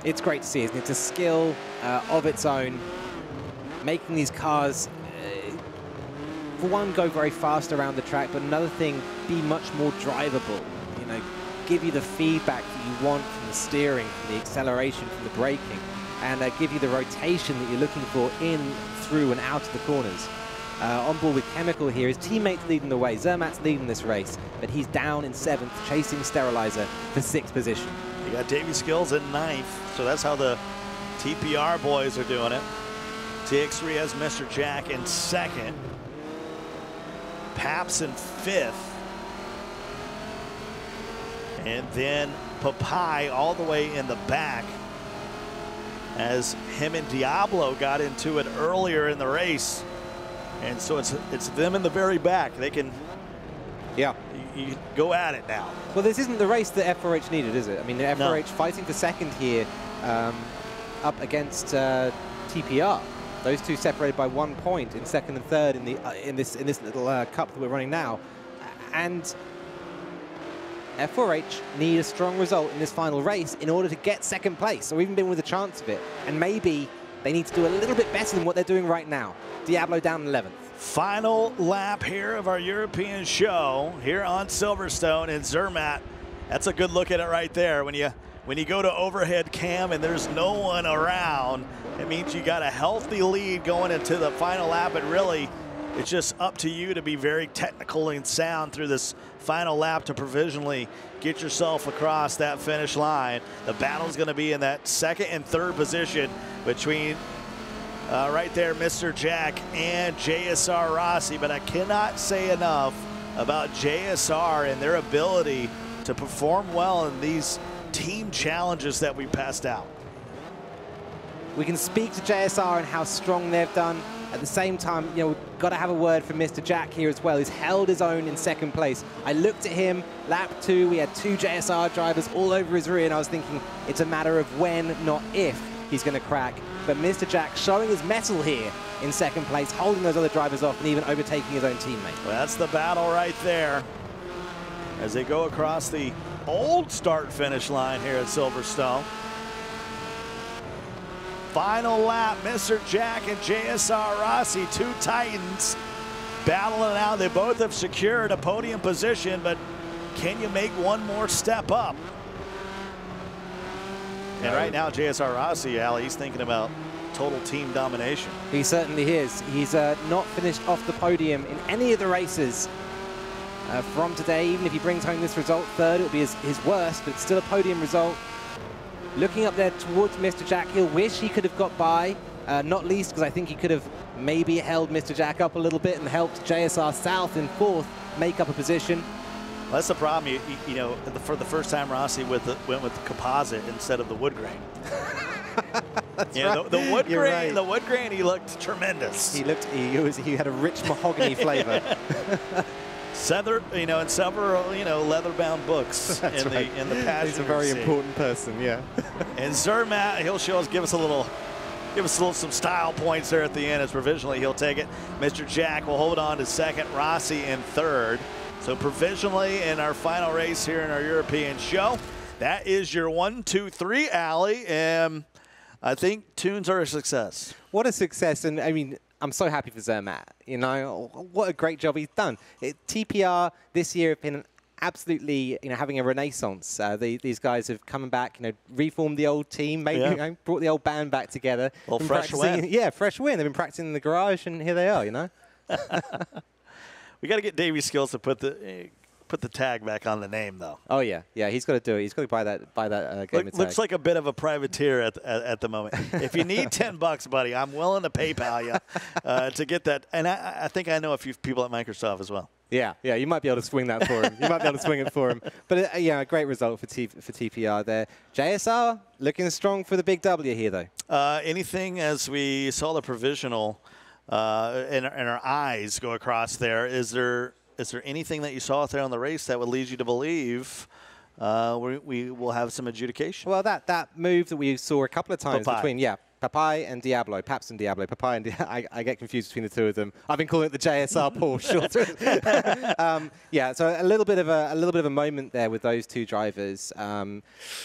C: It's great to see? It's a skill uh, of its own, making these cars, uh, for one, go very fast around the track, but another thing, be much more drivable. You know, give you the feedback that you want from the steering, from the acceleration, from the braking and uh, give you the rotation that you're looking for in, through, and out of the corners. Uh, on board with Chemical here. His teammates leading the way. Zermatt's leading this race, but he's down in seventh, chasing Sterilizer for sixth position.
B: Got Davy Skills in ninth, so that's how the TPR boys are doing it. TX3 has Mr. Jack in second. Paps in fifth. And then Papai all the way in the back as him and Diablo got into it earlier in the race. And so it's it's them in the very back. They can
C: yeah,
B: you, you go at it now.
C: Well, this isn't the race that F4H needed, is it? I mean, F4H no. fighting for second here um, up against uh, TPR. Those two separated by one point in second and third in the uh, in this in this little uh, cup that we're running now, and F4H need a strong result in this final race in order to get second place, or even been with a chance of it. And maybe they need to do a little bit better than what they're doing right now. Diablo down 11th.
B: Final lap here of our European show here on Silverstone in Zermatt. That's a good look at it right there. When you when you go to overhead cam and there's no one around, it means you got a healthy lead going into the final lap. And really, it's just up to you to be very technical and sound through this final lap to provisionally get yourself across that finish line. The battle is going to be in that second and third position between uh, right there, Mr. Jack and JSR Rossi. But I cannot say enough about JSR and their ability to perform well in these team challenges that we passed out.
C: We can speak to JSR and how strong they've done. At the same time, you know, we've got to have a word for Mr. Jack here as well. He's held his own in second place. I looked at him, lap two, we had two JSR drivers all over his rear, and I was thinking it's a matter of when, not if, he's going to crack. But Mr. Jack showing his mettle here in second place, holding those other drivers off and even overtaking his own teammate.
B: Well, that's the battle right there as they go across the old start-finish line here at Silverstone. Final lap, Mr. Jack and JSR Rossi, two Titans battling out. They both have secured a podium position, but can you make one more step up? And right now, JSR Rossi, Ali, he's thinking about total team domination.
C: He certainly is. He's uh, not finished off the podium in any of the races uh, from today. Even if he brings home this result third, it will be his, his worst, but still a podium result looking up there towards Mr. Jack. He'll wish he could have got by, uh, not least because I think he could have maybe held Mr. Jack up a little bit and helped JSR South in fourth make up a position.
B: That's the problem. You, you, know, for the first time, Rossi with the, went with the composite instead of the wood grain. [LAUGHS] yeah, the, the wood
C: You're
B: grain,
C: right.
B: the wood grain, he looked tremendous.
C: He looked. He, was, he had a rich mahogany [LAUGHS] flavor. [LAUGHS]
B: Several, you know, in several, you know, leather-bound books
C: That's
B: in
C: right.
B: the in the passenger
C: He's a very
B: seat.
C: important person. Yeah.
B: And Zermatt, he'll show us, give us a little, give us a little some style points there at the end. As provisionally, he'll take it. Mr. Jack will hold on to second. Rossi in third. So provisionally in our final race here in our European show, that is your one, two, three, Ali, and I think tunes are a success.
C: What a success! And I mean, I'm so happy for Zermatt. You know, what a great job he's done. It, TPR this year have been absolutely, you know, having a renaissance. Uh, the, these guys have come back, you know, reformed the old team, made,
B: Yeah.
C: you know, brought the old band back together.
B: Well, fresh win.
C: Yeah, fresh win. They've been practicing in the garage, and here they are. You know. [LAUGHS]
B: We got to get Davy Skills to put the eh, put the tag back on the name though.
C: Oh yeah, yeah. He's got to do it. He's got to buy that, buy that uh, game
B: Look,
C: tag.
B: looks like a bit of a privateer at, at, at the moment. [LAUGHS] if you need 10 bucks, buddy, I'm willing to PayPal you uh, to get that. And I, I think I know a few people at Microsoft as well.
C: Yeah, yeah, you might be able to swing that for him. You might be able to swing it for him. But uh, yeah, a great result for, T- for TPR there. JSR looking strong for the big W here, though.
B: Uh, anything as we saw the provisional uh, and, and our eyes go across there, is there is there anything that you saw out there on the race that would lead you to believe uh, we, we will have some adjudication?
C: Well, that, that move that we saw a couple of times between, yeah, Papai and Diablo, Paps and Diablo, Papai and Di- [LAUGHS] I, I get confused between the two of them. I've been calling it the JSR [LAUGHS] Porsche. [LAUGHS] um, yeah, so a little bit of a, a little bit of a moment there with those two drivers. Um,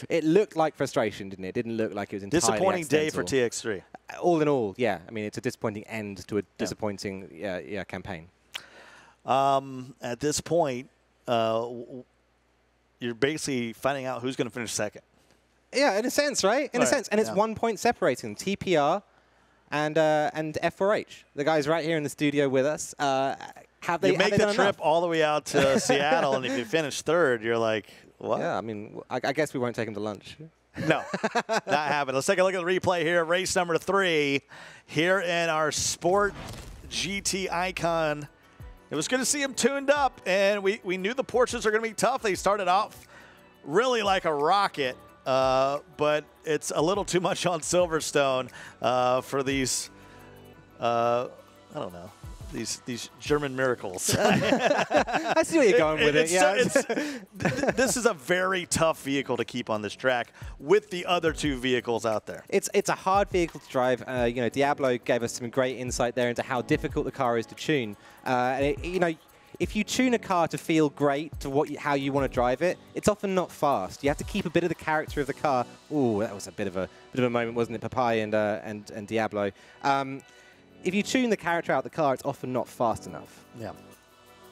C: it looked like frustration, didn't it? It didn't look like it was entirely
B: Disappointing day for. TX3.
C: All in all, yeah. I mean, it's a disappointing end to a disappointing yeah, yeah, campaign.
B: Um, at this point, uh, you're basically finding out who's going to finish second.
C: Yeah, in a sense, right? In
B: Right,
C: a sense, and it's
B: yeah.
C: one point separating TPR and uh, and F4H. The guys right here in the studio with us. Uh, have they
B: you
C: have
B: make
C: they
B: the trip
C: enough?
B: all the way out to [LAUGHS] Seattle, and if you finish third, you're like, what?
C: Yeah, I mean, I guess we won't take him to lunch.
B: No, [LAUGHS] not happening. Let's take a look at the replay here. Race number three here in our Sport GT Icon. It was good to see him tuned up, and we, we knew the Porsches are going to be tough. They started off really like a rocket, uh, but it's a little too much on Silverstone uh, for these, uh, I don't know, these these German miracles. [LAUGHS]
C: I see where you're going with it. Yeah,
B: it's- this is a very tough vehicle to keep on this track with the other two vehicles out there.
C: It's it's a hard vehicle to drive. Uh, you know, Diablo gave us some great insight there into how difficult the car is to tune. Uh, and it, you know, if you tune a car to feel great to what you, how you want to drive it, it's often not fast. You have to keep a bit of the character of the car. Ooh, that was a bit of a bit of a moment, wasn't it, Papai and uh, and and Diablo? Um, if you tune the character out of the car, it's often not fast enough.
B: Yeah.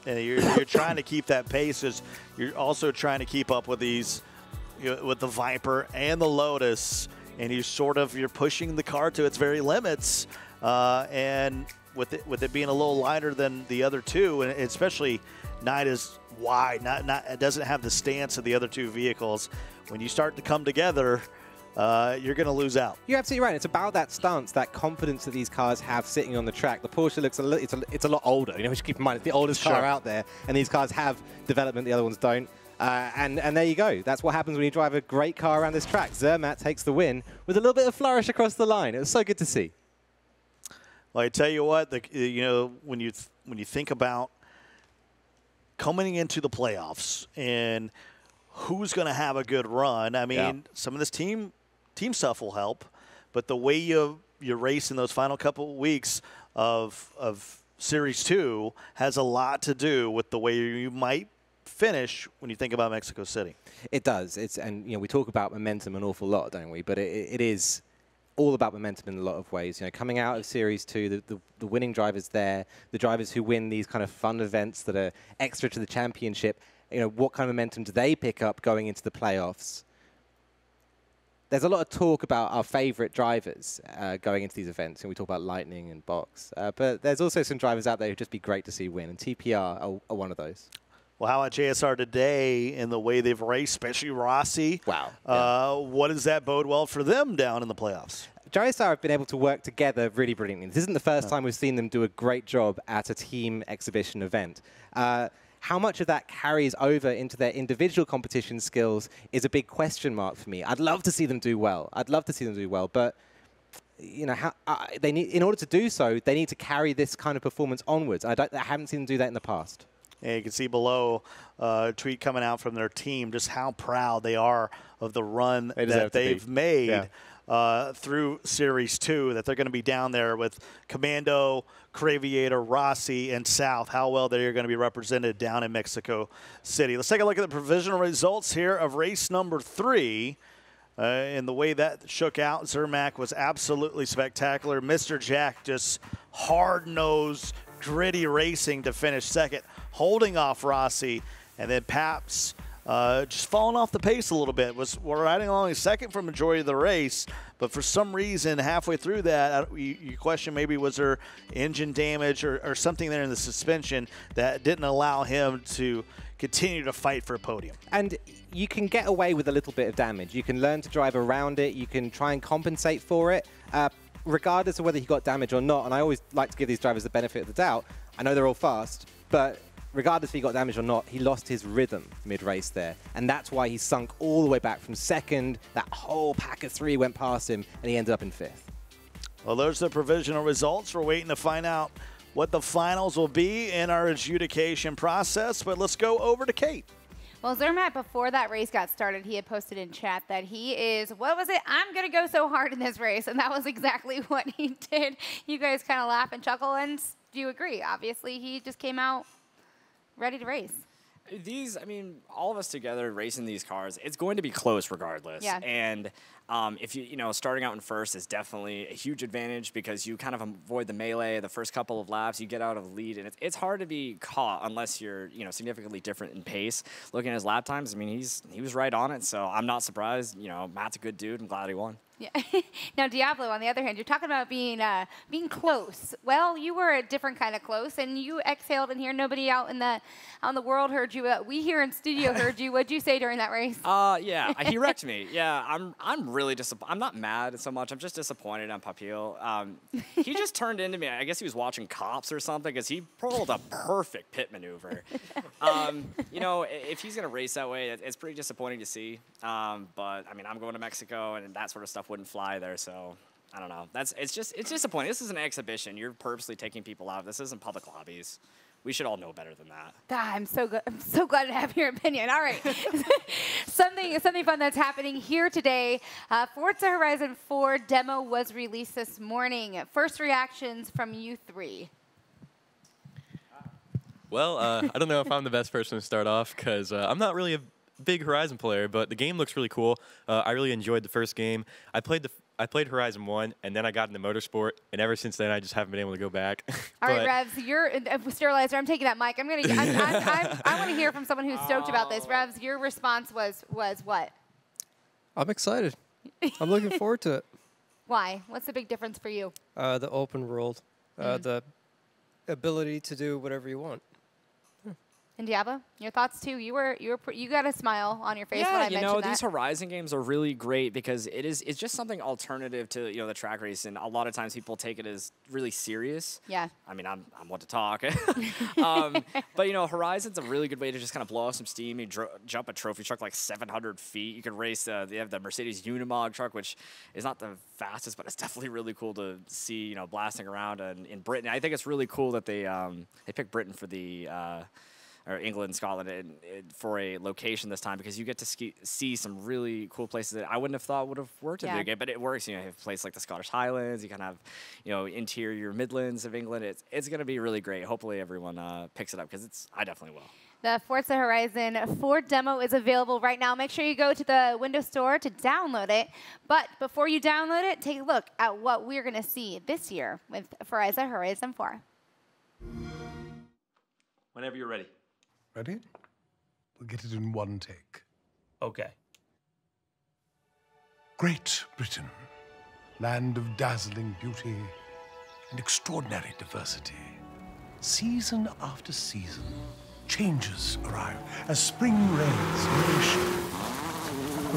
B: And you're, you're trying to keep that pace. As you're also trying to keep up with these, you know, with the Viper and the Lotus, and you sort of you're pushing the car to its very limits. Uh, and with it with it being a little lighter than the other two, and especially not as wide, not not it doesn't have the stance of the other two vehicles. When you start to come together, uh, you're going to lose out.
C: You're absolutely right. It's about that stance, that confidence that these cars have sitting on the track. The Porsche looks a li- it's a, it's a lot older. You know, [LAUGHS] we should keep in mind it's the oldest car out there, and these cars have development the other ones don't. Uh, and and there you go. That's what happens when you drive a great car around this track. Zermatt takes the win with a little bit of flourish across the line. It was so good to see.
B: Well, I tell you what, the, you know, when you th- when you think about coming into the playoffs and who's going to have a good run, I mean,
C: Yeah.
B: some of this team team stuff will help, but the way you you race in those final couple weeks of of Series Two has a lot to do with the way you might finish when you think about Mexico City.
C: It does. It's and you know we talk about momentum an awful lot, don't we? But it, it is all about momentum in a lot of ways. You know, coming out of Series Two, the, the, the winning drivers there, the drivers who win these kind of fun events that are extra to the championship. You know, what kind of momentum do they pick up going into the playoffs? There's a lot of talk about our favorite drivers uh, going into these events, and we talk about Lightning and Box. Uh, but there's also some drivers out there who'd just be great to see win, and TPR are, are one of those.
B: Well, how about JSR today and the way they've raced, especially Rossi?
C: Wow.
B: Uh, what does that bode well for them down in the playoffs?
C: JSR have been able to work together really brilliantly. This isn't the first time we've seen them do a great job at a team exhibition event. Uh, how much of that carries over into their individual competition skills is a big question mark for me. I'd love to see them do well. I'd love to see them do well, but you know, how, uh, they need in order to do so, they need to carry this kind of performance onwards. I, don't, I haven't seen them do that in the past.
B: And you can see below uh, a tweet coming out from their team just how proud they are of the run
C: They
B: that they've made
C: Yeah.
B: uh, through Series 2, that they're going to be down there with Commando, Craviator, Rossi, and South, how well they're going to be represented down in Mexico City. Let's take a look at the provisional results here of race number three. Uh, and the way that shook out, Zermatt was absolutely spectacular. Mr. Jack just hard nosed, gritty racing to finish second, holding off Rossi, and then Paps uh, just falling off the pace a little bit. Was we're riding along second for majority of the race, but for some reason halfway through that, you, you question maybe was there engine damage or, or something there in the suspension that didn't allow him to continue to fight for a podium.
C: And you can get away with a little bit of damage. You can learn to drive around it. You can try and compensate for it, uh, regardless of whether he got damage or not. And I always like to give these drivers the benefit of the doubt. I know they're all fast, but regardless if he got damage or not, he lost his rhythm mid-race there. And that's why he sunk all the way back from second. That whole pack of three went past him, and he ended up in fifth.
B: Well, those are the provisional results. We're waiting to find out what the finals will be in our adjudication process. But let's go over to Kate.
A: Well, Zermatt, before that race got started, he had posted in chat that he is, what was it? I'm going to go so hard in this race. And that was exactly [LAUGHS] what he did. You guys kind of laugh and chuckle. And do you agree? Obviously, he just came out ready to race.
E: These, I mean, all of us together racing these cars, it's going to be close regardless.
A: Yeah.
E: And um, if you, you know, starting out in first is definitely a huge advantage because you kind of avoid the melee the first couple of laps. You get out of the lead, and it's, it's hard to be caught unless you're, you know, significantly different in pace. Looking at his lap times, I mean, he's he was right on it. So I'm not surprised. You know, Matt's a good dude. I'm glad he won.
A: Yeah. [LAUGHS] now, Diablo, on the other hand, you're talking about being uh, being close. Well, you were a different kind of close, and you exhaled in here. Nobody out in the out in the world heard you. Uh, we here in studio [LAUGHS] heard you. What'd you say during that race?
E: Uh, yeah, [LAUGHS] he wrecked me. Yeah, I'm I'm really disappointed. I'm not mad so much. I'm just disappointed on Papai. Um, he just turned into me. I guess he was watching cops or something because he pulled a perfect pit maneuver. Um, you know, if he's gonna race that way, it's pretty disappointing to see. Um, but I mean, I'm going to Mexico, and that sort of stuff wouldn't fly there. So I don't know. That's it's just it's disappointing. This is an exhibition. You're purposely taking people out. This isn't public lobbies. We should all know better than that.
A: Ah, I'm so good. I'm so glad to have your opinion. All right, [LAUGHS] something something fun that's happening here today. Uh, Forza Horizon 4 demo was released this morning. First reactions from you three.
F: Well, uh, I don't know if I'm the best person to start off because uh, I'm not really a big Horizon player, but the game looks really cool. Uh, I really enjoyed the first game. I played the I played Horizon One, and then I got into Motorsport, and ever since then I just haven't been able to go back. [LAUGHS]
A: All right, Revs, you're uh, sterilizer. I'm taking that mic. I'm gonna. I'm, I'm, I'm, [LAUGHS] I want to hear from someone who's stoked about this. Revs, your response was was what?
D: I'm excited. I'm looking [LAUGHS] forward to it.
A: Why? What's the big difference for you?
D: Uh, the open world, uh,
A: Mm.
D: the ability to do whatever you want.
A: And Diablo, your thoughts too. You were you were you got a smile on your face
E: yeah,
A: when I
E: you
A: mentioned
E: know
A: that.
E: these Horizon games are really great because it is it's just something alternative to you know the track race, and a lot of times people take it as really serious.
A: Yeah.
E: I mean, I'm I'm one to talk, [LAUGHS] [LAUGHS] um, but you know, Horizon's a really good way to just kind of blow off some steam. You jump a trophy truck like 700 feet. You can race. Uh, they have the Mercedes Unimog truck, which is not the fastest, but it's definitely really cool to see. You know, blasting around in, in Britain. I think it's really cool that they um, they picked Britain for the. Uh, or England, Scotland, and, and for a location this time because you get to ski, see some really cool places that I wouldn't have thought would have worked in
A: Yeah.
E: the game, but it works. You know, you have a place like the Scottish Highlands, you kind of have, you know, interior Midlands of England. It's it's going to be really great. Hopefully, everyone uh, picks it up because it's I definitely will.
A: The Forza Horizon 4 demo is available right now. Make sure you go to the Windows Store to download it. But before you download it, take a look at what we're going to see this year with Forza Horizon 4.
K: Whenever you're ready.
L: Ready? We'll get it in one take.
K: Okay.
L: Great Britain, land of dazzling beauty and extraordinary diversity. Season after season, changes arrive as spring rains nourish.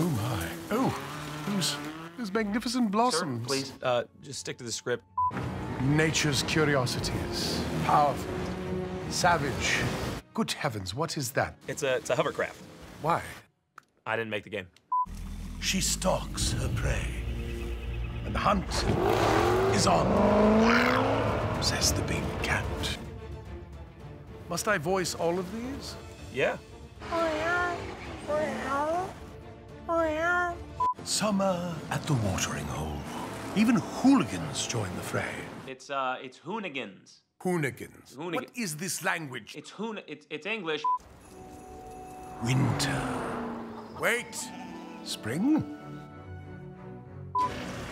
L: Oh my! Oh, those those magnificent blossoms.
K: Sir, Please, uh, just stick to the script.
L: Nature's curiosities, powerful, savage. Good heavens, what is that?
K: It's a it's a hovercraft.
L: Why?
K: I didn't make the game.
L: She stalks her prey, and the hunt is on, says the big cat. Must I voice all of these?
K: Yeah. Oh yeah.
L: Summer at the watering hole. Even hooligans join the fray.
K: It's uh, it's Hoonigans.
L: Hoonigans.
K: Hoonigan-
L: What is this language?
K: It's Hoon. It's it's English.
L: Winter. Wait. Spring?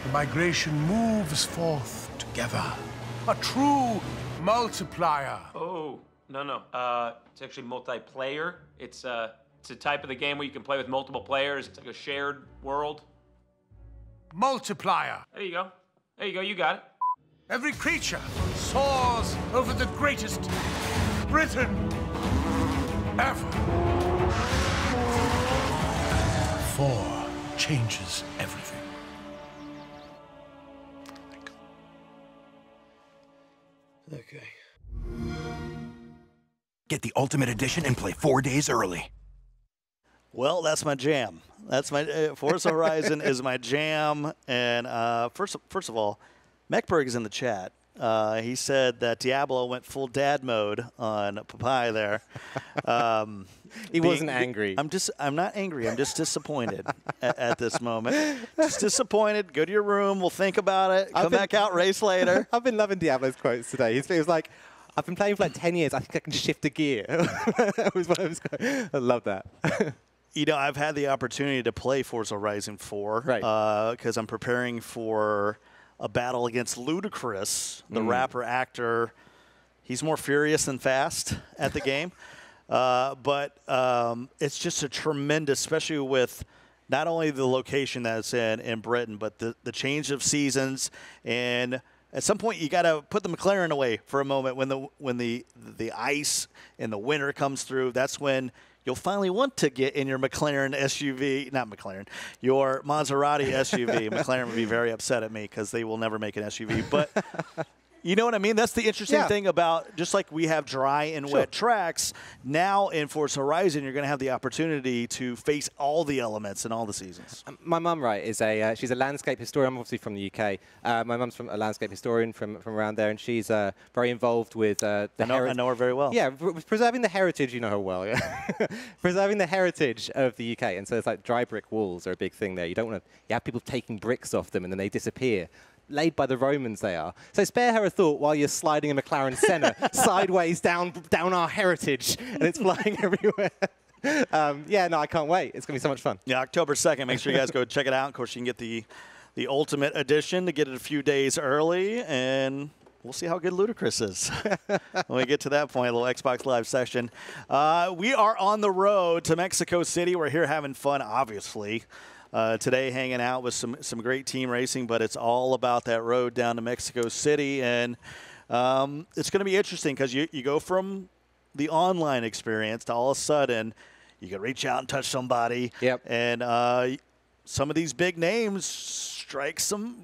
L: The migration moves forth together. A true multiplier.
K: Oh no no. Uh, it's actually multiplayer. It's uh, it's a type of the game where you can play with multiple players. It's like a shared world.
L: Multiplier.
K: There you go. There you go. You got it.
L: Every creature soars over the greatest Britain ever. Four changes everything.
M: Okay. Get the Ultimate Edition and play four days early.
B: Well, that's my jam. That's my uh, Forza Horizon is my jam. And uh, first, first of all, Meckberg is in the chat. Uh, he said that Diablo went full dad mode on Papai there. [LAUGHS] Um,
C: He wasn't angry.
B: I'm just. I'm not angry. I'm just disappointed [LAUGHS] at, at this moment. Just disappointed. Go to your room. We'll think about it. Come
C: been-
B: back out. Race later. [LAUGHS]
C: I've been loving Diablo's quotes today. He's, he was like, I've been playing for like 10 years. I think I can shift a gear. that was one of his quotes. I love that.
B: You know, I've had the opportunity to play Forza Horizon 4
C: Right.
B: because I'm preparing for a battle against Ludacris, the
C: Mm.
B: rapper actor. He's more furious than fast at the game, [LAUGHS] uh, but um, it's just a tremendous, especially with not only the location that it's in in Britain, but the the change of seasons and. At some point, you got to put the McLaren away for a moment when the when the the ice and the winter comes through. That's when you'll finally want to get in your McLaren SUV, not McLaren, your Maserati SUV. [LAUGHS] McLaren would be very upset at me because they will never make an SUV. But you know what I mean? That's the interesting
C: Yeah.
B: thing about just like we have dry and
C: Sure.
B: wet tracks. Now in Forza Horizon, you're going to have the opportunity to face all the elements and all the seasons.
C: My mum, right, is a uh, she's a landscape historian. I'm obviously from the UK. Uh, my mum's from a landscape historian from, from around there, and she's uh, very involved with uh, the
B: I know, I know her very well.
C: Yeah, pr- preserving the heritage. You know her well. Yeah, [LAUGHS] preserving the heritage of the UK, and so it's like dry brick walls are a big thing there. You don't want to. You have people taking bricks off them, and then they disappear. Laid by the Romans, they are. So spare her a thought while you're sliding a McLaren Senna [LAUGHS] sideways down down our heritage, and it's flying [LAUGHS] everywhere. um, yeah, no, I can't wait. It's gonna be so much fun.
B: Yeah, October 2nd. Make sure you guys go check it out. Of course, you can get the the Ultimate Edition to get it a few days early, and we'll see how good Ludacris is [LAUGHS] when we get to that point. A little Xbox Live session. Uh, we are on the road to Mexico City. We're here having fun, obviously. Uh, today, hanging out with some some great team racing, but it's all about that road down to Mexico City, and um, it's going to be interesting because you, you go from the online experience to all of a sudden you can reach out and touch somebody.
C: Yep.
B: And uh, some of these big names strike some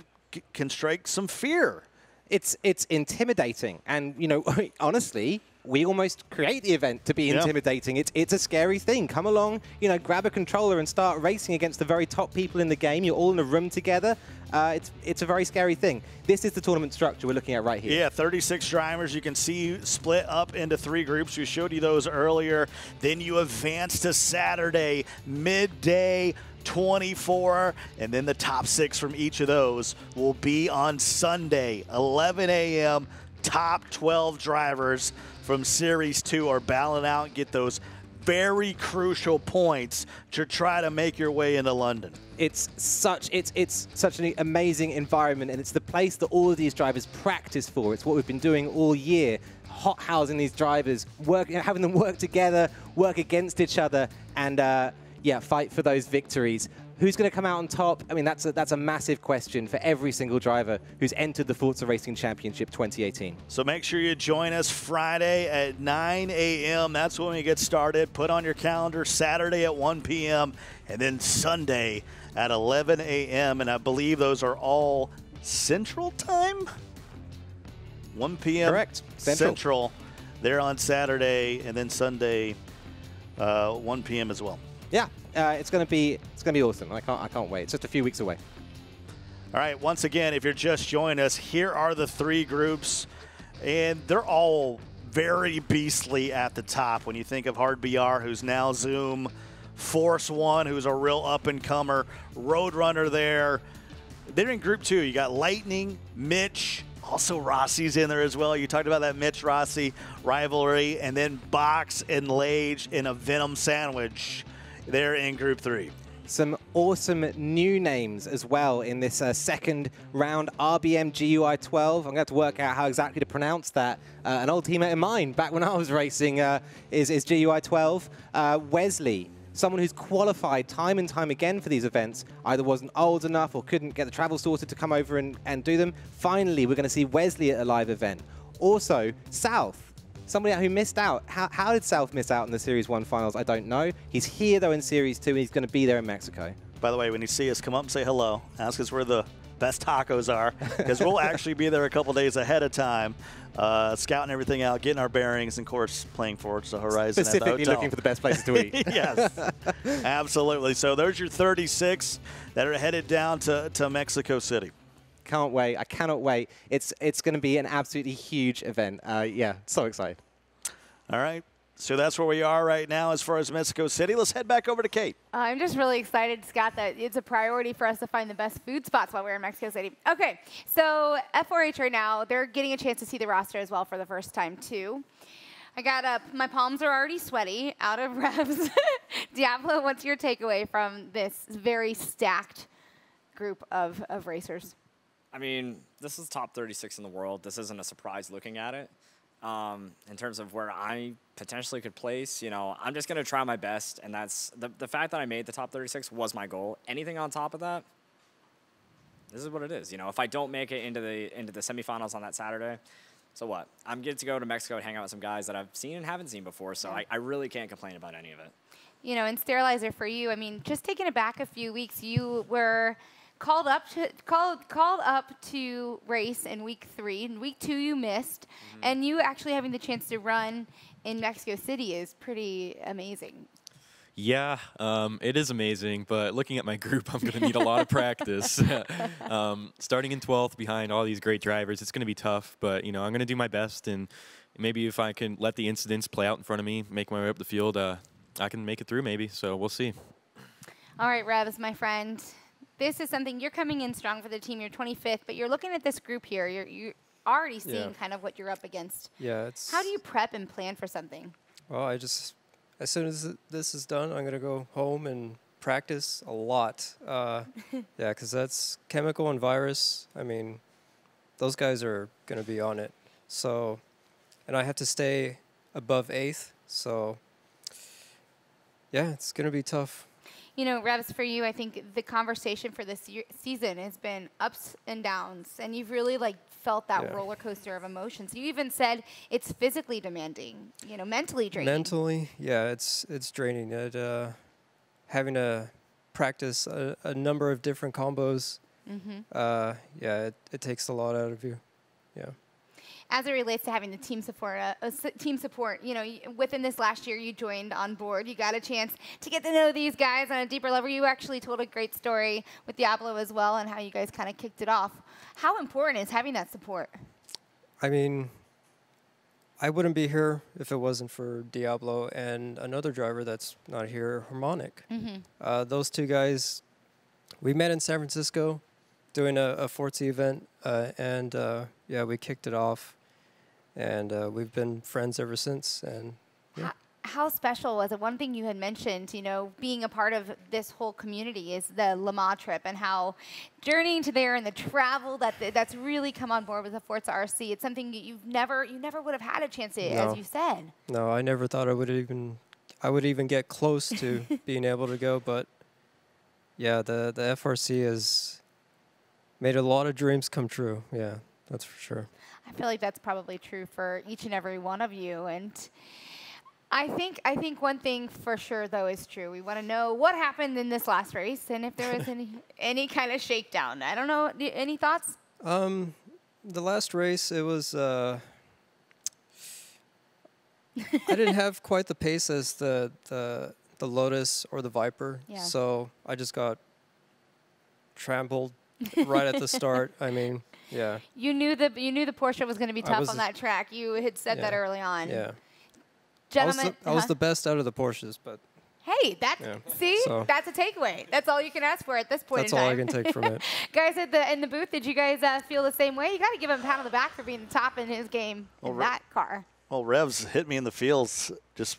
B: can strike some fear.
C: it's it's intimidating and you know [LAUGHS] honestly we almost create the event to be
B: Yeah.
C: intimidating it's it's a scary thing come along you know grab a controller and start racing against the very top people in the game you're all in a room together uh, it's it's a very scary thing this is the tournament structure we're looking at right here
B: Yeah, 36 drivers. You can see split up into three groups. We showed you those earlier. Then you advance to Saturday, midday 24, and then the top six from each of those will be on Sunday, 11 a.m. Top 12 drivers from Series 2 are battling out and get those very crucial points to try to make your way into London.
C: it's such it's it's such an amazing environment and it's the place that all of these drivers practice for it's what we've been doing all year hot housing these drivers work having them work together work against each other and uh, yeah fight for those victories who's going to come out on top i mean that's a, that's a massive question for every single driver who's entered the forza racing championship 2018
B: So make sure you join us Friday at 9 a.m. That's when we get started. Put on your calendar Saturday at 1 p.m. and then Sunday at 11 a.m. And I believe those are all Central Time. 1 p.m.
C: Correct. Central.
B: Central. There on Saturday and then Sunday, uh, 1 p.m. as well.
C: Yeah uh, it's going to be it's to be awesome i can't i can't wait it's just a few weeks away
B: All right, once again, if you're just joining us, here are the three groups, and they're all very beastly at the top. When you think of Hard BR, who's now Zoom, Force One, who's a real up and comer, Roadrunner there. They're in Group Two. You got Lightning, Mitch, also Rossi's in there as well. You talked about that Mitch Rossi rivalry, and then Box and Lage in a Venom sandwich. They're in Group Three.
C: Some awesome new names as well in this uh, second round. RBM GUI 12. I'm going to work out how exactly to pronounce that. Uh, an old teammate of mine back when I was racing uh, is, is GUI 12. Uh, Wesley, someone who's qualified time and time again for these events, either wasn't old enough or couldn't get the travel sorted to come over and, and do them. Finally, we're going to see Wesley at a live event. Also, South, somebody who missed out. How, how did South miss out in the Series 1 finals? I don't know. He's here, though, in Series 2, and he's going to be there in Mexico.
B: By the way, when you see us, come up and say hello. Ask us where the best tacos are, because we'll [LAUGHS] actually be there a couple days ahead of time, uh, scouting everything out, getting our bearings, and of course, playing Forza Horizon.
C: Specifically
B: the
C: looking for the best places to eat. [LAUGHS]
B: yes, [LAUGHS] absolutely. So there's your 36 that are headed down to, to Mexico City.
C: Can't wait. I cannot wait. It's, it's going to be an absolutely huge event. Uh, yeah, so excited.
B: All right. So that's where we are right now as far as Mexico City. Let's head back over to Kate.
A: Uh, I'm just really excited, Scott, that it's a priority for us to find the best food spots while we're in Mexico City. Okay, so F4H right now, they're getting a chance to see the roster as well for the first time, too. I got up. My palms are already sweaty out of [LAUGHS] revs. [LAUGHS] Diablo, what's your takeaway from this very stacked group of, of racers?
E: I mean, this is top 36 in the world. This isn't a surprise looking at it. Um, in terms of where I potentially could place, you know, I'm just gonna try my best, and that's the the fact that I made the top 36 was my goal. Anything on top of that, this is what it is. You know, if I don't make it into the into the semifinals on that Saturday, so what? I'm good to go to Mexico and hang out with some guys that I've seen and haven't seen before. So
A: Yeah.
E: I, I really can't complain about any of it.
A: you know, in sterilizer for you, I mean, just taking it back a few weeks, you were called up to called called up to race in week three. In week two, you missed, and you actually having the chance to run in Mexico City is pretty amazing.
F: Yeah, um, it is amazing, but looking at my group, I'm going to need a lot of practice. [LAUGHS] [LAUGHS] um, starting in 12th behind all these great drivers, it's going to be tough, but you know I'm going to do my best, and maybe if I can let the incidents play out in front of me, make my way up the field, uh, I can make it through maybe. So we'll see.
A: All right, Revs, my friend. This is something you're coming in strong for the team. You're 25th, but you're looking at this group here. You're you're already seeing
D: Yeah.
A: kind of what you're up against.
D: Yeah, it's.
A: How do you prep and plan for something?
D: Well, I just, as soon as this is done, I'm gonna go home and practice a lot. Uh, [LAUGHS] yeah, because that's chemical and virus. I mean, those guys are gonna be on it. So, and I have to stay above eighth. So, yeah, it's gonna be tough.
A: You know, Revs, for you, I think the conversation for this year, season has been ups and downs, and you've really like felt that
D: Yeah.
A: roller coaster of emotions. You even said it's physically demanding, you know, mentally draining.
D: Mentally, yeah, it's it's draining. It uh, having to practice a, a number of different combos.
A: Mhm.
D: Uh, yeah, it, it takes a lot out of you. Yeah.
A: As it relates to having the team support, uh, uh, team support, you know, within this last year, you joined on board. You got a chance to get to know these guys on a deeper level. You actually told a great story with Diablo as well, and how you guys kind of kicked it off. How important is having that support?
D: I mean, I wouldn't be here if it wasn't for Diablo and another driver that's not here, Harmonic.
A: Mhm.
D: Uh, those two guys, we met in San Francisco doing a, a Forza event, uh, and uh, yeah, we kicked it off, and uh, we've been friends ever since. And yeah.
A: How special was it? One thing you had mentioned, you know, being a part of this whole community is the LAN trip and how journeying to there and the travel that that's really come on board with the Forza RC. It's something that you've never you never would have had a chance to,
D: No.
A: as you said.
D: No, I never thought I would even I would even get close to [LAUGHS] being able to go, but yeah, the the FRC has made a lot of dreams come true. Yeah, that's for sure.
A: I feel like that's probably true for each and every one of you. And I think I think one thing for sure though is true. We want to know what happened in this last race and if there was any [LAUGHS] any kind of shakedown. I don't know. Any thoughts?
D: Um, the last race it was uh, [LAUGHS] I didn't have quite the pace as the the the Lotus or the Viper,
A: Yeah.
D: so I just got trampled right at the start. I mean, yeah.
A: You knew the you knew the Porsche was going to be tough on that track. You had said that early on.
D: Yeah.
A: Gentlemen,
D: I was, the, I was the best out of the Porsches, but
A: Hey, that's
D: Yeah.
A: see,
D: So-
A: that's a takeaway. That's all you can ask for at this point
D: that's
A: in
D: all
A: time.
D: I can take from it. [LAUGHS]
A: guys at the in the booth, did you guys uh, feel the same way? You got to give him a pat on the back for being the top in his game
B: Well,
A: in
B: Re-
A: that car.
B: Well, Revs hit me in the fields, just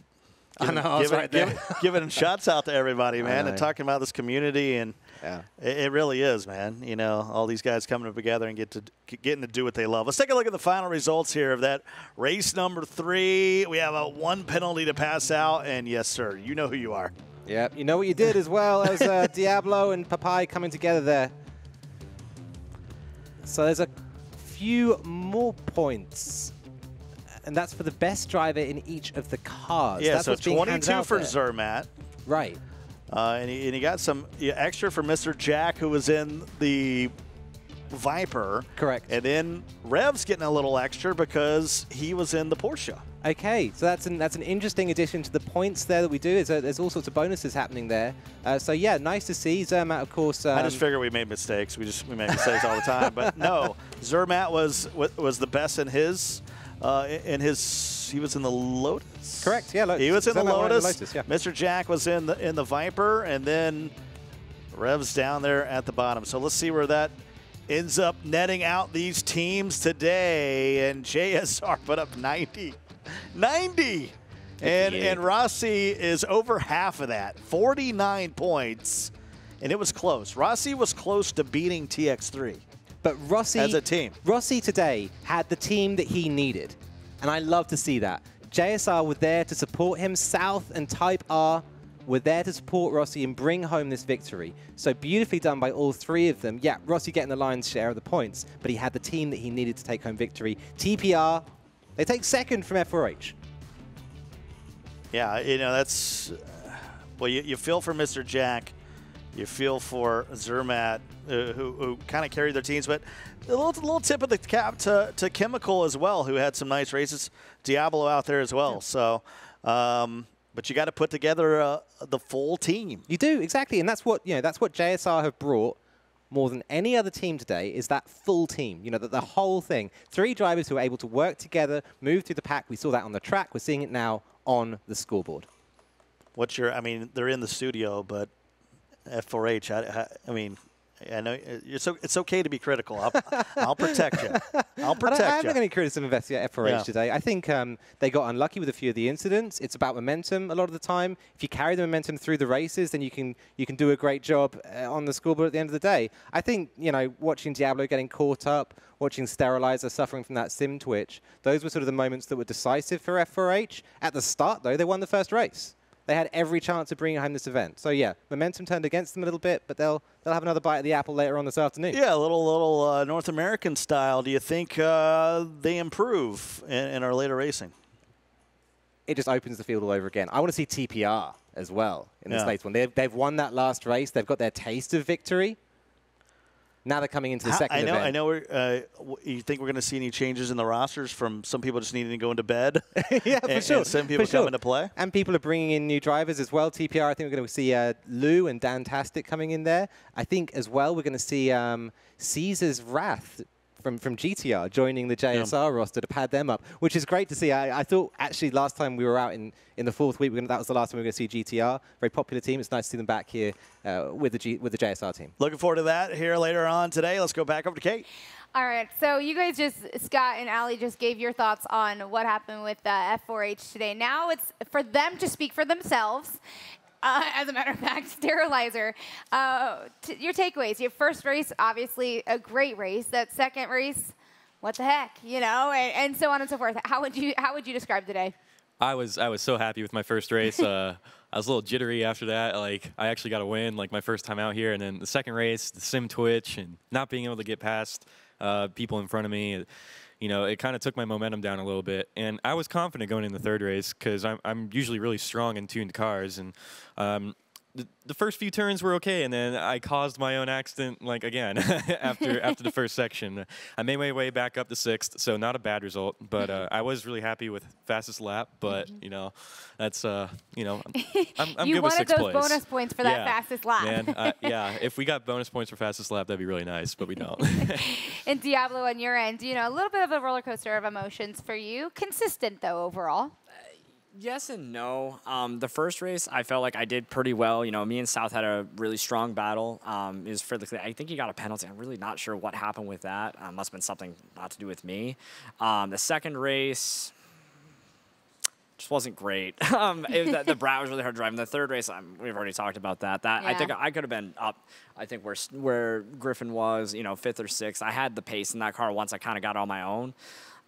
C: I
B: giving,
C: know, I was
B: giving,
C: right there.
B: giving, giving shots out to everybody,
C: I
B: man, and
C: know.
B: talking about this community, and
C: Yeah.
B: it, it really is, man. You know, all these guys coming together and get to getting to do what they love. Let's take a look at the final results here of that race number three. We have a one penalty to pass out, and yes, sir, you know who you are.
C: Yep, you know what you did as well as uh, [LAUGHS] Diablo and Papai coming together there. So there's a few more points. And that's for the best driver in each of the cars.
B: yeah,
C: that's
B: so
C: what's being handed
B: 22
C: out
B: for
C: there.
B: Zermatt.
C: Right.
B: Uh, and, he, and he got some extra for Mr. Jack, who was in the Viper.
C: Correct.
B: And then Rev's getting a little extra because he was in the Porsche.
C: Okay, so that's an that's an interesting addition to the points there that we do. Is there's all sorts of bonuses happening there. Uh, so yeah, nice to see Zermatt, of course. Um,
B: I just figure we made mistakes. We just we make mistakes all the time. But no, [LAUGHS] Zermatt was was the best in his uh, in his. He was in the Lotus.
C: Correct. Yeah, Lotus.
B: He was in the
C: in the
B: Lotus.
C: Lotus, yeah.
B: Mr. Jack was in the in the Viper, and then Revs down there at the bottom. So let's see where that ends up netting out these teams today. And JSR put up 90. 90. And, and Rossi is over half of that, 49 points. And it was close. Rossi was close to beating TX3.
C: But Rossi
B: As a team.
C: Rossi today had the team that he needed, and I love to see that. JSR were there to support him. South and Type R were there to support Rossi and bring home this victory. So beautifully done by all three of them. Yeah, Rossi getting the lion's share of the points, but he had the team that he needed to take home victory. TPR, they take second from F4H.
B: Yeah, you know, that's. Well, you, you feel for Mr. Jack. You feel for Zermatt, uh, who, who kind of carried their teams. But a little, little tip of the cap to, to Chemical as well, who had some nice races. Diablo out there as well. So, um, but you got to put together uh, the full team.
C: You do exactly, and that's what you know. That's what JSR have brought more than any other team today. Is that full team? You know, that the whole thing. Three drivers who are able to work together, move through the pack. We saw that on the track. We're seeing it now on the scoreboard.
B: What's your? I mean, they're in the studio, but F4H. I, I, I mean, I know it's so it's okay to be critical. I'll, I'll protect you. [LAUGHS] I'll protect
C: I haven't any criticism of F4H
B: Yeah.
C: today. I think um, they got unlucky with a few of the incidents. It's about momentum a lot of the time. If you carry the momentum through the races, then you can you can do a great job uh, on the scoreboard at the end of the day. I think you know watching Diablo getting caught up, watching Sterilizer suffering from that sim twitch. Those were sort of the moments that were decisive for F4H. At the start, though, they won the first race. They had every chance of bringing home this event. So yeah, momentum turned against them a little bit, but they'll they'll have another bite at the apple later on this afternoon.
B: Yeah, a little little uh, North American style. Do you think uh, they improve in, in our later racing?
C: it just opens the field all over again. I want to see TPR as well in this
B: Yeah.
C: latest one. They've, they've won that last race. They've got their taste of victory. Now they're coming into the second
B: I know.
C: event.
B: I know. We're, uh, you think we're going to see any changes in the rosters from some people just needing to go into bed? [LAUGHS]
C: yeah, for
B: and,
C: sure.
B: And some
C: for
B: people
C: sure.
B: coming to play.
C: And people are bringing in new drivers as well. TPR, I think we're going to see uh, Lou and Dantastic coming in there. I think as well we're going to see um, Caesar's Wrath from, from GTR joining the JSR roster to pad them up, which is great to see. I, I thought actually last time we were out in, in the fourth week, we're gonna, that was the last time we were going to see GTR. Very popular team. It's nice to see them back here uh, with, the G, with the JSR team.
B: Looking forward to that here later on today. Let's go back over to Kate.
A: All right, so you guys just, Scott and Ali just gave your thoughts on what happened with uh, F4H today. Now it's for them to speak for themselves. Uh, as a matter of fact, [LAUGHS] Sterilizer, uh, your takeaways. Your first race, obviously a great race. That second race, what the heck, you know, and, and so on and so forth. How would you how would you describe today?
F: I was I was so happy with my first race. Uh, [LAUGHS] I was a little jittery after that. Like I actually got a win, like my first time out here, and then the second race, the sim twitch, and not being able to get past uh, people in front of me. You know, it kind of took my momentum down a little bit, and I was confident going in the third race because I'm I'm usually really strong in tuned cars, and um, the, the first few turns were okay, and then I caused my own accident like again [LAUGHS] after [LAUGHS] after the first section. I made my way back up to sixth, so not a bad result. But uh, I was really happy with fastest lap. But you know, that's uh, you know, I'm, [LAUGHS] I'm, I'm
A: you
F: good with
A: wanted those bonus points for that
F: Yeah,
A: fastest lap.
F: Man, uh, yeah, if we got bonus points for fastest lap, that'd be really nice, but we don't.
A: and Diablo on your end, you know, a little bit of a roller coaster of emotions for you. Consistent though overall.
E: Yes and no. Um, the first race, I felt like I did pretty well. You know, me and South had a really strong battle. Um, it was for the, I think he got a penalty. I'm really not sure what happened with that. Uh, must have been something not to do with me. Um, the second race just wasn't great. [LAUGHS] um, it, the, the Brown was really hard driving. The third race, um, we've already talked about that. That I think I could have been up. I think where where Griffin was, you know, fifth or sixth. I had the pace in that car once I kind of got on my own.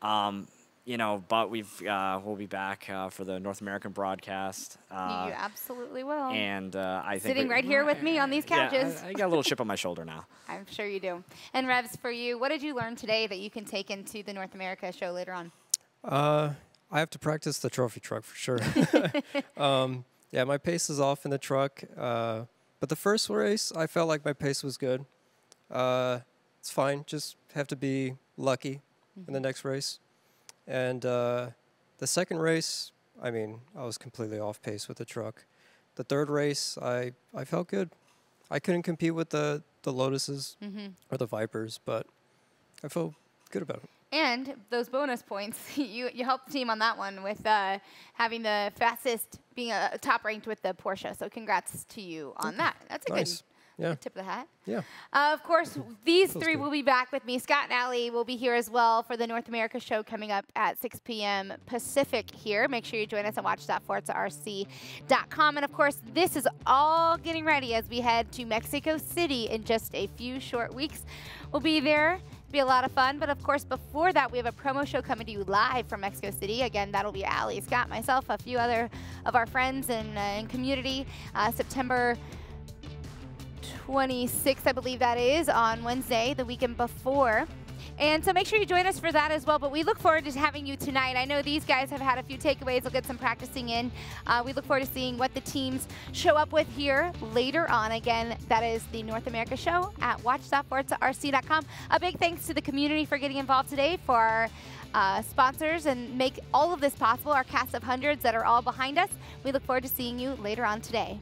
E: Um, you know, but we've uh, we'll be back uh, for the North American broadcast. Uh,
A: you absolutely will.
E: and uh, I think
A: Sitting
E: we-
A: right here with me on these
E: Yeah,
A: couches.
E: I, I got a little chip on my shoulder now. [LAUGHS]
A: I'm sure you do. And Revs, for you, what did you learn today that you can take into the North America show later on?
D: Uh, I have to practice the trophy truck for sure. [LAUGHS] um, yeah, my pace is off in the truck. Uh, but the first race, I felt like my pace was good. Uh, it's fine. Just have to be lucky in the next race. And uh, the second race, I mean, I was completely off pace with the truck. The third race, I, I felt good. I couldn't compete with the, the Lotuses
A: Mhm.
D: or the Vipers, but I felt good about it.
A: And those bonus points, [LAUGHS] you you helped the team on that one with uh, having the fastest, being a top ranked with the Porsche. So congrats to you on that. That's a
D: Nice.
A: good,
D: Yeah.
A: tip of the hat.
D: Yeah.
A: Uh, of course, [LAUGHS] these
D: Feels
A: three
D: good.
A: will be back with me. Scott and Ali will be here as well for the North America show coming up at 6 p.m. Pacific here. Make sure you join us and watch.forzaRC.com. And of course, this is all getting ready as we head to Mexico City in just a few short weeks. We'll be there. Be a lot of fun, but of course, before that, we have a promo show coming to you live from Mexico City. Again, that'll be Ali, Scott, myself, a few other of our friends and, uh, and community. Uh, September 26th, I believe that is, on Wednesday, the weekend before. And so make sure you join us for that as well. But we look forward to having you tonight. I know these guys have had a few takeaways. They'll get some practicing in. Uh, we look forward to seeing what the teams show up with here later on. Again, that is the North America show at watch.forzaRC.com. A big thanks to the community for getting involved today, for our uh, sponsors, and make all of this possible, our cast of hundreds that are all behind us. We look forward to seeing you later on today.